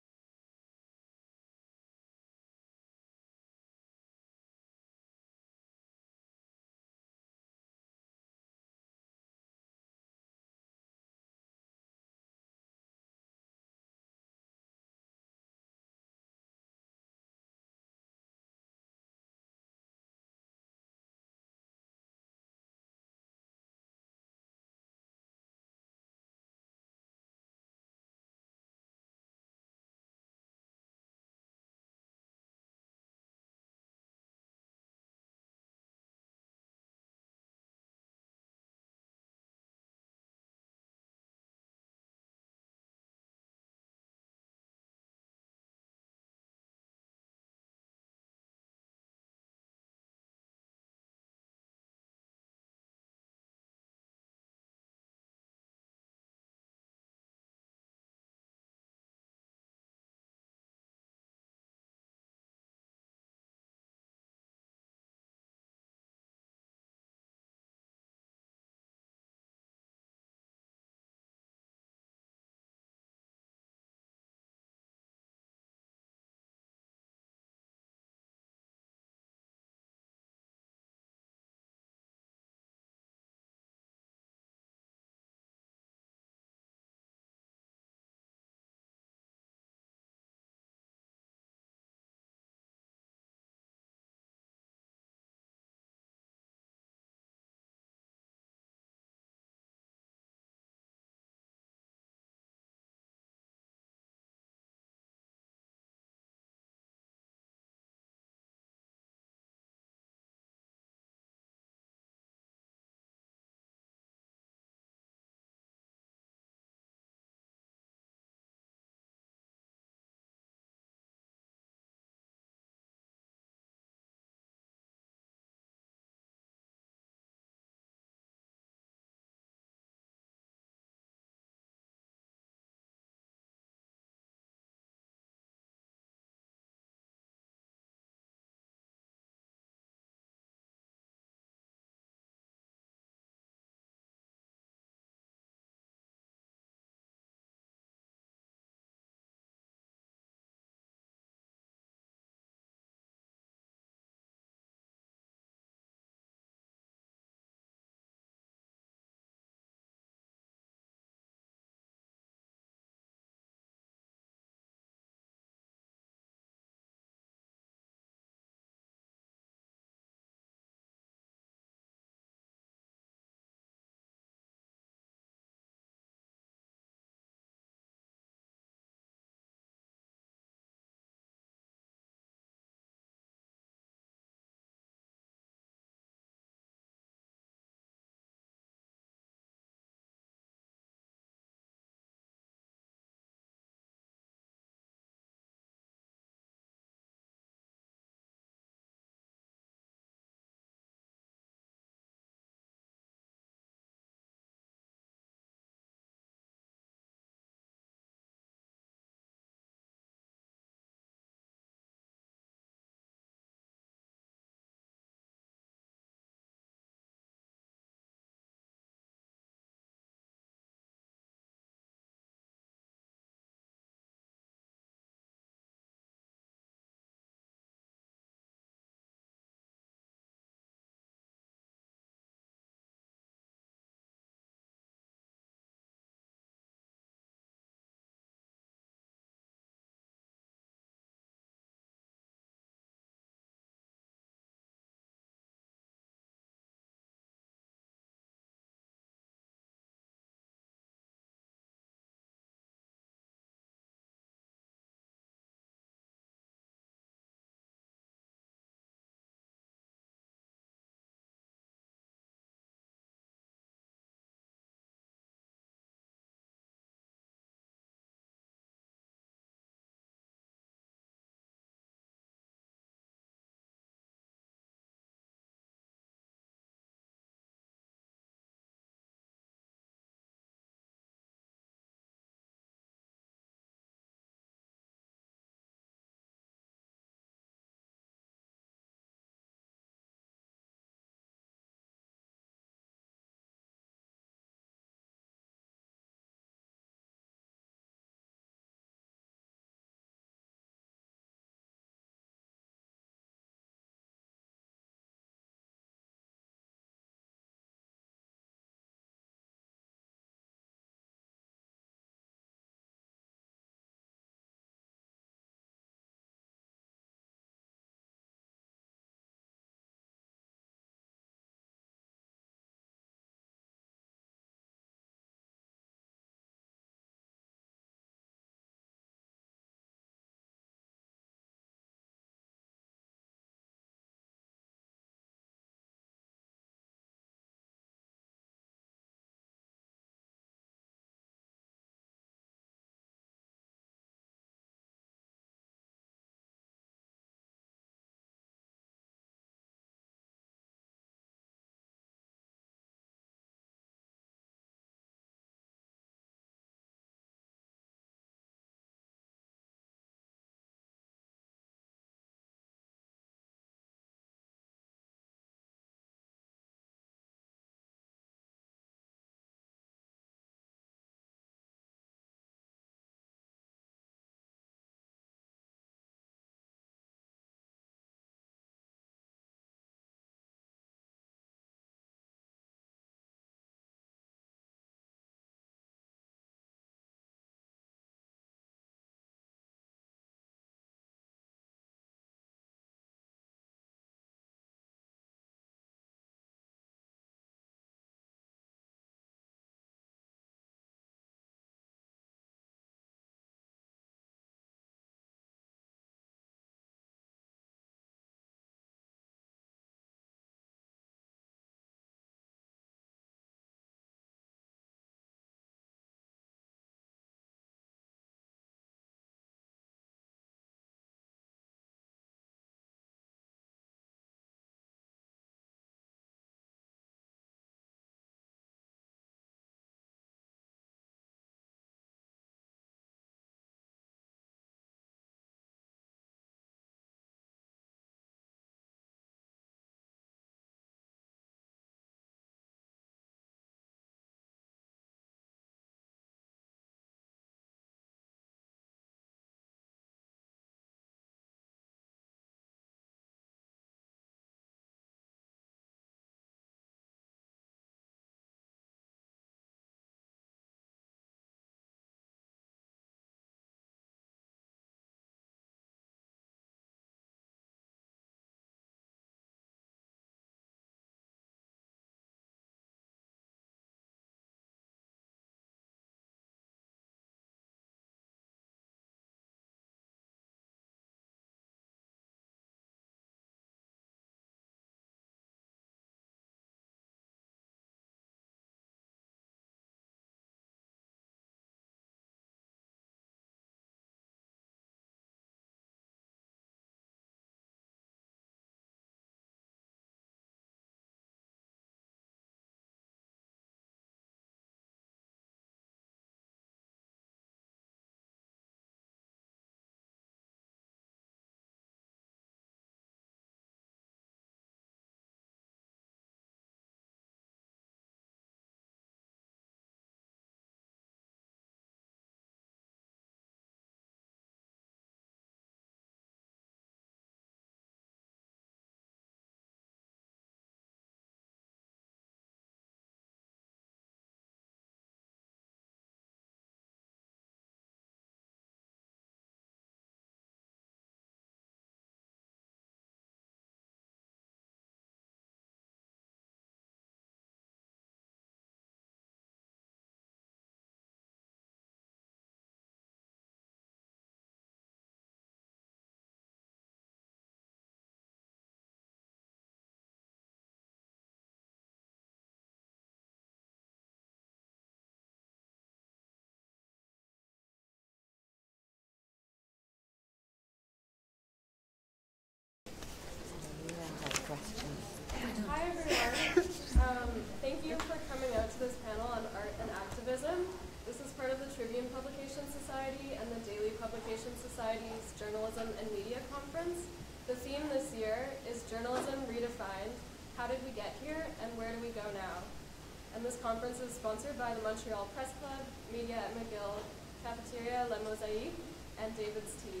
This conference is sponsored by the Montreal Press Club, Media at McGill, Cafeteria La Mosaïque, and David's Tea.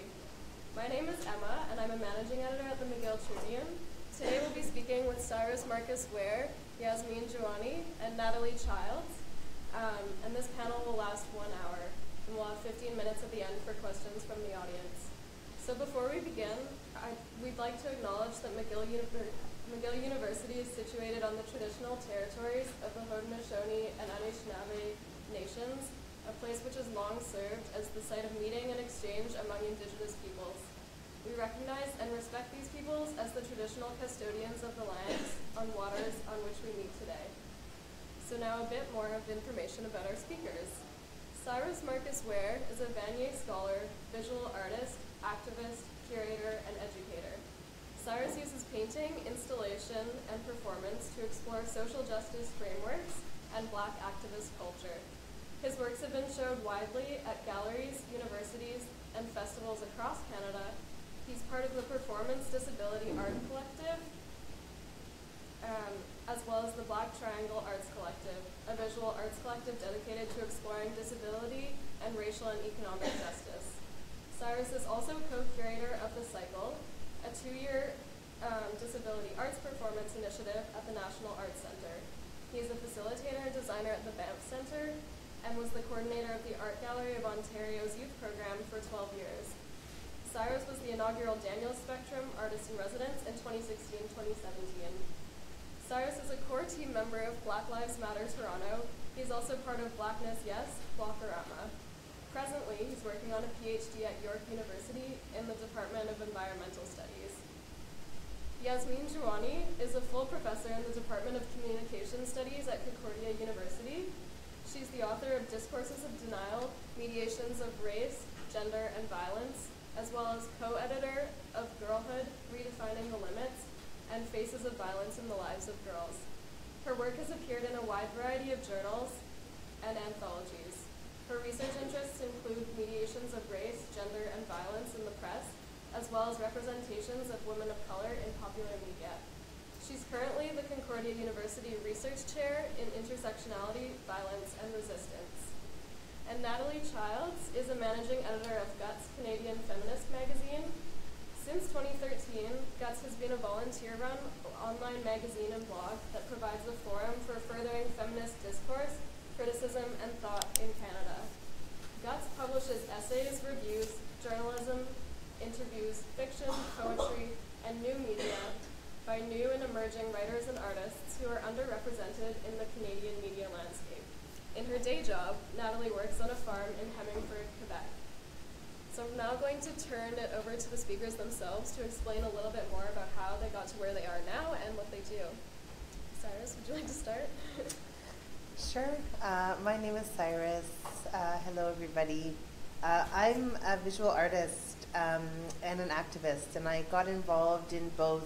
My name is Emma, and I'm a managing editor at the McGill Tribune. Today we'll be speaking with Syrus Marcus Ware, Yasmin Jiwani, and Natalie Childs. Um, and this panel will last one hour, and we'll have 15 minutes at the end for questions from the audience. So before we begin, I, we'd like to acknowledge that McGill, Univer- McGill University is situated on the traditional territories of the Haudenosaunee and Anishinaabe nations, a place which has long served as the site of meeting and exchange among indigenous peoples. We recognize and respect these peoples as the traditional custodians of the lands on waters on which we meet today. So now a bit more of information about our speakers. Syrus Marcus Ware is a Vanier scholar, visual artist, activist, curator, and educator. Syrus uses painting, installation, and performance to explore social justice frameworks and black activist culture. His works have been showed widely at galleries, universities, and festivals across Canada. He's part of the Performance Disability Art Collective, um, as well as the Black Triangle Arts Collective, a visual arts collective dedicated to exploring disability and racial and economic justice. Syrus is also co-curator of The Cycle, a two-year um, disability arts performance initiative at the National Arts Center. He is a facilitator and designer at the Banff Center and was the coordinator of the Art Gallery of Ontario's youth program for 12 years. Syrus was the inaugural Daniel Spectrum Artist in Residence in 2016-2017. Syrus is a core team member of Black Lives Matter Toronto. He's also part of Blackness Yes, Blockorama. Presently, he's working on a PhD at York University in the Department of Environmental Studies. Yasmin Jiwani is a full professor in the Department of Communication Studies at Concordia University. She's the author of Discourses of Denial, Mediations of Race, Gender, and Violence, as well as co-editor of Girlhood, Redefining the Limits, and Faces of Violence in the Lives of Girls. Her work has appeared in a wide variety of journals and anthologies. Her research interests include mediations of race, gender, and violence in the press, as well as representations of women of color in popular media. She's currently the Concordia University Research Chair in Intersectionality, Violence, and Resistance. And Natalie Childs is a managing editor of Guts Canadian Feminist magazine. Since 2013, Guts has been a volunteer run online magazine and blog that provides a forum for furthering feminist discourse, criticism, and thought in Canada. Guts publishes essays, reviews, journalism, interviews, fiction, poetry, and new media by new and emerging writers and artists who are underrepresented in the Canadian media landscape. In her day job, Natalie works on a farm in Hemingford, Quebec. So I'm now going to turn it over to the speakers themselves to explain a little bit more about how they got to where they are now and what they do. Syrus, would you like to start? [laughs] Sure. Uh, my name is Syrus. Uh, hello, everybody. Uh, I'm a visual artist um, and an activist, and I got involved in both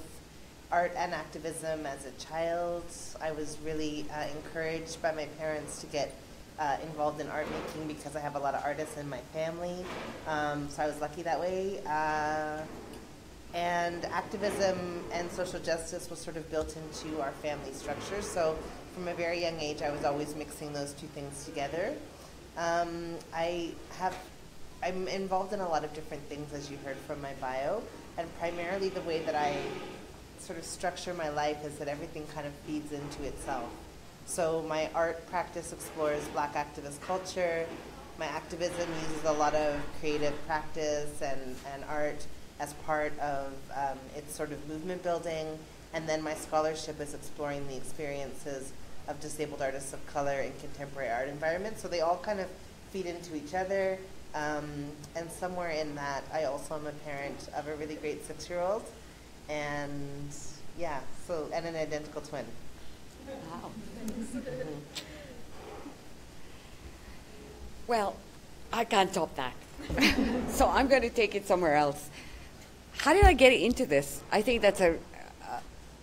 art and activism as a child. I was really uh, encouraged by my parents to get uh, involved in art making because I have a lot of artists in my family. Um, so I was lucky that way. Uh, and activism and social justice was sort of built into our family structure. So from a very young age, I was always mixing those two things together. Um, I have, I'm involved in a lot of different things, as you heard from my bio, and primarily the way that I sort of structure my life is that everything kind of feeds into itself. So my art practice explores black activist culture. My activism uses a lot of creative practice and, and art as part of um, its sort of movement building. And then my scholarship is exploring the experiences of disabled artists of color in contemporary art environments. So they all kind of feed into each other. Um, and somewhere in that, I also am a parent of a really great six year old. And yeah, so, and an identical twin. Wow. [laughs] Well, I can't top that. [laughs] so I'm going to take it somewhere else. How did I get into this? I think that's a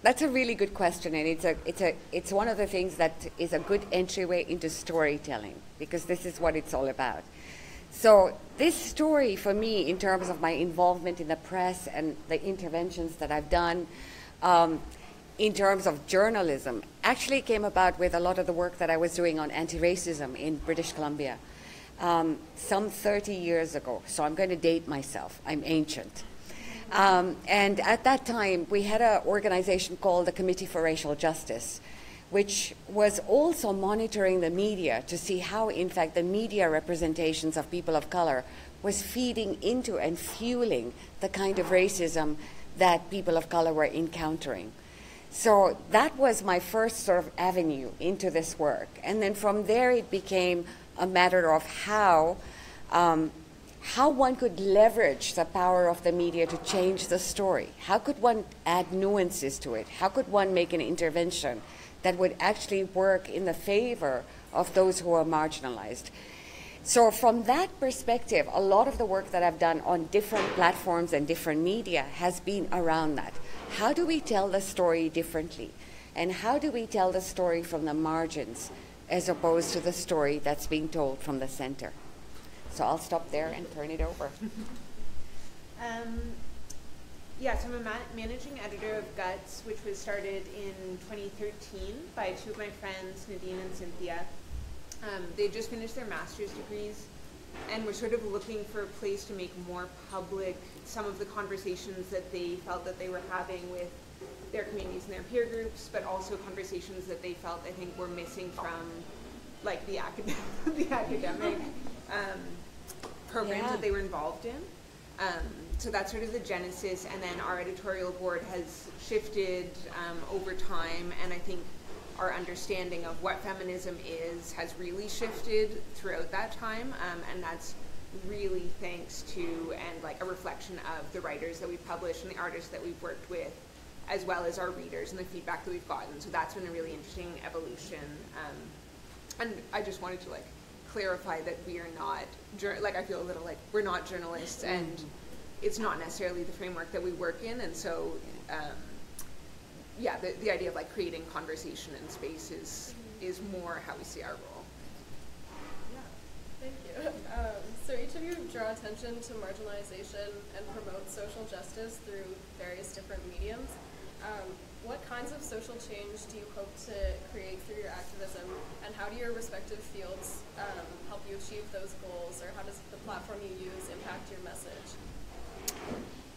that's a really good question, and it's a it's a it's one of the things that is a good entryway into storytelling because this is what it's all about. So this story for me, in terms of my involvement in the press and the interventions that I've done, um, in terms of journalism, actually came about with a lot of the work that I was doing on anti-racism in British Columbia, um, some 30 years ago. So I'm going to date myself. I'm ancient. Um, and at that time, we had an organization called the Committee for Racial Justice, which was also monitoring the media to see how, in fact, the media representations of people of color was feeding into and fueling the kind of racism that people of color were encountering. So that was my first sort of avenue into this work. And then from there, it became a matter of how. Um, how one could leverage the power of the media to change the story. How could one add nuances to it? How could one make an intervention that would actually work in the favor of those who are marginalized? So, from that perspective, a lot of the work that I've done on different platforms and different media has been around that. How do we tell the story differently? And how do we tell the story from the margins as opposed to the story that's being told from the center? So I'll stop there and turn it over. [laughs] Um, yeah, so I'm a ma- managing editor of Guts, which was started in 2013 by two of my friends, Nadine and Cynthia. Um, they just finished their master's degrees and were sort of looking for a place to make more public some of the conversations that they felt that they were having with their communities and their peer groups, but also conversations that they felt I think were missing from like the, acad- [laughs] the academic [laughs] um, programs Yeah. that they were involved in. Um, so that's sort of the genesis, and then our editorial board has shifted um, over time, and I think our understanding of what feminism is has really shifted throughout that time, um, and that's really thanks to and like a reflection of the writers that we've published and the artists that we've worked with, as well as our readers and the feedback that we've gotten. So that's been a really interesting evolution. Um, and I just wanted to like clarify that we are not like I feel a little like we're not journalists and it's not necessarily the framework that we work in and so um, yeah the, the idea of like creating conversation and space is is more how we see our role Yeah, Thank you. [laughs] Um, so each of you draw attention to marginalization and promote social justice through various different mediums. Um, what kinds of social change do you hope to create through your activism, and how do your respective fields um, help you achieve those goals, or how does the platform you use impact your message?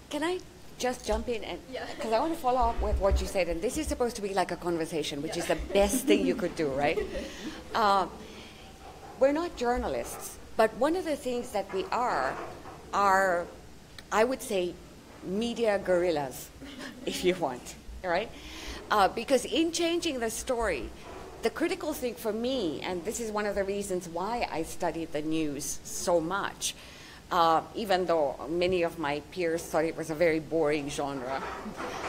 Can I just jump in and Yeah. [laughs] because I want to follow up with what you said, and this is supposed to be like a conversation, which is the best thing you could do, [laughs] right? Um, we're not journalists, but one of the things that we are are, I would say, media guerrillas, if you want, right? Uh, because in changing the story, the critical thing for me, and this is one of the reasons why I studied the news so much, uh, even though many of my peers thought it was a very boring genre,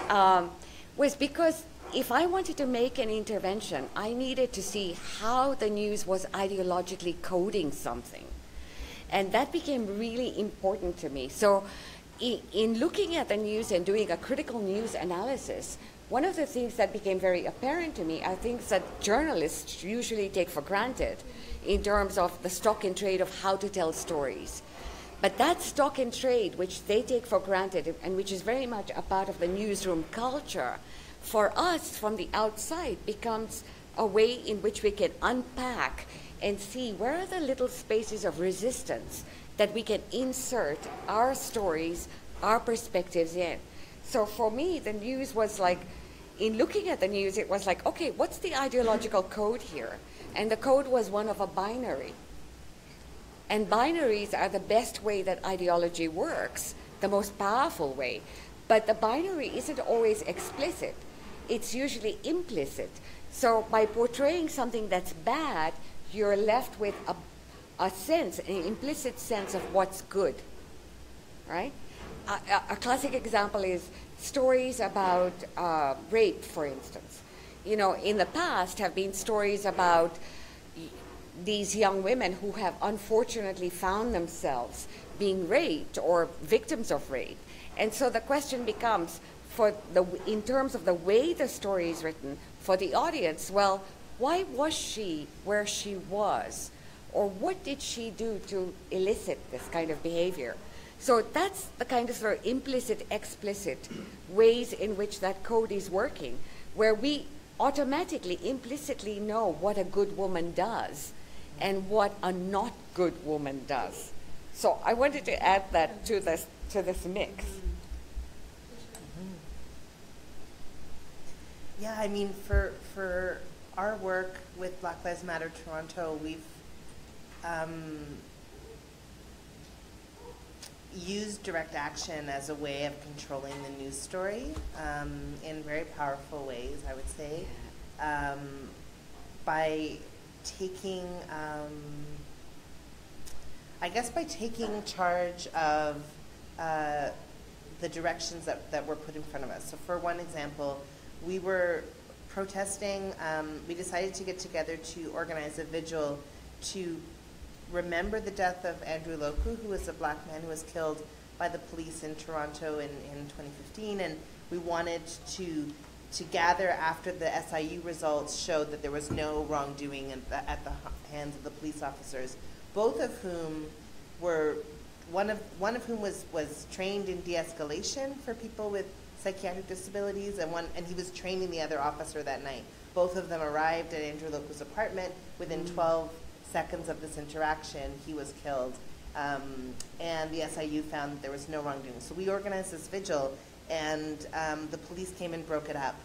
um, was because if I wanted to make an intervention, I needed to see how the news was ideologically coding something. And that became really important to me. So, in, in looking at the news and doing a critical news analysis, one of the things that became very apparent to me are things that journalists usually take for granted in terms of the stock in trade of how to tell stories. But that stock in trade, which they take for granted and which is very much a part of the newsroom culture, for us from the outside becomes a way in which we can unpack and see where are the little spaces of resistance that we can insert our stories, our perspectives in. So for me, the news was like, in looking at the news, it was like, okay, what's the ideological [laughs] code here? And the code was one of a binary. And binaries are the best way that ideology works, the most powerful way. But the binary isn't always explicit, it's usually implicit. So by portraying something that's bad, you're left with a, a sense, an implicit sense of what's good. Right? A, a, classic example is stories about uh, rape, for instance. You know, in the past have been stories about these young women who have unfortunately found themselves being raped or victims of rape. And so the question becomes for the, in terms of the way the story is written, for the audience, well, why was she where she was? Or what did she do to elicit this kind of behavior? So that's the kind of sort of implicit, explicit ways in which that code is working, where we automatically, implicitly know what a good woman does and what a not good woman does. So I wanted to add that to this, to this mix. Yeah, I mean, for for our work with Black Lives Matter Toronto, we've um, used direct action as a way of controlling the news story um, in very powerful ways, I would say, um, by taking, um, I guess, by taking charge of uh, the directions that, that were put in front of us. So, for one example, we were protesting, um, we decided to get together to organize a vigil to remember the death of Andrew Loku, who was a black man who was killed by the police in Toronto in, in 2015. And we wanted to, to gather after the SIU results showed that there was no wrongdoing at the, at the hands of the police officers, both of whom were, one of, one of whom was, was trained in de-escalation for people with psychiatric disabilities, and one, and he was training the other officer that night. Both of them arrived at Andrew Loku's apartment. Within mm. 12 seconds of this interaction, he was killed. Um, and the SIU found that there was no wrongdoing. So we organized this vigil, and um, the police came and broke it up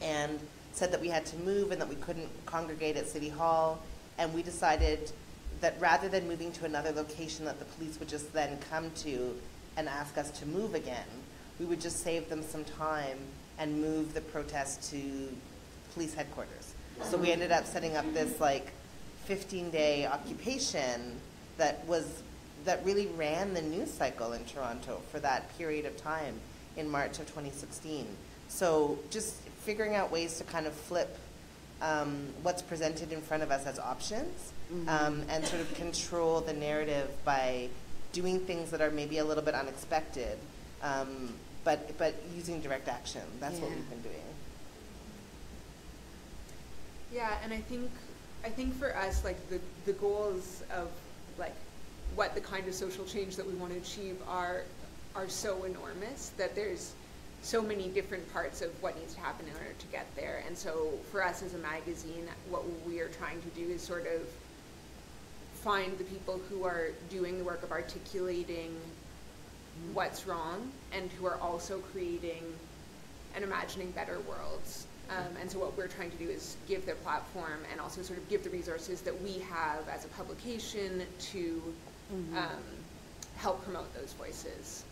and said that we had to move and that we couldn't congregate at City Hall. And we decided that rather than moving to another location that the police would just then come to and ask us to move again, we would just save them some time and move the protest to police headquarters. So we ended up setting up this like 15 day occupation that was that really ran the news cycle in Toronto for that period of time in March of 2016. So just figuring out ways to kind of flip um, what's presented in front of us as options um, and sort of control the narrative by doing things that are maybe a little bit unexpected, um, but but using direct action. That's what we've been doing. Yeah, and I think I think for us, like the the goals of like what the kind of social change that we want to achieve are are so enormous that there's so many different parts of what needs to happen in order to get there. And so for us as a magazine, what we are trying to do is sort of find the people who are doing the work of articulating what's wrong and who are also creating and imagining better worlds. Um, and so what we're trying to do is give the platform and also sort of give the resources that we have as a publication to Mhm. um, help promote those voices.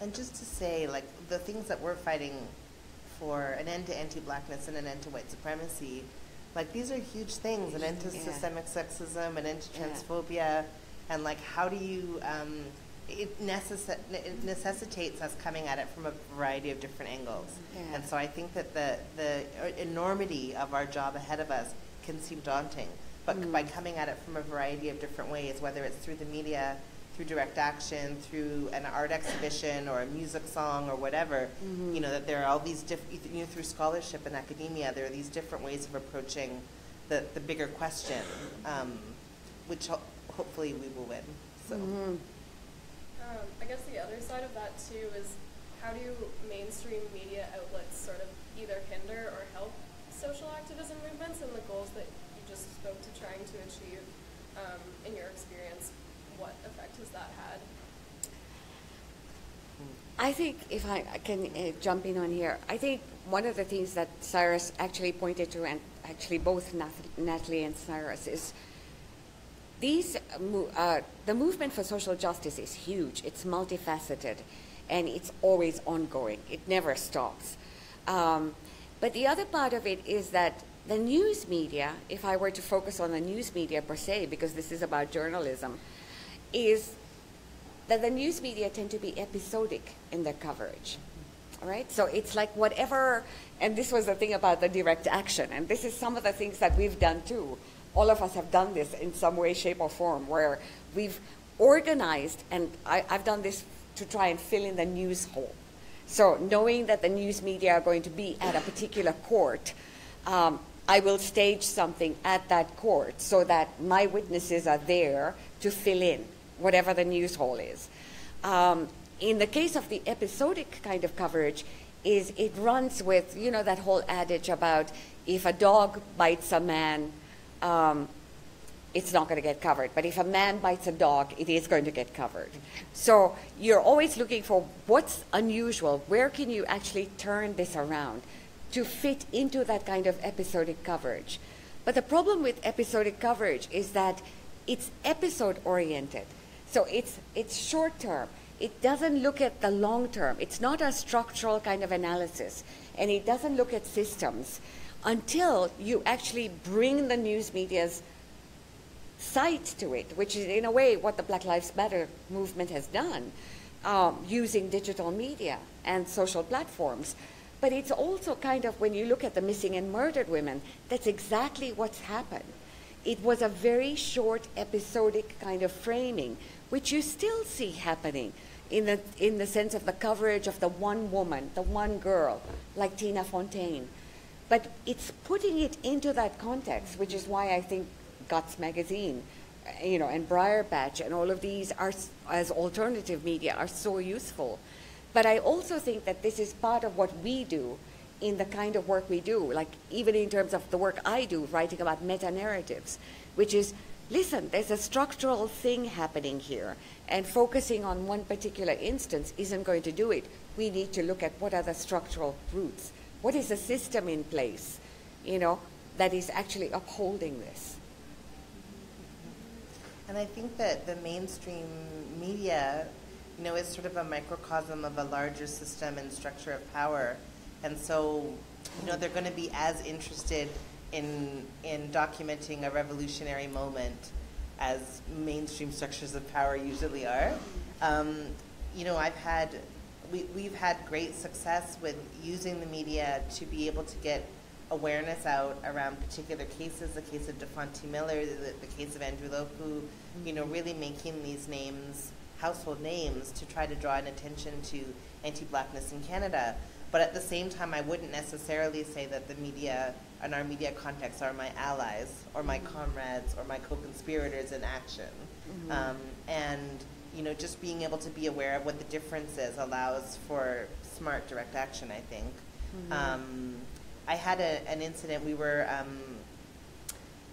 And just to say, like, the things that we're fighting for an end to anti blackness and an end to white supremacy, like, these are huge things an end to Yeah. systemic sexism, an end to Yeah. transphobia, and, like, how do you. Um, it, necess- it necessitates us coming at it from a variety of different angles. Yeah. And so I think that the, the enormity of our job ahead of us can seem daunting. But Mm. by coming at it from a variety of different ways, whether it's through the media, through direct action, through an art exhibition or a music song or whatever, Mhm. you know, that there are all these different, you know, through scholarship and academia, there are these different ways of approaching the, the bigger question, um, which ho- hopefully we will win. So. Um, I guess the other side of that too is how do mainstream media outlets sort of either hinder or help social activism movements and the goals that you just spoke to trying to achieve? Um, in your experience, what effect has that had? I think if I, can uh, jump in on here, I think one of the things that Syrus actually pointed to, and actually both Natalie and Syrus, is these uh, uh, the movement for social justice is huge. It's multifaceted, and it's always ongoing. It never stops. Um, but the other part of it is that the news media, if I were to focus on the news media per se, because this is about journalism, is that the news media tend to be episodic in their coverage. Right? So it's like whatever, and this was the thing about the direct action, and this is some of the things that we've done too. All of us have done this in some way, shape, or form, where we've organized, and I, I've done this to try and fill in the news hole. So knowing that the news media are going to be at a particular court, um, I will stage something at that court so that my witnesses are there to fill in whatever the news hole is. Um, in the case of the episodic kind of coverage, is it runs with you know that whole adage about if a dog bites a man, um, it's not going to get covered. But if a man bites a dog, it is going to get covered. So you're always looking for what's unusual. Where can you actually turn this around to fit into that kind of episodic coverage? But the problem with episodic coverage is that it's episode oriented. So it's, it's short term. It doesn't look at the long term. It's not a structural kind of analysis. And it doesn't look at systems until you actually bring the news media's side to it, which is in a way what the Black Lives Matter movement has done um, using digital media and social platforms. But it's also kind of when you look at the missing and murdered women, that's exactly what's happened. It was a very short episodic kind of framing, which you still see happening in the, in the sense of the coverage of the one woman, the one girl, like Tina Fontaine. But it's putting it into that context, which is why I think Guts magazine, uh, you know, and Briarpatch and all of these are, as alternative media, are so useful. But I also think that this is part of what we do in the kind of work we do, like even in terms of the work I do, writing about meta narratives, which is listen, there's a structural thing happening here, and focusing on one particular instance isn't going to do it. We need to look at what are the structural roots. What is the system in place, you know, that is actually upholding this? And I think that the mainstream media, you know, is sort of a microcosm of a larger system and structure of power. And so, you know, they're going to be as interested in in documenting a revolutionary moment as mainstream structures of power usually are. Um, you know, I've had we, we've had great success with using the media to be able to get awareness out around particular cases, the case of Dafonte Miller, the, the case of Andrew Loku, you know, really making these names household names to try to draw an attention to anti-blackness in Canada. But at the same time, I wouldn't necessarily say that the media and our media contacts are my allies or my comrades or my co-conspirators in action. Mm-hmm. Um, and you know, just being able to be aware of what the difference is allows for smart direct action. I think. Mhm. Um, I had a, an incident. We were um,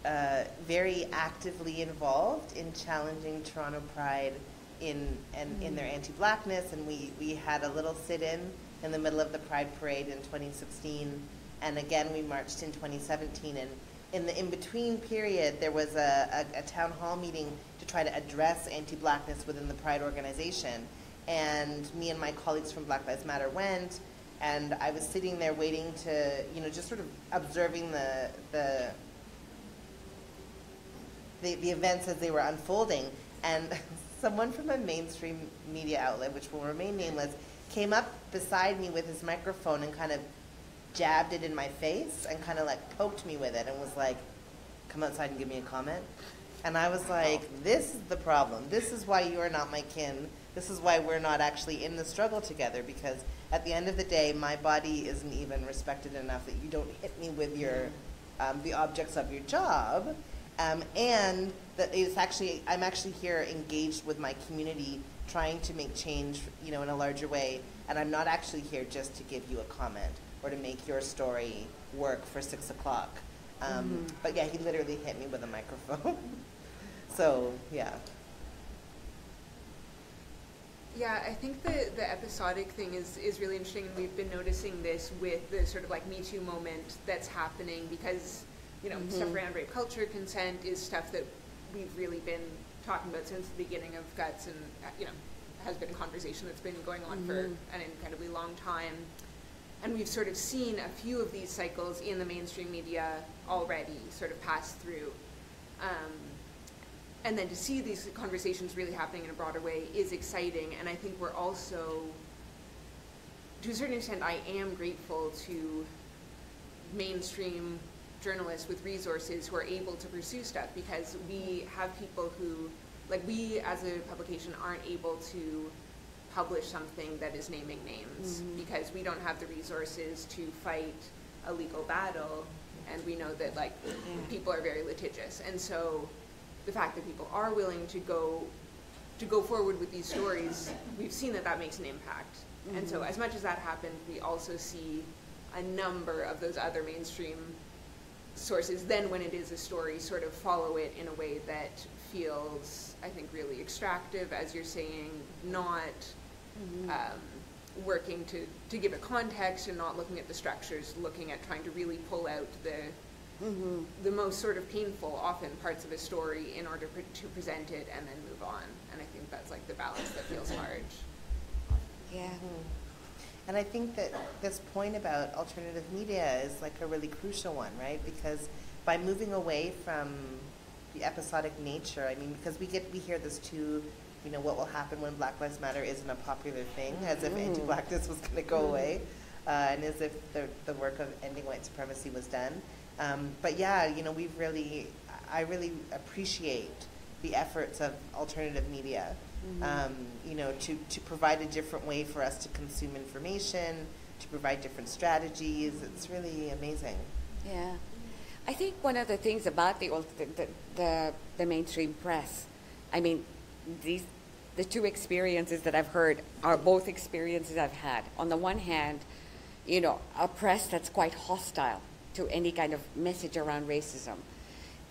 uh, very actively involved in challenging Toronto Pride in and in their anti-blackness, and we we had a little sit-in in the middle of the Pride Parade in 2016, and again we marched in 2017. And in the in-between period, there was a, a, a town hall meeting to try to address anti-blackness within the Pride organization. And me and my colleagues from Black Lives Matter went, and I was sitting there waiting to, you know, just sort of observing the the the, the events as they were unfolding. And [laughs] someone from a mainstream media outlet, which will remain nameless, came up beside me with his microphone and kind of jabbed it in my face and kind of like poked me with it and was like, come outside and give me a comment. And I was like, this is the problem. This is why you are not my kin. This is why we're not actually in the struggle together because at the end of the day, my body isn't even respected enough that you don't hit me with your um, the objects of your job, um, and that it's actually I'm actually here engaged with my community, trying to make change, you know, in a larger way, and I'm not actually here just to give you a comment or to make your story work for six o'clock. Um, Mhm. But yeah, he literally hit me with a microphone. [laughs] so yeah. Yeah, I think the, the episodic thing is, is really interesting. and We've been noticing this with the sort of like Me Too moment that's happening because, you know, stuff Mhm. around rape culture, consent is stuff that we've really been talking about since the beginning of Guts and, uh, you know, has been a conversation that's been going on for Mhm. an incredibly long time. And we've sort of seen a few of these cycles in the mainstream media already sort of pass through. Um, and then to see these conversations really happening in a broader way is exciting. And I think we're also, to a certain extent, I am grateful to mainstream journalists with resources who are able to pursue stuff because we have people who, like we as a publication, aren't able to publish something that is naming names Mhm. because we don't have the resources to fight a legal battle and we know that like people are very litigious and so the fact that people are willing to go to go forward with these stories we've seen that that makes an impact and so Mhm. as much as that happened we also see a number of those other mainstream sources then when it is a story sort of follow it in a way that feels i think really extractive as you're saying not um, working to, to give a context and not looking at the structures looking at trying to really pull out the Mhm. the most sort of painful often parts of a story in order pre- to present it and then move on and i think that's like the balance that feels hard Yeah. And I think that this point about alternative media is like a really crucial one, right? Because by moving away from the episodic nature, I mean, because we get we hear this too, you know, what will happen when Black Lives Matter isn't a popular thing, as if Mhm. anti-blackness was going to go Mhm. away, uh, and as if the the work of ending white supremacy was done. Um, but yeah, you know, we've really, I really appreciate the efforts of alternative media Mhm. um, you know, to, to provide a different way for us to consume information, to provide different strategies. It's really amazing. Yeah. I think one of the things about the, the, the, the mainstream press, I mean, these, the two experiences that I've heard are both experiences I've had. On the one hand, you know, a press that's quite hostile to any kind of message around racism,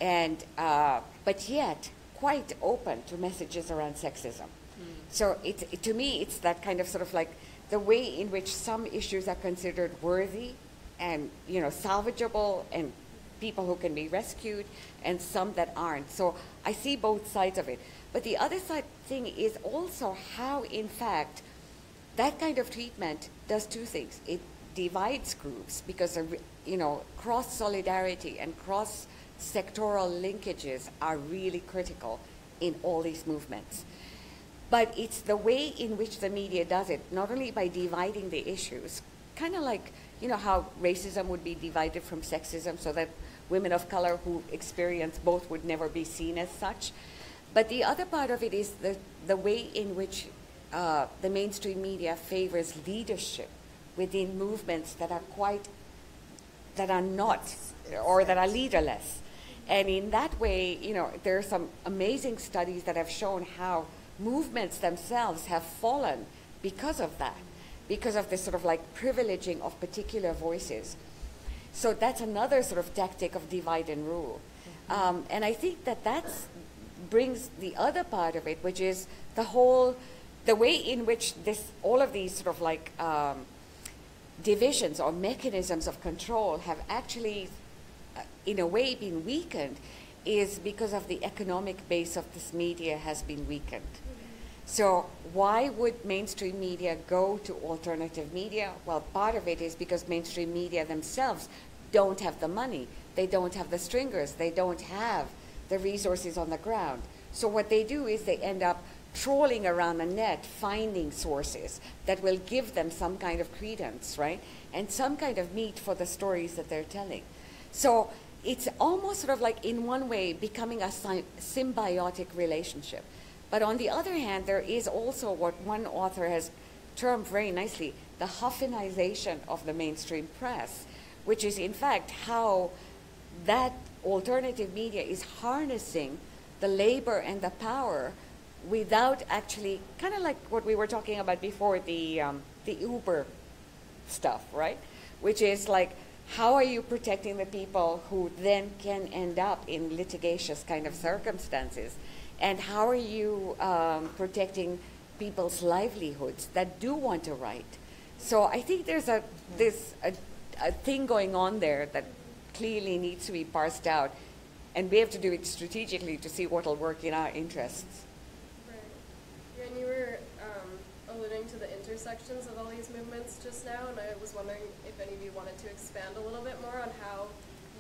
and uh, but yet quite open to messages around sexism. So it, it- to me, it's that kind of sort of like the way in which some issues are considered worthy and you know salvageable and people who can be rescued and some that aren't. So I see both sides of it. But the other side thing is also how in fact that kind of treatment does two things. It divides groups because you know cross solidarity and cross sectoral linkages are really critical in all these movements. But it's the way in which the media does it, not only by dividing the issues, kind of like, you know, how racism would be divided from sexism so that women of color who experience both would never be seen as such. But the other part of it is the, the way in which uh, the mainstream media favors leadership within movements that are quite, that are not, or that are leaderless. And in that way, you know, there are some amazing studies that have shown how movements themselves have fallen because of that, because of this sort of like privileging of particular voices. So that's another sort of tactic of divide and rule. Um, and I think that that's brings the other part of it, which is the whole, the way in which this, all of these sort of like um, divisions or mechanisms of control have actually, uh, in a way, been weakened, is because of the economic base of this media has been weakened. So why would mainstream media go to alternative media? Well, part of it is because mainstream media themselves don't have the money. They don't have the stringers. They don't have the resources on the ground. So what they do is they end up trawling around the net, finding sources that will give them some kind of credence, right? And some kind of meat for the stories that they're telling. So it's almost sort of like, in one way, becoming a sy- symbiotic relationship. But on the other hand, there is also what one author has termed very nicely the Huffinization of the mainstream press, which is in fact how that alternative media is harnessing the labor and the power without actually, kind of like what we were talking about before, the, um, the Uber stuff, right? Which is like, how are you protecting the people who then can end up in litigious kind of circumstances? And how are you um, protecting people's livelihoods that do want to write? So I think there's a this a, a thing going on there that clearly needs to be parsed out, and we have to do it strategically to see what will work in our interests. Right. Yeah, and you were um, alluding to the intersections of all these movements just now, and I was wondering if any of you wanted to expand a little bit more on how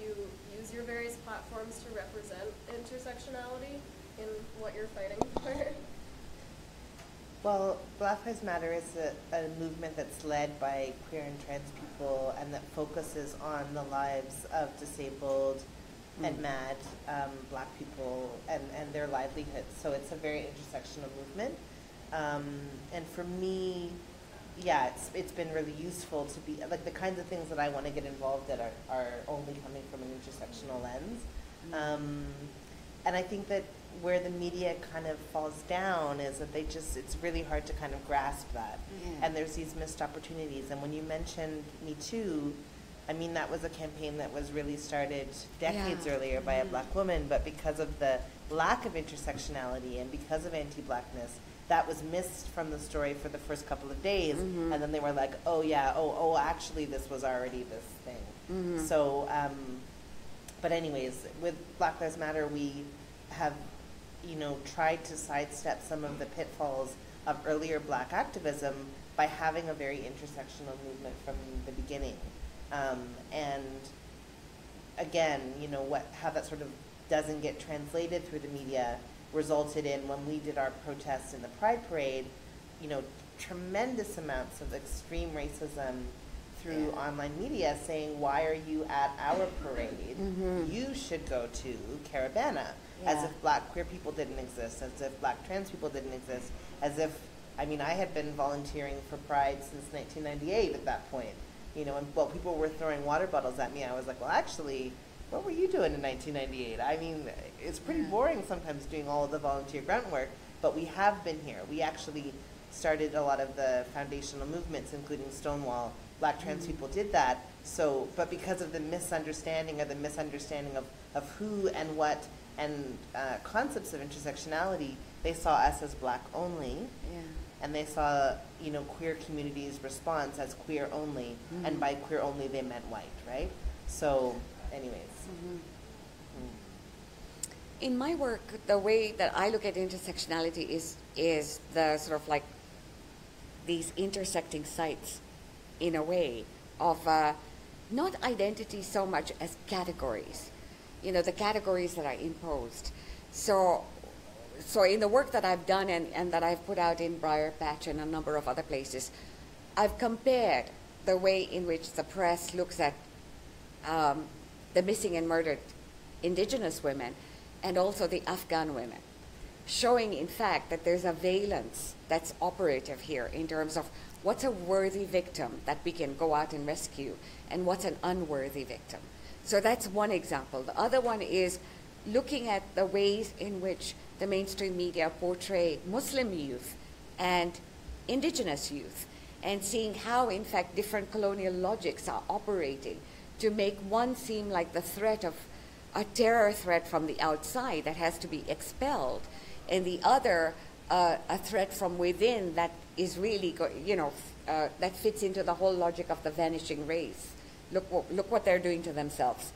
you use your various platforms to represent intersectionality in what you're fighting. Well, Black Lives Matter is a, a movement that's led by queer and trans people and that focuses on the lives of disabled and Mm. mad um, black people and, and their livelihoods. So it's a very intersectional movement. Um, and for me, yeah, it's it's been really useful to be like the kinds of things that I want to get involved in are, are only coming from an intersectional lens. Um, and I think that where the media kind of falls down is that they just it's really hard to kind of grasp that. Yeah. And there's these missed opportunities. And when you mentioned Me Too, I mean that was a campaign that was really started decades Yeah. earlier by a black woman, but because of the lack of intersectionality and because of anti-blackness, that was missed from the story for the first couple of days, Mhm. and then they were like, "Oh yeah, oh oh, actually, this was already this thing." Mhm. So, um, but anyways, with Black Lives Matter, we have, you know, tried to sidestep some of the pitfalls of earlier Black activism by having a very intersectional movement from the beginning, um, and again, you know, what how that sort of doesn't get translated through the media resulted in when we did our protests in the Pride Parade, you know, tremendous amounts of extreme racism through online media saying, "Why are you at our parade? Mhm. You should go to Caribana." As if black queer people didn't exist, as if black trans people didn't exist, as if I mean I had been volunteering for Pride since 1998 at that point, you know, and while people were throwing water bottles at me, I was like, well, actually, what were you doing in 1998? I mean, it's pretty boring sometimes doing all of the volunteer grunt work, but we have been here. We actually started a lot of the foundational movements, including Stonewall. Black trans Mhm. people did that. So, but because of the misunderstanding or the misunderstanding of, of who and what and uh, concepts of intersectionality, they saw us as black only Yeah. and they saw you know queer communities response as queer only and Mhm. by queer only they meant white right so anyways Mhm. mm. In my work, the way that I look at intersectionality is is the sort of like these intersecting sites, in a way, of uh, not identity so much as categories. You know, the categories that are imposed. So, so in the work that I've done and, and that I've put out in Briarpatch and a number of other places, I've compared the way in which the press looks at um, the missing and murdered indigenous women and also the Afghan women, showing in fact that there's a valence that's operative here in terms of what's a worthy victim that we can go out and rescue and what's an unworthy victim. So that's one example. The other one is looking at the ways in which the mainstream media portray Muslim youth and indigenous youth and seeing how, in fact, different colonial logics are operating to make one seem like the threat of a terror threat from the outside that has to be expelled, and the other uh, a threat from within that is really, you know, uh, that fits into the whole logic of the vanishing race. Look, what, look what they're doing to themselves,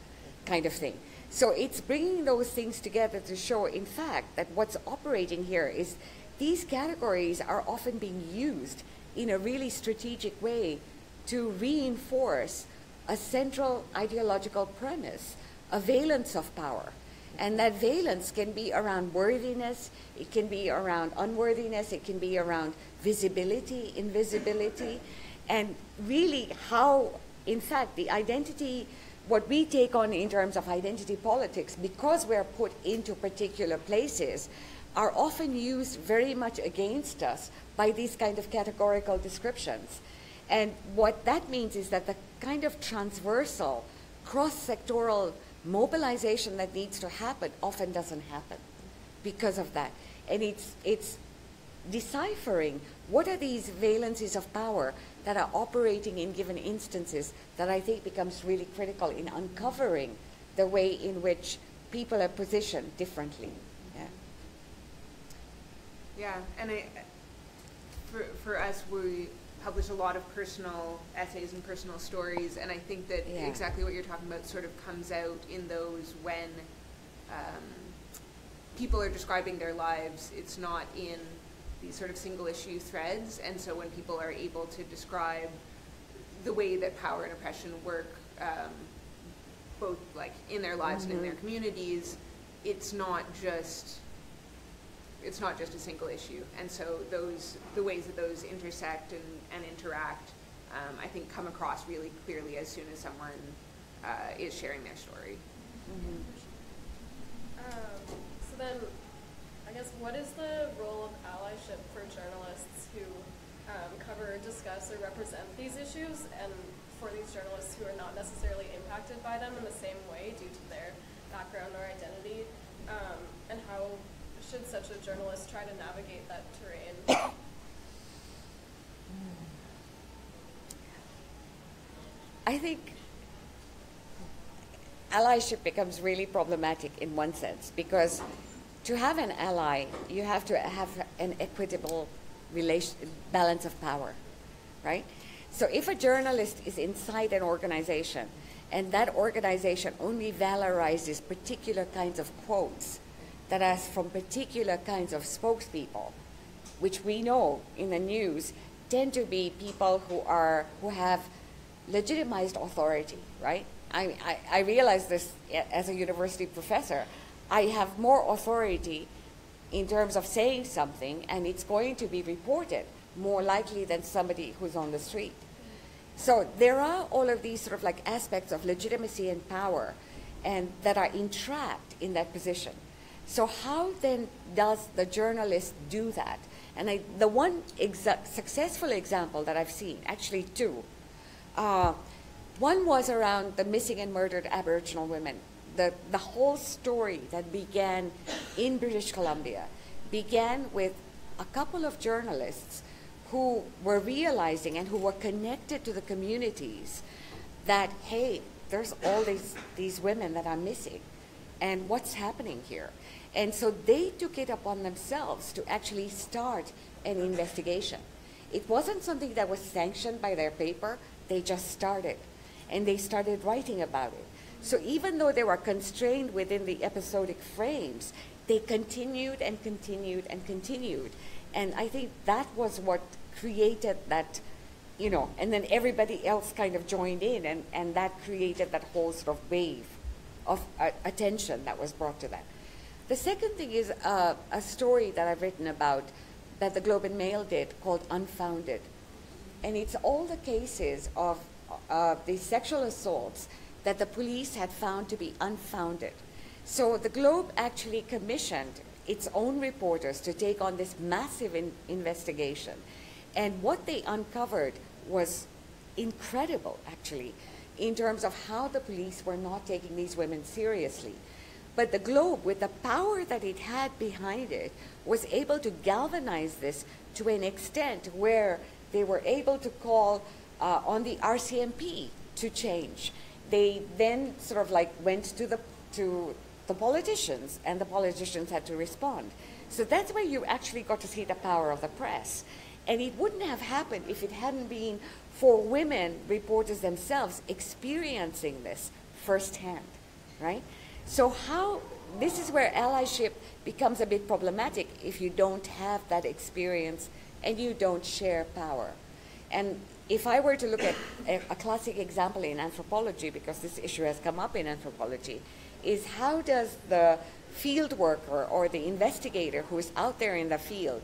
kind of thing. So it's bringing those things together to show, in fact, that what's operating here is these categories are often being used in a really strategic way to reinforce a central ideological premise, a valence of power. And that valence can be around worthiness, it can be around unworthiness, it can be around visibility, invisibility, and really how, in fact, the identity, what we take on in terms of identity politics, because we're put into particular places, are often used very much against us by these kind of categorical descriptions. And what that means is that the kind of transversal, cross sectoral mobilization that needs to happen often doesn't happen because of that. And it's, it's deciphering what are these valencies of power that are operating in given instances that I think becomes really critical in uncovering the way in which people are positioned differently. Yeah. Yeah, and I, for, for us, we publish a lot of personal essays and personal stories, and I think that Yeah. exactly what you're talking about sort of comes out in those when um, people are describing their lives. It's not in these sort of single issue threads, and so when people are able to describe the way that power and oppression work, um, both like in their lives and in their Mhm. communities, it's not just it's not just a single issue. And so those the ways that those intersect and, and interact, um, I think, come across really clearly as soon as someone uh, is sharing their story. Um, so then, I guess what is the role of allyship for journalists who um, cover, discuss, or represent these issues, and for these journalists who are not necessarily impacted by them in the same way due to their background or identity, um, and how should such a journalist try to navigate that terrain? [coughs] I think allyship becomes really problematic in one sense because to have an ally, you have to have an equitable relation, balance of power, right? So if a journalist is inside an organization and that organization only valorizes particular kinds of quotes that are from particular kinds of spokespeople, which we know in the news tend to be people who are who have legitimized authority, right? I, I, I realize this as a university professor. I have more authority in terms of saying something, and it's going to be reported more likely than somebody who's on the street. So there are all of these sort of like aspects of legitimacy and power and that are entrapped in that position. So how then does the journalist do that? And I, the one exa- successful example that I've seen, actually two, uh, one was around the missing and murdered Aboriginal women. The, the whole story that began in British Columbia began with a couple of journalists who were realizing and who were connected to the communities that, hey, there's all these, these women that are missing, and what's happening here? And so they took it upon themselves to actually start an investigation. It wasn't something that was sanctioned by their paper, they just started. And they started writing about it. So even though they were constrained within the episodic frames, they continued and continued and continued. And I think that was what created that, you know, and then everybody else kind of joined in, and, and that created that whole sort of wave of uh, attention that was brought to that. The second thing is uh, a story that I've written about that the Globe and Mail did called Unfounded. And it's all the cases of uh, the sexual assaults that the police had found to be unfounded. So the Globe actually commissioned its own reporters to take on this massive in- investigation. And what they uncovered was incredible, actually, in terms of how the police were not taking these women seriously. But the Globe, with the power that it had behind it, was able to galvanize this to an extent where they were able to call uh, on the RCMP to change. They then sort of like went to the to the politicians, and the politicians had to respond. So that's where you actually got to see the power of the press. And it wouldn't have happened if it hadn't been for women reporters themselves experiencing this firsthand, right? So how this is where allyship becomes a bit problematic if you don't have that experience and you don't share power. And if I were to look at a, a, classic example in anthropology, because this issue has come up in anthropology, is how does the field worker or the investigator who is out there in the field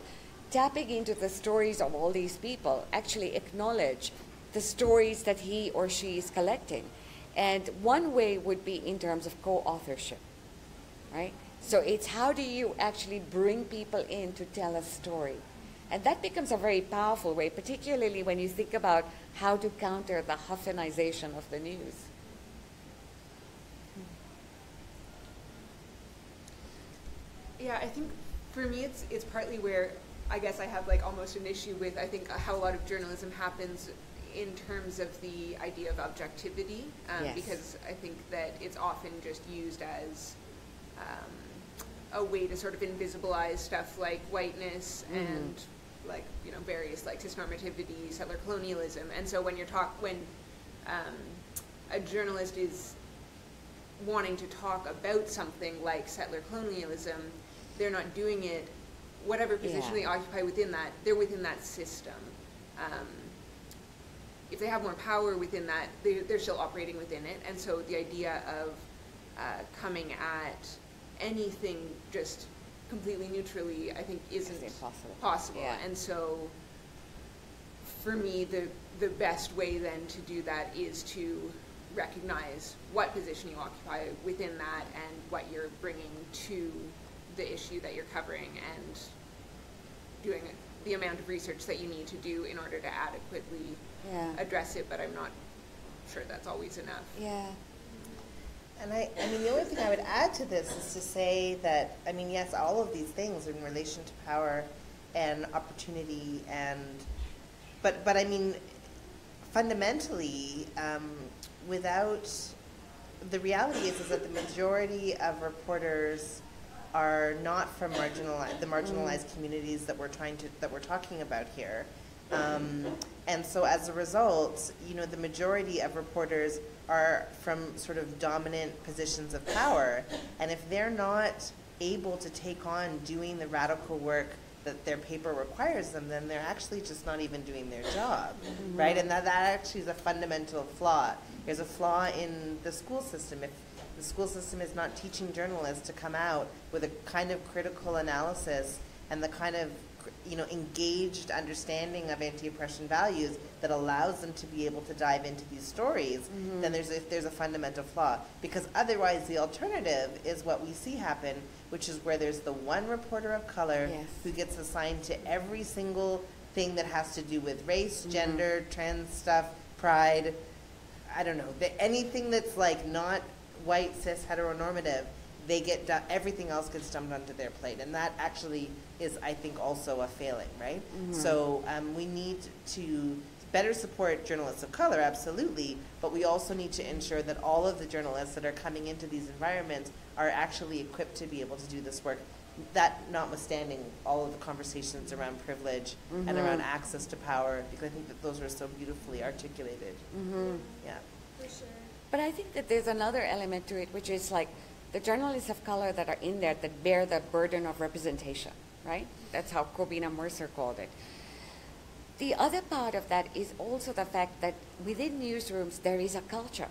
tapping into the stories of all these people actually acknowledge the stories that he or she is collecting? And one way would be in terms of co authorship, right? So it's how do you actually bring people in to tell a story? And that becomes a very powerful way, particularly when you think about how to counter the Huffanization of the news. Yeah, I think for me it's it's partly where I guess I have like almost an issue with I think how a lot of journalism happens in terms of the idea of objectivity, um, yes. because I think that it's often just used as um, a way to sort of invisibilize stuff like whiteness Mm. and like you know various like cisnormativity, settler colonialism, and so when you're talk when um, a journalist is wanting to talk about something like settler colonialism, they're not doing it. Whatever position Yeah. they occupy within that, they're within that system. Um, if they have more power within that, they, they're still operating within it. And so the idea of uh, coming at anything just completely neutrally, I think, isn't impossible. possible. Yeah. And so for me, the, the best way then to do that is to recognize what position you occupy within that and what you're bringing to the issue that you're covering and doing the amount of research that you need to do in order to adequately Yeah. address it, but I'm not sure that's always enough. Yeah. And I, I mean, the only thing I would add to this is to say that, I mean, yes, all of these things in relation to power and opportunity and, but, but I mean, fundamentally, um, without, the reality is, is that the majority of reporters are not from marginalized, the marginalized communities that we're trying to, that we're talking about here. Um, and so as a result, you know, the majority of reporters are from sort of dominant positions of power. And if they're not able to take on doing the radical work that their paper requires them, then they're actually just not even doing their job, mm-hmm. right? And that, that actually is a fundamental flaw. There's a flaw in the school system. If the school system is not teaching journalists to come out with a kind of critical analysis and the kind of you know engaged understanding of anti-oppression values that allows them to be able to dive into these stories mm-hmm. then there's a, there's a fundamental flaw. Because otherwise the alternative is what we see happen which is where there's the one reporter of color Yes. who gets assigned to every single thing that has to do with race mm-hmm. gender trans stuff pride. I don't know, the, anything that's like not white, cis, heteronormative, they get du- everything else gets dumped onto their plate, and that actually is, I think, also a failing, right? Mm-hmm. So um, we need to better support journalists of color, absolutely, but we also need to ensure that all of the journalists that are coming into these environments are actually equipped to be able to do this work. That notwithstanding all of the conversations around privilege and around mm-hmm. access to power, because I think that those are so beautifully articulated. Mm-hmm. Yeah. For sure. But I think that there's another element to it, which is like the journalists of color that are in there that bear the burden of representation, right? That's how Kobena Mercer called it. The other part of that is also the fact that within newsrooms there is a culture.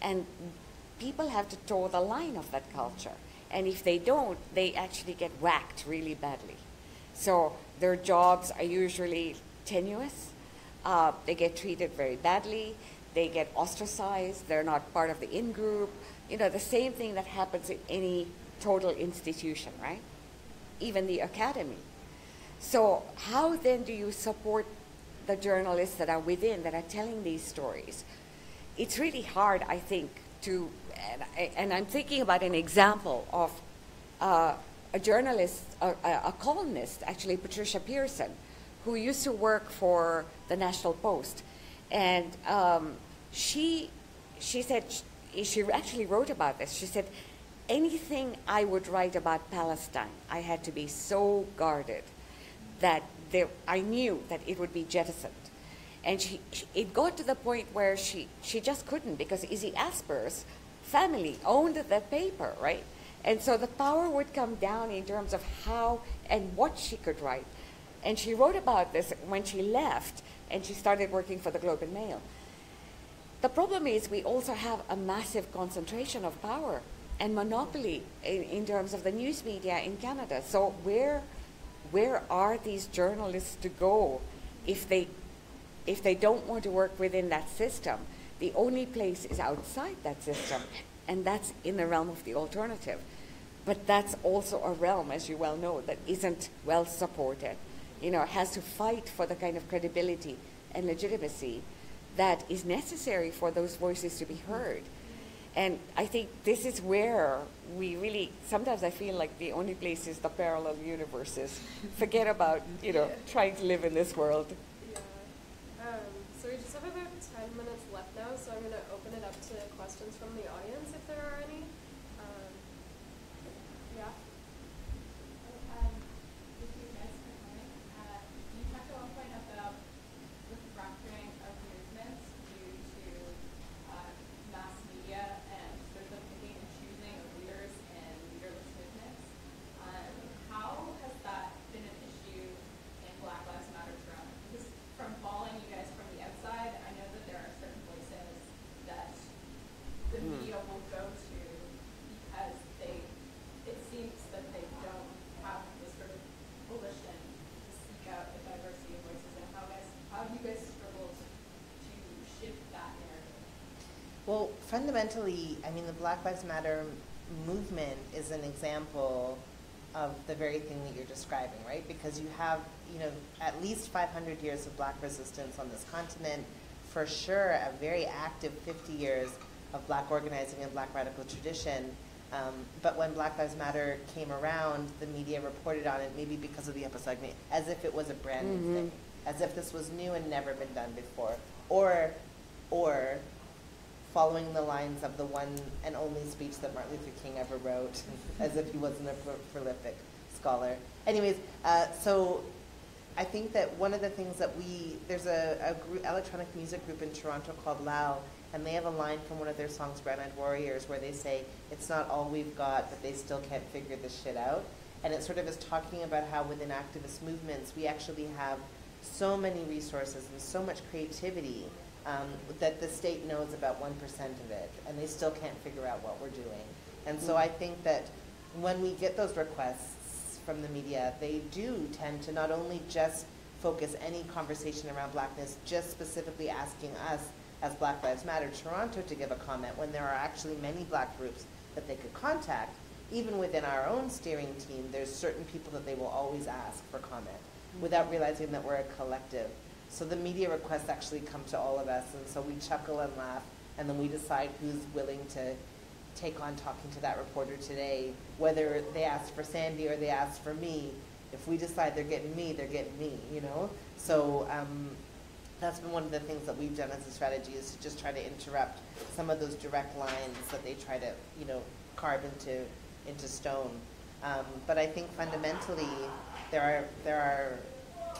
And people have to toe the line of that culture. And if they don't, they actually get whacked really badly. So their jobs are usually tenuous. Uh, they get treated very badly. They get ostracized. They're not part of the in group. You know, the same thing that happens in any total institution, right? Even the academy. So, how then do you support the journalists that are within that are telling these stories? It's really hard, I think, to, and, I, and I'm thinking about an example of uh, a journalist, a, a columnist, actually, Patricia Pearson, who used to work for the National Post. And um, she, she said, she, actually wrote about this. She said, anything I would write about Palestine, I had to be so guarded that there, I knew that it would be jettisoned. And she, she, it got to the point where she, she just couldn't because Izzy Asper's family owned the paper, right? And so the power would come down in terms of how and what she could write. And she wrote about this when she left and she started working for the Globe and Mail. The problem is we also have a massive concentration of power and monopoly in, in terms of the news media in Canada. So where where are these journalists to go if they if they don't want to work within that system? The only place is outside that system, and that's in the realm of the alternative. But that's also a realm, as you well know, that isn't well supported. You know, has to fight for the kind of credibility and legitimacy that is necessary for those voices to be heard. And I think this is where we really, sometimes I feel like the only place is the parallel universes. Forget about, you know, trying to live in this world. Yeah. Um, so we just have about 10 minutes left now, so I'm going to open it up to questions from the audience if there are any. Um, yeah. Um, if you guys could comment, uh, you talked at one point about the fracturing of movements due to uh, mass media and sort of the picking and choosing of leaders in leaderless movements. Um, how has that been an issue in Black Lives Matter from? Because from following you guys from the outside, I know that there are certain voices that the media will go to because they, it seems that they don't have the sort of volition to seek out the diversity of voices and how guys, how have you guys struggled to shift that narrative? Well, fundamentally, I mean, the Black Lives Matter movement is an example of the very thing that you're describing, right? Because you have, you know, at least 500 years of black resistance on this continent, for sure a very active 50 years of black organizing and black radical tradition. Um, but when Black Lives Matter came around, the media reported on it, maybe because of the episode, as if it was a brand new Mhm. thing, as if this was new and never been done before, or, or following the lines of the one and only speech that Martin Luther King ever wrote, [laughs] as if he wasn't a pro- prolific scholar. Anyways, uh, so I think that one of the things that we there's a, a group, electronic music group in Toronto called LAL, and they have a line from one of their songs, Brown Eyed Warriors, where they say, "It's not all we've got, but they still can't figure this shit out." And it sort of is talking about how within activist movements we actually have so many resources and so much creativity um, that the state knows about one percent of it, and they still can't figure out what we're doing. And so I think that when we get those requests from the media, they do tend to not only just focus any conversation around blackness, just specifically asking us as Black Lives Matter Toronto to give a comment when there are actually many black groups that they could contact. Even within our own steering team, there's certain people that they will always ask for comment without realizing that we're a collective. So the media requests actually come to all of us, and so we chuckle and laugh, and then we decide who's willing to take on talking to that reporter today, whether they ask for Sandy or they ask for me. If we decide they're getting me, they're getting me, you know? So um, that's been one of the things that we've done as a strategy is to just try to interrupt some of those direct lines that they try to, you know, carve into, into stone. Um, but I think fundamentally there are, there are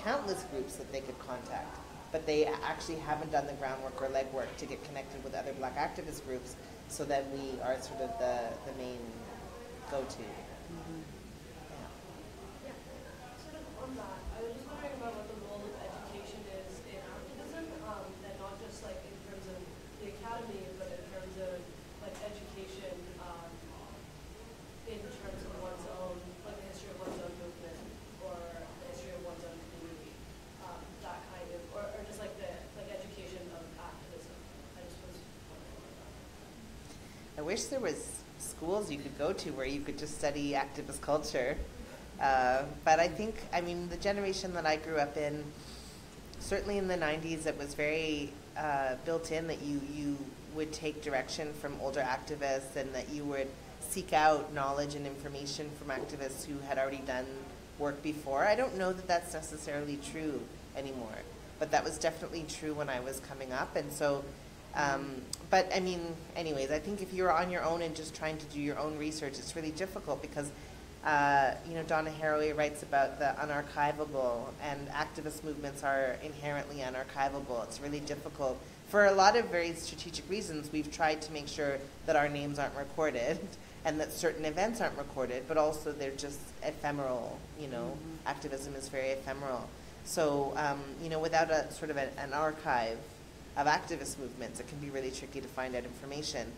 countless groups that they could contact, but they actually haven't done the groundwork or legwork to get connected with other black activist groups so that we are sort of the, the main go-to. Mm-hmm. Yeah, sort of on that, I was just wondering about what the role of education is in activism, um, and not just like in terms of the academy, but in terms of like education, um, in terms of one's own, like the history of one's own movement, or the history of one's own community, um, that kind of, or, or just like the, like education of activism. I just was wondering about that. I wish there was schools you could go to where you could just study activist culture. Uh, but I think, I mean, the generation that I grew up in, certainly in the 90s, it was very uh, built in that you, you would take direction from older activists and that you would seek out knowledge and information from activists who had already done work before. I don't know that that's necessarily true anymore, but that was definitely true when I was coming up. And so um, but I mean, anyways, I think if you're on your own and just trying to do your own research, it's really difficult because, uh, you know, Donna Haraway writes about the unarchivable, and activist movements are inherently unarchivable. It's really difficult. For a lot of very strategic reasons, we've tried to make sure that our names aren't recorded [laughs] and that certain events aren't recorded, but also they're just ephemeral, you know. Activism is very ephemeral. So, um, you know, without a sort of a, an archive, of activist movements, it can be really tricky to find out information.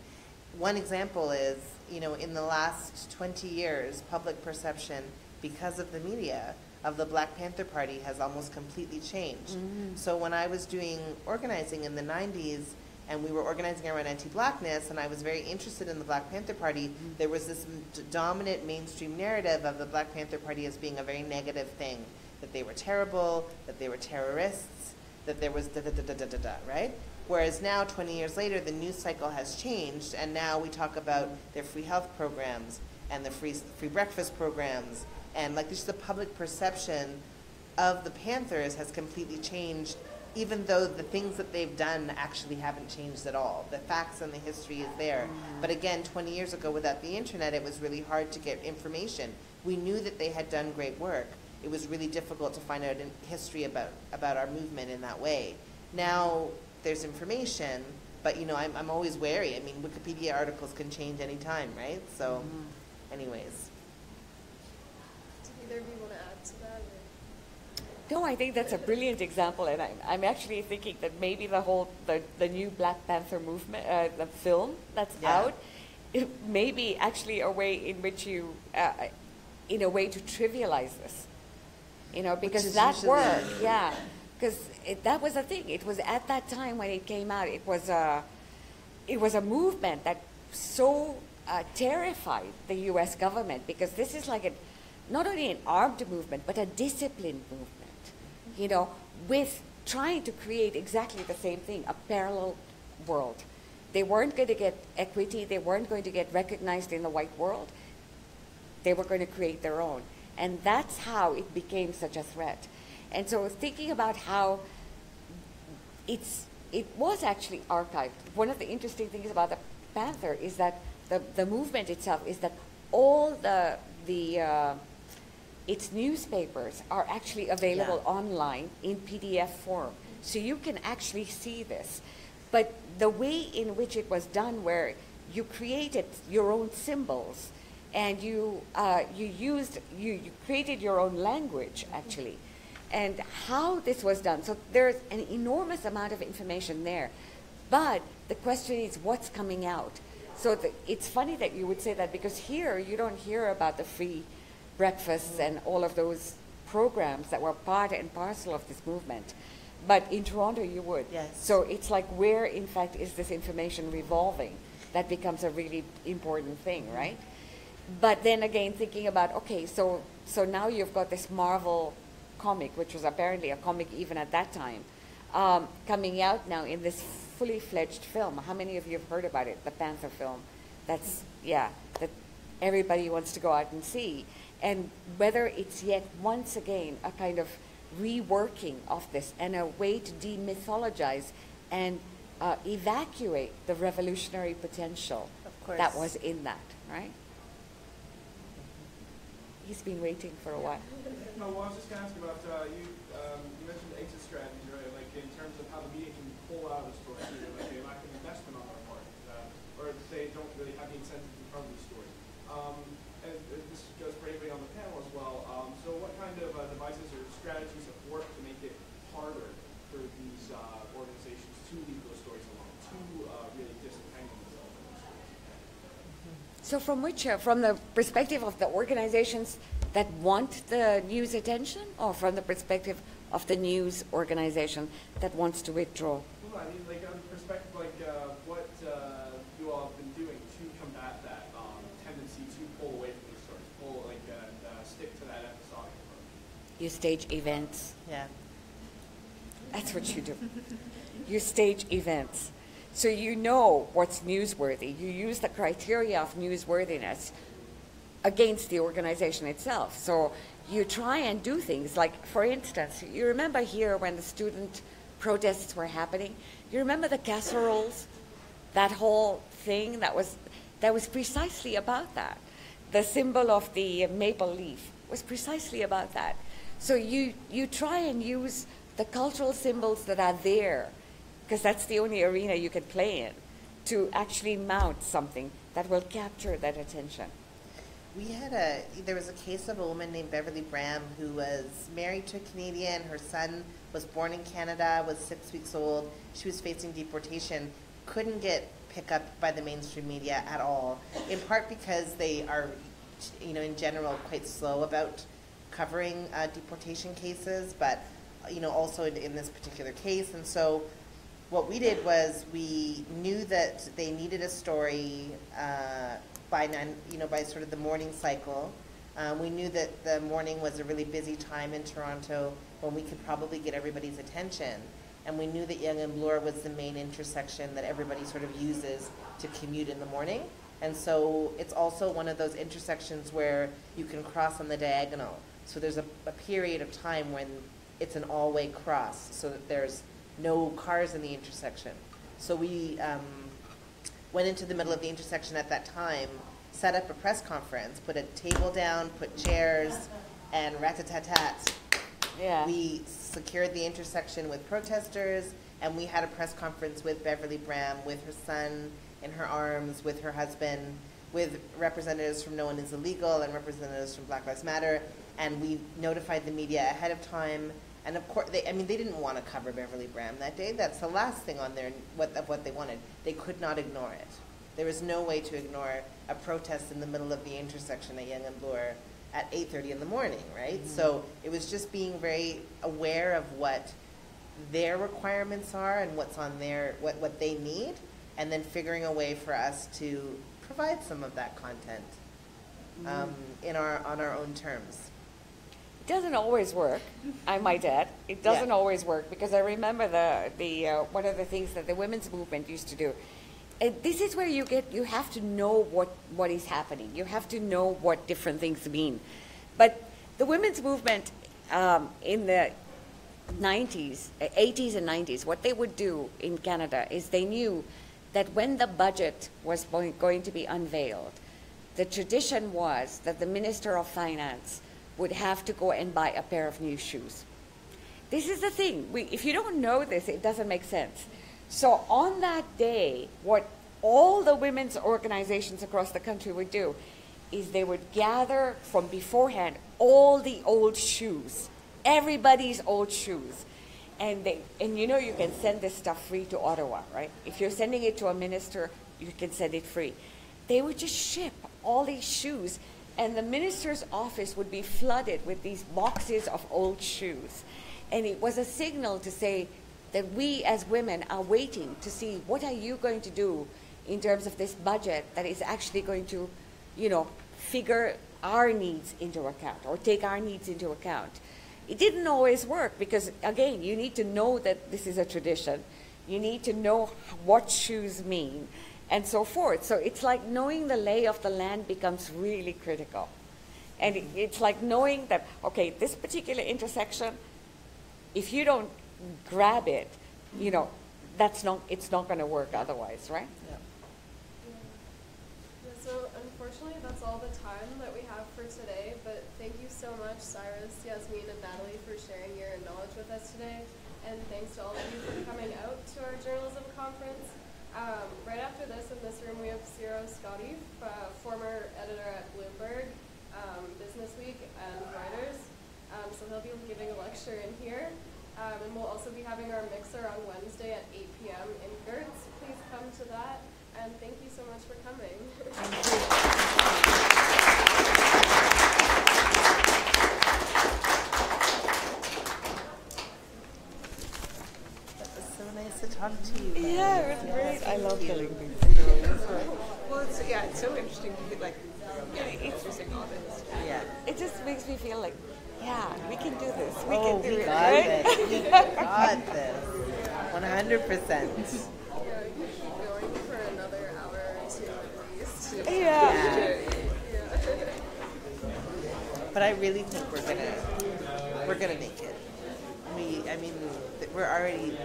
One example is, you know, in the last 20 years, public perception, because of the media, of the Black Panther Party has almost completely changed. Mm-hmm. So when I was doing organizing in the 90s, and we were organizing around anti-blackness, and I was very interested in the Black Panther Party, mm-hmm. there was this d- dominant mainstream narrative of the Black Panther Party as being a very negative thing, that they were terrible, that they were terrorists, that there was da da da da da da da, right? Whereas now, 20 years later, the news cycle has changed, and now we talk about their free health programs and the free free breakfast programs, and like just the public perception of the Panthers has completely changed, even though the things that they've done actually haven't changed at all. The facts and the history is there. Mm-hmm. But again, 20 years ago, without the internet, it was really hard to get information. We knew that they had done great work. It was really difficult to find out in history about, about our movement in that way. Now there's information, but you know, I'm, I'm always wary. I mean, Wikipedia articles can change any time, right? So, anyways. Did either of you want to add to that? Or? No, I think that's a brilliant example, and I'm, I'm actually thinking that maybe the whole the, the new Black Panther movement, uh, the film that's Yeah. out, it may be actually a way in which you, uh, in a way, to trivialize this. You know, because that work, yeah, because that was the thing. It was at that time when it came out. It was a, it was a movement that so uh, terrified the U.S. government because this is like a not only an armed movement, but a disciplined movement, you know, with trying to create exactly the same thing, a parallel world. They weren't going to get equity, they weren't going to get recognized in the white world. They were going to create their own. And that's how it became such a threat. And so thinking about how it's it was actually archived. One of the interesting things about the Panther is that the, the movement itself is that all the the uh, its newspapers are actually available Yeah. online in PDF form, so you can actually see this. But the way in which it was done, where you created your own symbols, and you uh, you used you, you created your own language actually, and how this was done. So there's an enormous amount of information there, but the question is what's coming out. So the, it's funny that you would say that because here you don't hear about the free breakfasts and all of those programs that were part and parcel of this movement. But in Toronto, you would. Yes. So it's like where, in fact, is this information revolving? That becomes a really important thing, right? But then again, thinking about okay, so so now you've got this Marvel comic, which was apparently a comic even at that time, um, coming out now in this fully fledged film. How many of you have heard about it? The Panther film. That's yeah, that everybody wants to go out and see. And whether it's yet once again a kind of reworking of this and a way to demythologize and uh, evacuate the revolutionary potential Of that was in that, right? He's been waiting for a while. No, well, I was just going to ask about, uh, you, um, you mentioned exit strategies, right? Like in terms of how the media can pull out of the story, you know, like they lack an investment on their part, uh, or they don't really have the incentive to cover the story. Um, and, and this goes for anybody on the panel as well. Um, so what kind of uh, devices or strategies have worked to make it harder for these uh, organizations to leave those stories alone, to uh, really disentangle themselves from those stories? So, from which, uh, from the perspective of the organizations that want the news attention, or from the perspective of the news organization that wants to withdraw? Well, I mean, like on the perspective, like uh, what uh, you all have been doing to combat that um, tendency to pull away from these stories, pull like uh, uh, stick to that episodic approach. You stage events. Yeah. That's what you do. you stage events. So you know what's newsworthy. You use the criteria of newsworthiness against the organization itself. So you try and do things like, for instance, you remember here when the student protests were happening, you remember the casseroles? That whole thing that was, that was precisely about that. The symbol of the maple leaf was precisely about that. So you, you try and use the cultural symbols that are there, because that's the only arena you can play in, to actually mount something that will capture that attention. We had a there was a case of a woman named Beverley Braham who was married to a Canadian. Her son was born in Canada, was six weeks old. She was facing deportation. Couldn't get picked up by the mainstream media at all. In part because they are, you know, in general quite slow about covering uh, deportation cases, but you know also in, in this particular case. And so what we did was we knew that they needed a story uh, by nine, you know, by sort of the morning cycle. Um, we knew that the morning was a really busy time in Toronto when we could probably get everybody's attention. And we knew that Yonge and Bloor was the main intersection that everybody sort of uses to commute in the morning. And so it's also one of those intersections where you can cross on the diagonal. So there's a, a period of time when it's an all-way cross, so that there's no cars in the intersection. So we um, went into the middle of the intersection at that time, set up a press conference, put a table down, put chairs, and rat-a-tat-tat. Yeah. We secured the intersection with protesters, and we had a press conference with Beverley Braham, with her son in her arms, with her husband, with representatives from No One Is Illegal and representatives from Black Lives Matter, and we notified the media ahead of time. And of course, they, I mean, they didn't want to cover Beverley Braham that day. That's the last thing on there what, of what they wanted. They could not ignore it. There was no way to ignore a protest in the middle of the intersection at Yonge and Bloor at 8.30 in the morning, right? So it was just being very aware of what their requirements are and what's on their, what, what they need, and then figuring a way for us to provide some of that content. um, in our on our own terms. It doesn't always work, I might add. It doesn't Yeah. always work because I remember the the uh, one of the things that the women's movement used to do. And this is where you get you have to know what what is happening. You have to know what different things mean. But the women's movement um, in the 90s, uh, 80s and 90s, what they would do in Canada is they knew that when the budget was going to be unveiled, the tradition was that the Minister of Finance would have to go and buy a pair of new shoes. This is the thing. We, if you don't know this, it doesn't make sense. So on that day, what all the women's organizations across the country would do is they would gather from beforehand all the old shoes, everybody's old shoes. And they and you know you can send this stuff free to Ottawa, right? If you're sending it to a minister, you can send it free. They would just ship all these shoes and the minister's office would be flooded with these boxes of old shoes. And it was a signal to say that we as women are waiting to see what are you going to do in terms of this budget that is actually going to, you know, figure our needs into account or take our needs into account. It didn't always work because again, you need to know that this is a tradition. You need to know what shoes mean and so forth. So it's like knowing the lay of the land becomes really critical. And it, it's like knowing that, okay, this particular intersection, if you don't grab it, you know, that's not, it's not going to work otherwise, right? Yeah, so unfortunately, that's all the time that we have for today, but thank you so much, Syrus, Yasmin, and Natalie for sharing your knowledge with us today. And thanks to all of you for coming out to our journalism conference. Um, right after this, in this room, we have Ciro Scotti, uh, former editor at Bloomberg, um, Businessweek, and Reuters. Um, so he'll be giving a lecture in here. Um, and we'll also be having our mixer on Wednesday at 8 p.m. in Gert's. Please come to that. And thank you so much for coming. It was so nice to talk to you. Yeah, it was great. I love you. telling these stories. Well, it's, yeah, it's so interesting to be like, yeah, introducing all this. Yeah. It just makes me feel like, yeah, we can do this. We oh, can do we it, got right? this. We got this. One hundred percent. Yeah, we can keep going for another hour or two at least. Yeah. But I really think we're gonna we're gonna make it. We, I mean, we're already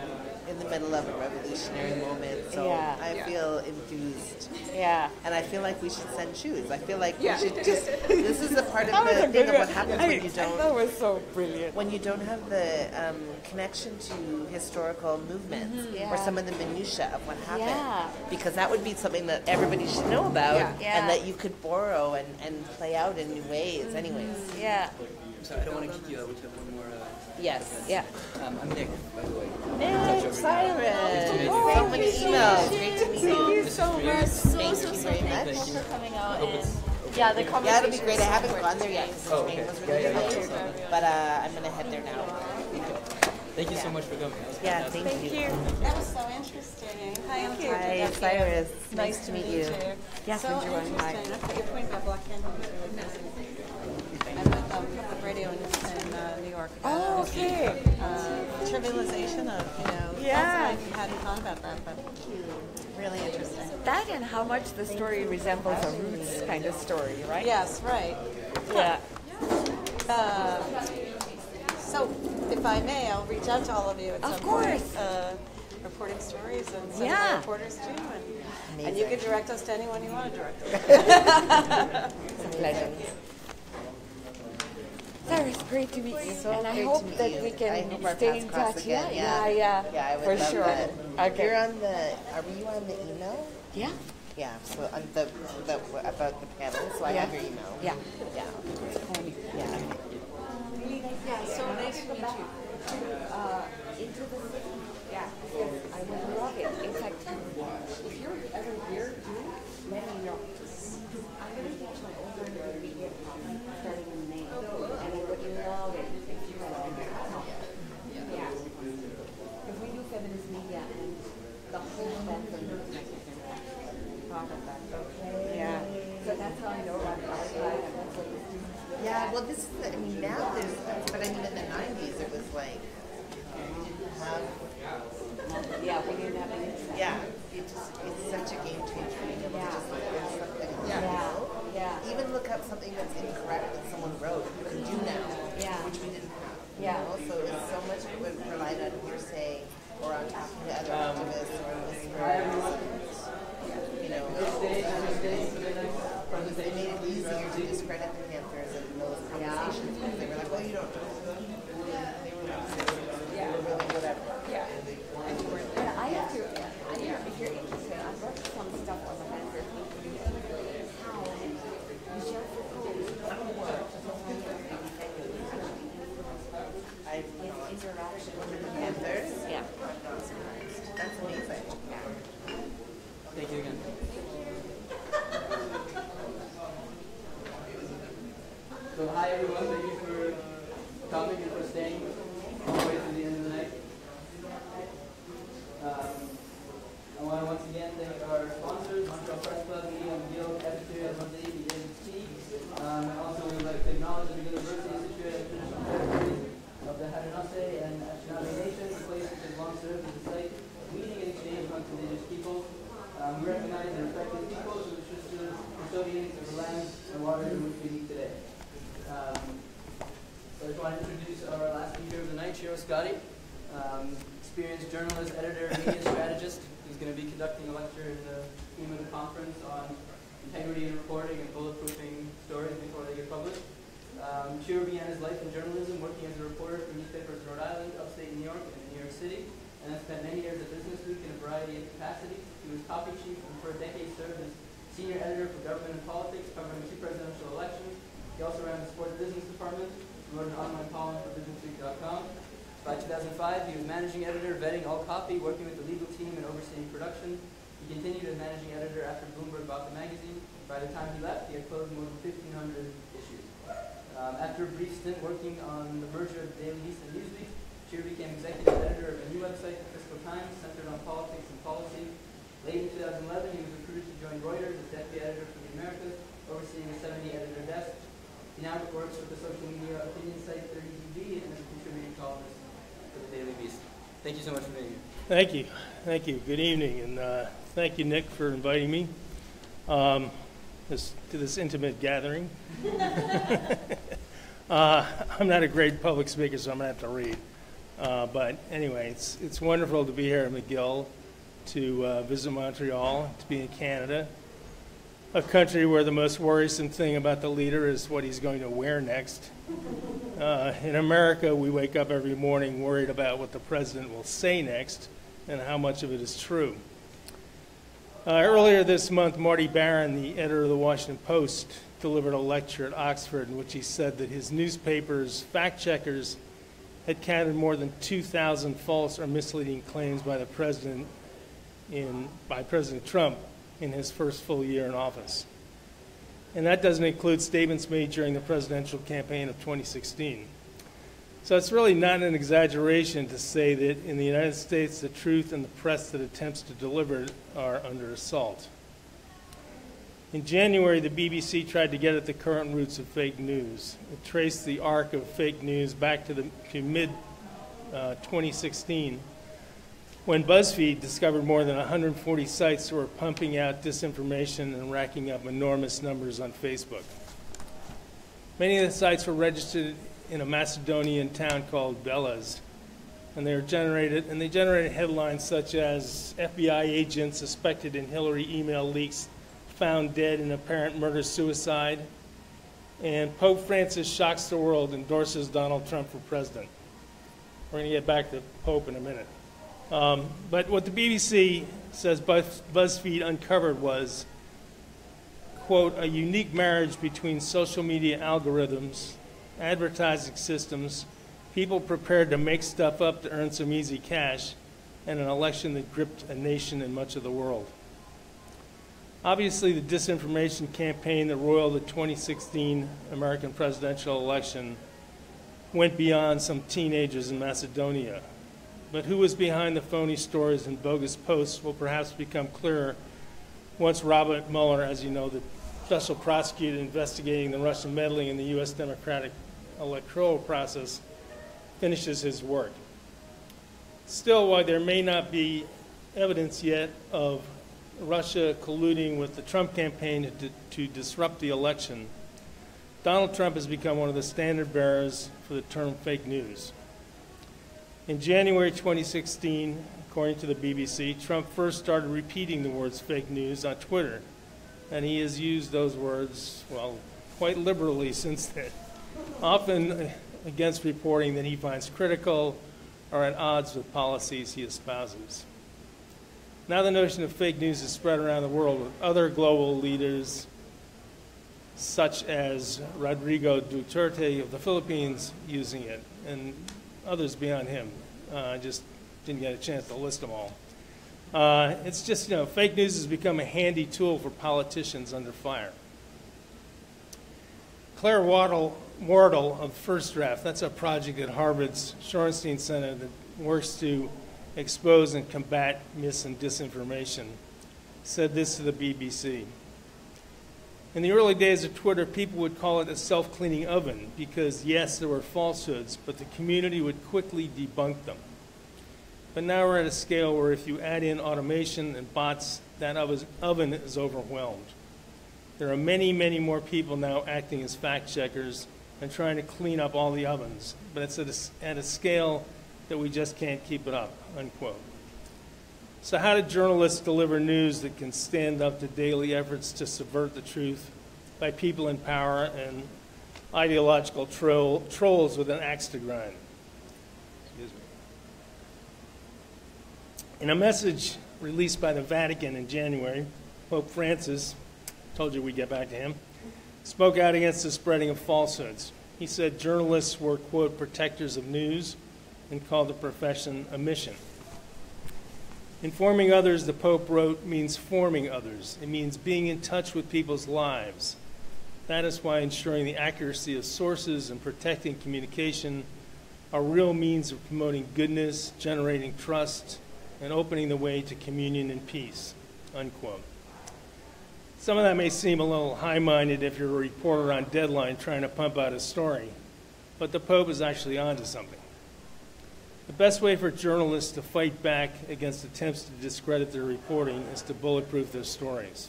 in the middle of a revolutionary moment, so Yeah. I Yeah. feel enthused. Yeah. And I feel like we should send shoes. I feel like Yeah. we should just. This is a part of the thing of what happens I- when you don't. That was so brilliant. When you don't have the um, connection to historical movements Mhm. or some of the minutia of what happened, Yeah. because that would be something that everybody should know about, Yeah. Yeah. and that you could borrow and, and play out in new ways. Anyways. Yeah. Sorry, I don't want to keep you up. We have one more. Uh, Yes. event. Yeah. Um, I'm Nick, by the way. Nick, Syrus. here. So Thank many you. emails. Great to meet you. Thank you so is for you. much. So, Thank so, you so much. thankful for coming out. And yeah, the Yeah, conversation. it'll be great. I haven't gone there yet. great. 'cause the Oh, train okay. was Yeah, really yeah, late. yeah. But uh, I'm gonna head there now. Thank you so much for coming. That Yeah, fantastic. thank you. That was so interesting. Hi, I'm you. Deidre Hi, Syrus. Nice, Nice to meet you. Yes, so Joanne. Interesting. I put your point about Black Canyon. Um, Public Radio in, in uh, New York. Oh, okay. Uh, trivialization of, you know, Yeah. I hadn't thought about that, but really interesting. That and how much the story resembles a Roots kind of story, right? Yes, right. Yeah. Uh, so, if I may, I'll reach out to all of you at Of some course. point, uh, reporting stories and some Yeah. reporters too, and, and you can direct us to anyone you want to direct us. to. It's a pleasure. Syrus, great to meet you. So and I great to hope meet that you. we can I hope our stay in touch. again. Yeah, yeah, yeah. Yeah, I would For love sure. that. Okay. You're on the. Are you on the email? Yeah. Yeah. So on the, the about the panel. So I Yeah. have your email. Yeah. Yeah. Yeah. yeah, so nice to meet you. Uh, into the Thank you. Thank you. Good evening. And uh, thank you, Nick, for inviting me um, this, to this intimate gathering. [laughs] uh, I'm not a great public speaker, so I'm going to have to read. Uh, but anyway, it's, it's wonderful to be here at McGill, to uh, visit Montreal, to be in Canada, a country where the most worrisome thing about the leader is what he's going to wear next. Uh, in America, we wake up every morning worried about what the president will say next and how much of it is true. Uh, earlier this month, Marty Baron, the editor of the Washington Post, delivered a lecture at Oxford in which he said that his newspaper's fact checkers had counted more than 2,000 false or misleading claims by the president in, by President Trump in his first full year in office. And that doesn't include statements made during the presidential campaign of 2016. So it's really not an exaggeration to say that in the United States, the truth and the press that attempts to deliver it are under assault. In January, the BBC tried to get at the current roots of fake news. It traced the arc of fake news back to, the, to mid uh, 2016 when BuzzFeed discovered more than 140 sites that were pumping out disinformation and racking up enormous numbers on Facebook. Many of the sites were registered in a Macedonian town called Veles, and they were generated and they generated headlines such as FBI agent suspected in Hillary email leaks found dead in apparent murder suicide, and Pope Francis shocks the world, endorses Donald Trump for president. We're going to get back to Pope in a minute. Um, but what the BBC says Buzz, BuzzFeed uncovered was, quote, a unique marriage between social media algorithms, advertising systems, people prepared to make stuff up to earn some easy cash, and an election that gripped a nation and much of the world. Obviously, the disinformation campaign that roiled the 2016 American presidential election went beyond some teenagers in Macedonia. But who was behind the phony stories and bogus posts will perhaps become clearer once Robert Mueller, as you know, the special prosecutor investigating the Russian meddling in the U.S. democratic electoral process, finishes his work. Still, while there may not be evidence yet of Russia colluding with the Trump campaign to, to disrupt the election, Donald Trump has become one of the standard bearers for the term fake news. In January 2016, according to the BBC, Trump first started repeating the words fake news on Twitter, and he has used those words, well, quite liberally [laughs] since then, often against reporting that he finds critical or at odds with policies he espouses. Now the notion of fake news is spread around the world with other global leaders, such as Rodrigo Duterte of the Philippines, using it, and others beyond him. Uh, I just didn't get a chance to list them all. Uh, it's just, you know, fake news has become a handy tool for politicians under fire. Claire Wardle, Wardle of First Draft, that's a project at Harvard's Shorenstein Center that works to expose and combat mis and disinformation, said this to the BBC. In the early days of Twitter, people would call it a self cleaning oven because, yes, there were falsehoods, but the community would quickly debunk them. But now we're at a scale where if you add in automation and bots, that oven is overwhelmed. There are many, many more people now acting as fact checkers and trying to clean up all the ovens, but it's at a, at a scale that we just can't keep it up, unquote. So, how do journalists deliver news that can stand up to daily efforts to subvert the truth by people in power and ideological troll, trolls with an axe to grind? Excuse me. In a message released by the Vatican in January, Pope Francis, told you we'd get back to him, spoke out against the spreading of falsehoods. He said journalists were, quote, protectors of news and called the profession a mission. Informing others, the Pope wrote, means forming others. It means being in touch with people's lives. That is why ensuring the accuracy of sources and protecting communication are real means of promoting goodness, generating trust, and opening the way to communion and peace. Unquote. Some of that may seem a little high minded if you're a reporter on deadline trying to pump out a story, but the Pope is actually onto something. The best way for journalists to fight back against attempts to discredit their reporting is to bulletproof their stories.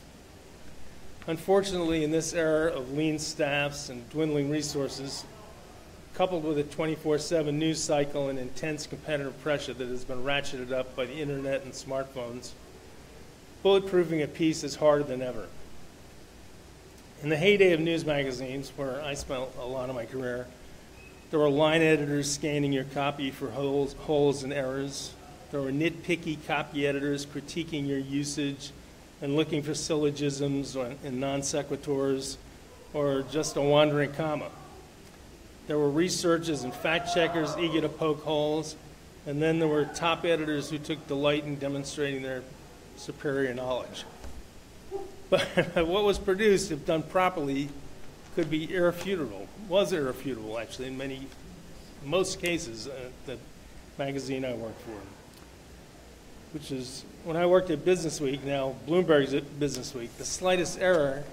Unfortunately, in this era of lean staffs and dwindling resources, coupled with a 24 7 news cycle and intense competitive pressure that has been ratcheted up by the internet and smartphones, bulletproofing a piece is harder than ever. In the heyday of news magazines, where I spent a lot of my career, there were line editors scanning your copy for holes, holes and errors. There were nitpicky copy editors critiquing your usage and looking for syllogisms and non sequiturs or just a wandering comma. There were researchers and fact checkers eager to poke holes, and then there were top editors who took delight in demonstrating their superior knowledge. But [laughs] what was produced, if done properly, could be irrefutable, was irrefutable actually in many, most cases, uh, the magazine I worked for, which is when I worked at Businessweek, now Bloomberg's at Businessweek, the slightest error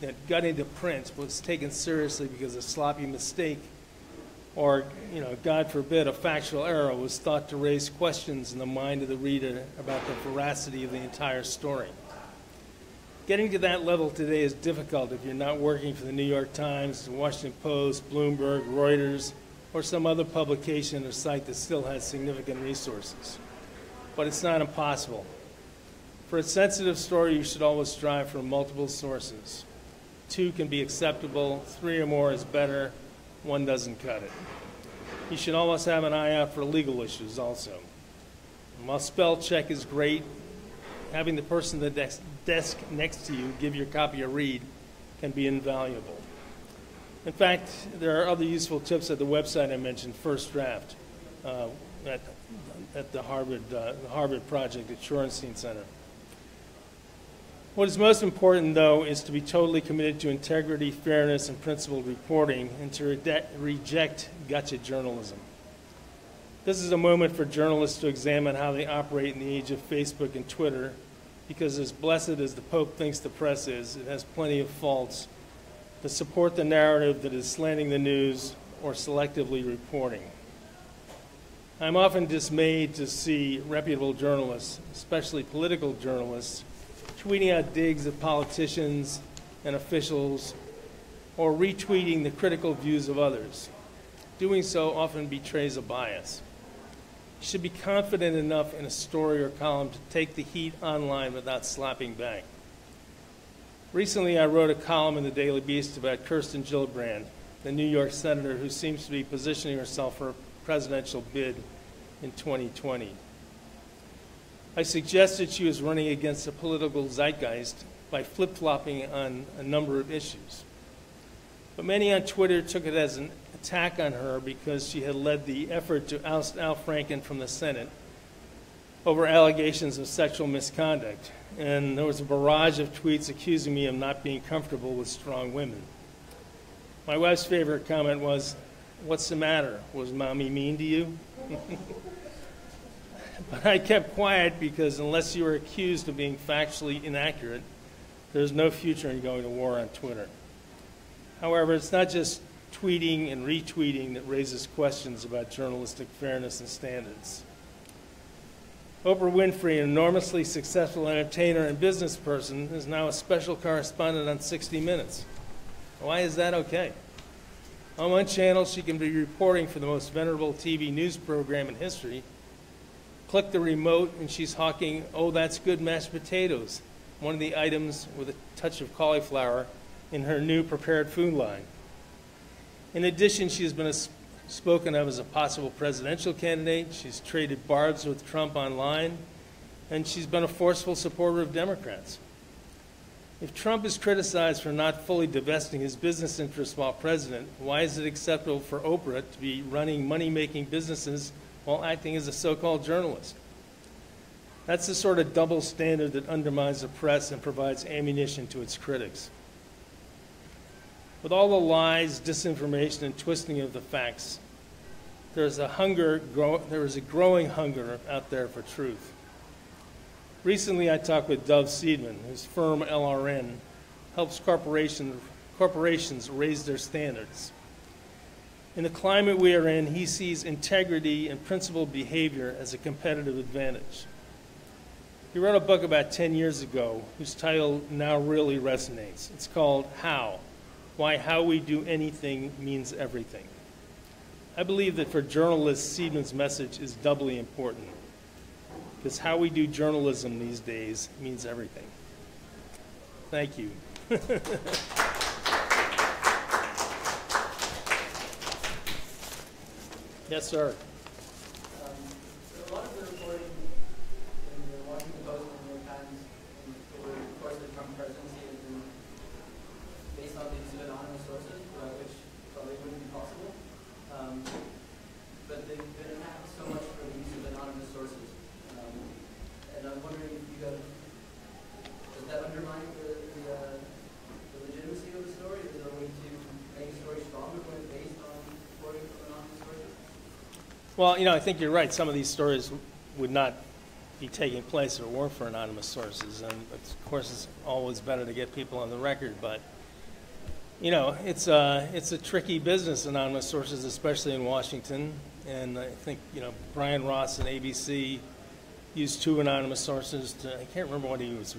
that got into print was taken seriously because a sloppy mistake or, you know, God forbid, a factual error was thought to raise questions in the mind of the reader about the veracity of the entire story. Getting to that level today is difficult if you're not working for the New York Times, Washington Post, Bloomberg, Reuters, or some other publication or site that still has significant resources. But it's not impossible. For a sensitive story, you should always strive for multiple sources. Two can be acceptable, three or more is better, one doesn't cut it. You should always have an eye out for legal issues also. while spell check is great, having the person at the desk next to you give your copy a read can be invaluable. In fact, there are other useful tips at the website I mentioned, First Draft, uh, at, at the Harvard, uh, Harvard project at Shorenstein Center. What is most important, though, is to be totally committed to integrity, fairness, and principled reporting, and to re- reject gotcha journalism. This is a moment for journalists to examine how they operate in the age of Facebook and Twitter because as blessed as the Pope thinks the press is, it has plenty of faults that support the narrative that is slanting the news or selectively reporting. I'm often dismayed to see reputable journalists, especially political journalists, tweeting out digs at politicians and officials or retweeting the critical views of others. Doing so often betrays a bias. You should be confident enough in a story or column to take the heat online without slapping back. Recently, I wrote a column in the Daily Beast about Kirsten Gillibrand, the New York senator who seems to be positioning herself for a presidential bid in 2020. I suggested she was running against the political zeitgeist by flip flopping on a number of issues. But many on Twitter took it as an attack on her because she had led the effort to oust Al Franken from the Senate over allegations of sexual misconduct. And there was a barrage of tweets accusing me of not being comfortable with strong women. My wife's favorite comment was, What's the matter? Was mommy mean to you? [laughs] but I kept quiet because unless you are accused of being factually inaccurate, there's no future in going to war on Twitter. However, it's not just tweeting and retweeting that raises questions about journalistic fairness and standards. Oprah Winfrey, an enormously successful entertainer and business person, is now a special correspondent on 60 Minutes. Why is that okay? On one channel, she can be reporting for the most venerable TV news program in history. Click the remote, and she's hawking, oh, that's good mashed potatoes, one of the items with a touch of cauliflower in her new prepared food line. In addition, she has been spoken of as a possible presidential candidate. She's traded barbs with Trump online, and she's been a forceful supporter of Democrats. If Trump is criticized for not fully divesting his business interests while president, why is it acceptable for Oprah to be running money making businesses while acting as a so called journalist? That's the sort of double standard that undermines the press and provides ammunition to its critics. With all the lies, disinformation, and twisting of the facts, there's a hunger, grow, there is a growing hunger out there for truth. Recently, I talked with Dov Seidman, whose firm LRN helps corporations, corporations raise their standards. In the climate we are in, he sees integrity and principled behavior as a competitive advantage. He wrote a book about 10 years ago whose title now really resonates. It's called How Why How We Do Anything Means Everything. I believe that for journalists, Seidman's message is doubly important because how we do journalism these days means everything. Thank you. [laughs] yes, sir. Um, a lot of the reporting in the Washington Post and the New York Times over the course of the Trump presidency has been based on the use of anonymous sources, uh, which probably wouldn't be possible. Um, but they've been attacked so much for the use of anonymous sources. Um, and I'm wondering if you have, does that undermine the, the, uh, the legitimacy of the story? Is there a way to make a story stronger when it's based on reporting from anonymous sources? Well, you know, I think you're right. Some of these stories would not be taking place if it weren't for anonymous sources. And of course, it's always better to get people on the record. But you know, it's a it's a tricky business, anonymous sources, especially in Washington. And I think you know Brian Ross and ABC used two anonymous sources to. I can't remember what he was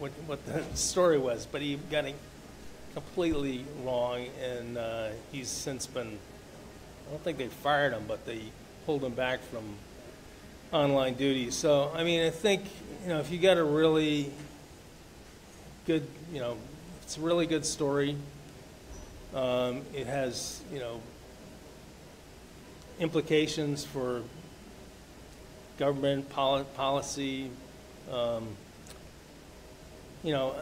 what what the [laughs] story was, but he got it completely wrong, and uh, he's since been. I don't think they fired him, but they pulled him back from online duties. So, I mean, I think, you know, if you got a really good, you know, it's a really good story. Um, it has, you know, implications for government poli- policy. Um, you know,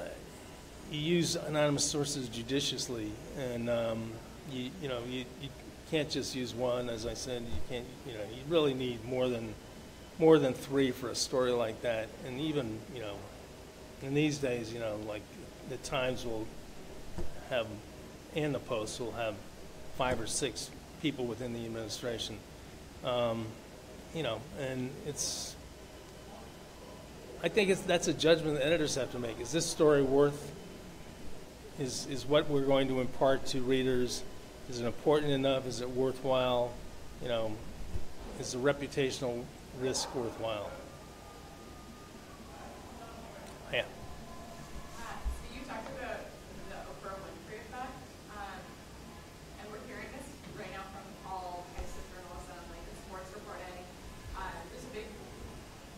you use anonymous sources judiciously, and um, you, you know, you, you can't just use one. As I said, you can't. You know, you really need more than more than three for a story like that. And even you know, in these days, you know, like the Times will have, and the Post will have five or six people within the administration. Um, you know, and it's. I think it's, that's a judgment the editors have to make. Is this story worth, is, is what we're going to impart to readers, is it important enough? Is it worthwhile? You know, is the reputational risk worthwhile? Yeah. Uh, so you talked about the Oprah Winfrey effect, um, and we're hearing this right now from all types of journalism, like in sports reporting. Um, there's a big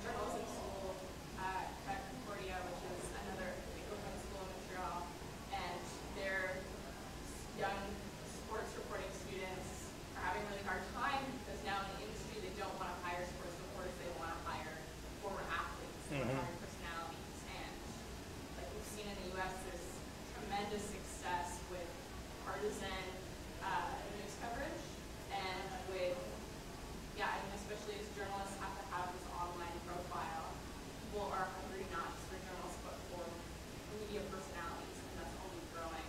journalism school at at Concordia, which is another big open school in Montreal, and their young sports reporting students are having a really hard time because now in the industry they don't want to hire sports reporters, they want to hire former athletes, they want to Mhm. hire personalities, and like we've seen in the U.S. this tremendous success with partisan uh, news coverage, and with yeah, I mean especially as journalists have to have this online profile, people are hungry not just for journalists but for media personalities, and that's only growing.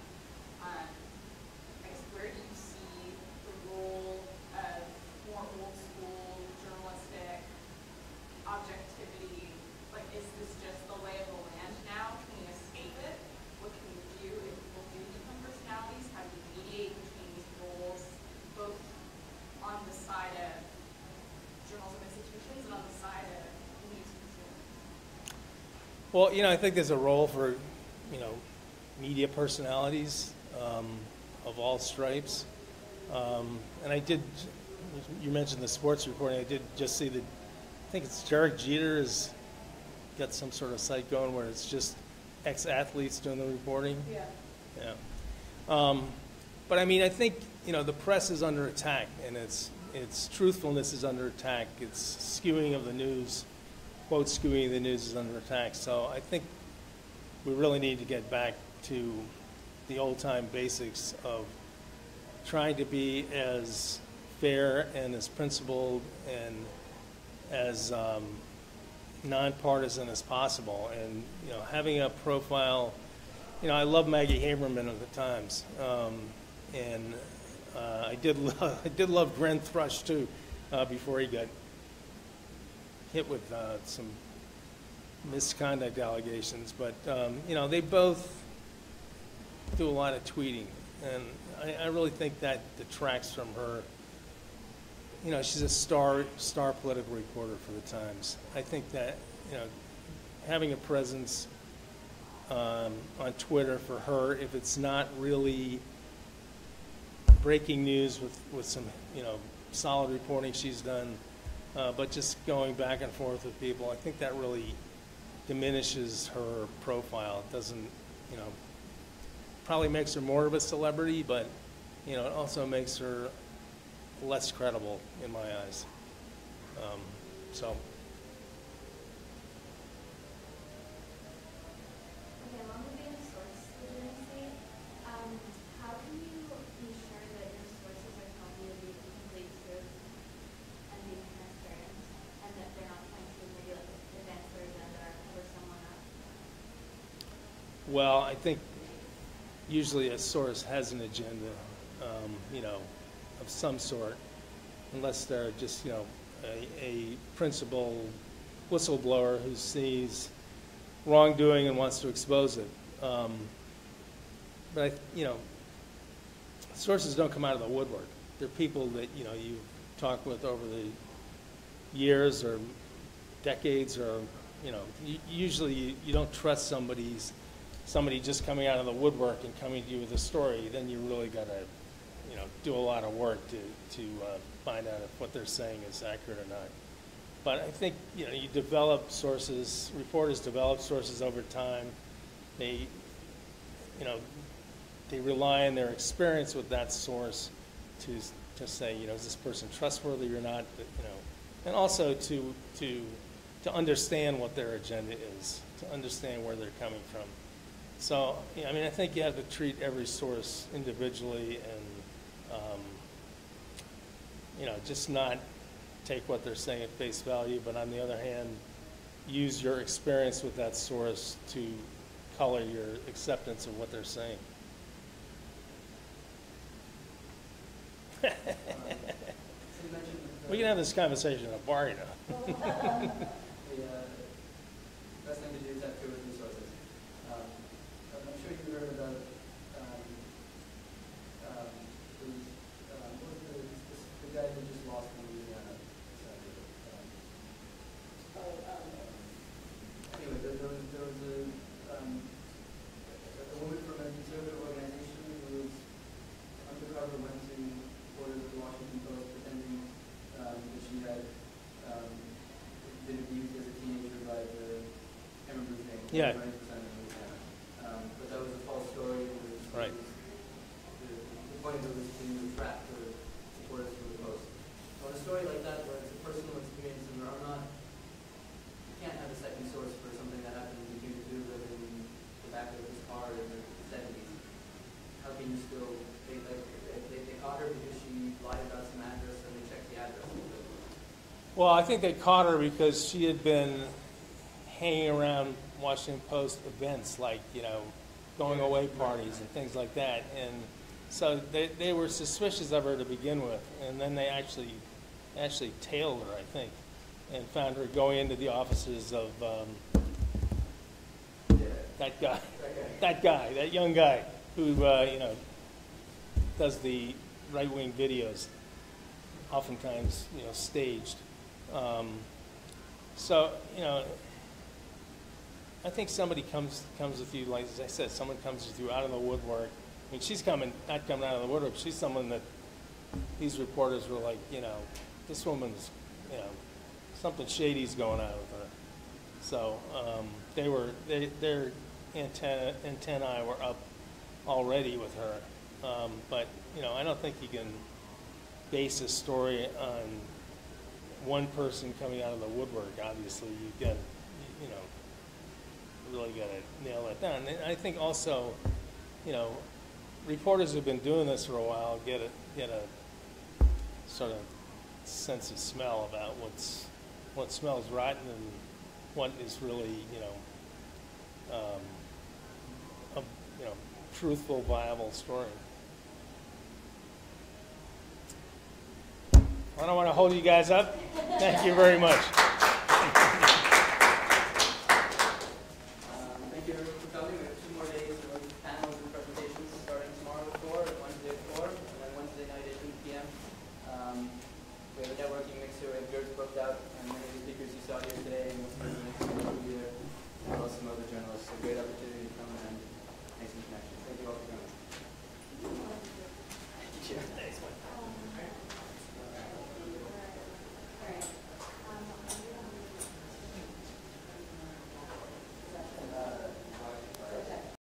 Um, I guess where do you see the role of more old school journalistic objectivity? Like, is this just the lay of the land now? Can we escape it? What can we do if people do become personalities? How do you mediate between these roles, both on the side of journalism institutions and on the side of news consumers? Well, you know, I think there's a role for, you know, media personalities um, of all stripes. Um, and I did, you mentioned the sports reporting, I did just see that, I think it's Derek Jeter has got some sort of site going where it's just ex-athletes doing the reporting. Yeah. Yeah. Um, but I mean, I think, you know, the press is under attack and its, its truthfulness is under attack. Its skewing of the news, quote, skewing the news is under attack. So I think we really need to get back to the old time basics of trying to be as fair and as principled and as um, nonpartisan as possible. And, you know, having a profile, you know, I love Maggie Haberman of the Times. Um, and uh, I did [laughs] I did love Glenn Thrush too, uh, before he got hit with uh, some misconduct allegations. But um, you know, they both do a lot of tweeting, and I, I really think that detracts from her. You know, she's a star star political reporter for the Times. I think that you know, having a presence um, on Twitter for her, if it's not really breaking news with, with some, you know, solid reporting she's done, uh, but just going back and forth with people, I think that really diminishes her profile. It doesn't, you know, probably makes her more of a celebrity, but, you know, it also makes her less credible in my eyes. Um, so, Okay, along with being a source legitimacy, um, how can you be sure that your sources are telling you the complete truth and being transparent, and that they're not trying to maybe like advance their agenda or cover someone up? Well, I think usually a source has an agenda, um, you know, of some sort, unless they're just, you know, a, a principal whistleblower who sees wrongdoing and wants to expose it. Um, but I, you know, sources don't come out of the woodwork. They're people that you know you talk with over the years or decades, or you know, usually you, you don't trust somebody's somebody just coming out of the woodwork and coming to you with a story. Then you really got to, you know, do a lot of work to to uh, find out if what they're saying is accurate or not. But I think you know you develop sources. Reporters develop sources over time. They, you know, they rely on their experience with that source to to say, you know, is this person trustworthy or not? But, you know, and also to to to understand what their agenda is, to understand where they're coming from. So, yeah, I mean, I think you have to treat every source individually and, um, you know, just not take what they're saying at face value, but on the other hand, use your experience with that source to color your acceptance of what they're saying. We can have this conversation at a bar, you know. [laughs] [laughs] The, uh, best thing to do is have two or three sources. Um, I'm I'm sure you heard about, um, um, who's, um, what was the, the, the guy who just lost in Louisiana? Sorry, um, Anyway, there, there was, there was a, um, a a woman from a conservative organization who was undercover, went to reported the Washington Post pretending, um, that she had, um, been abused as a teenager by the, I can't remember his name. Yeah. Running for Senate in Louisiana. Um, but that was a false story. Right. The, the point of it was to attract the supporters for the Post. On a story like that, where it's a personal experience and there are not you can't have a second source for something that happened to you who live in the back of his car in the seventies. How can you still, they, like, they, they caught her because she lied about some address and they checked the address. Well, I think they caught her because she had been hanging around Washington Post events, like, you know, going away parties and things like that. And so they, they were suspicious of her to begin with. And then they actually, actually tailed her, I think, and found her going into the offices of um, that guy, [laughs] that guy, that young guy who, uh, you know, does the right-wing videos, oftentimes, you know, staged. Um, so, you know, I think somebody comes comes with you, like I said, someone comes with you out of the woodwork. I mean, she's coming, not coming out of the woodwork. She's someone that these reporters were like, you know, this woman's, you know, something shady's going on with her. So um, they were, they, their antenna, antennae were up already with her. Um, but you know, I don't think you can base a story on one person coming out of the woodwork. Obviously, you got, you know, really got to nail that down. And I think also, you know, reporters who've been doing this for a while get a get a sort of sense of smell about what's what smells rotten and what is really, you know, um, a you know truthful, viable story. I don't want to hold you guys up. Thank you very much.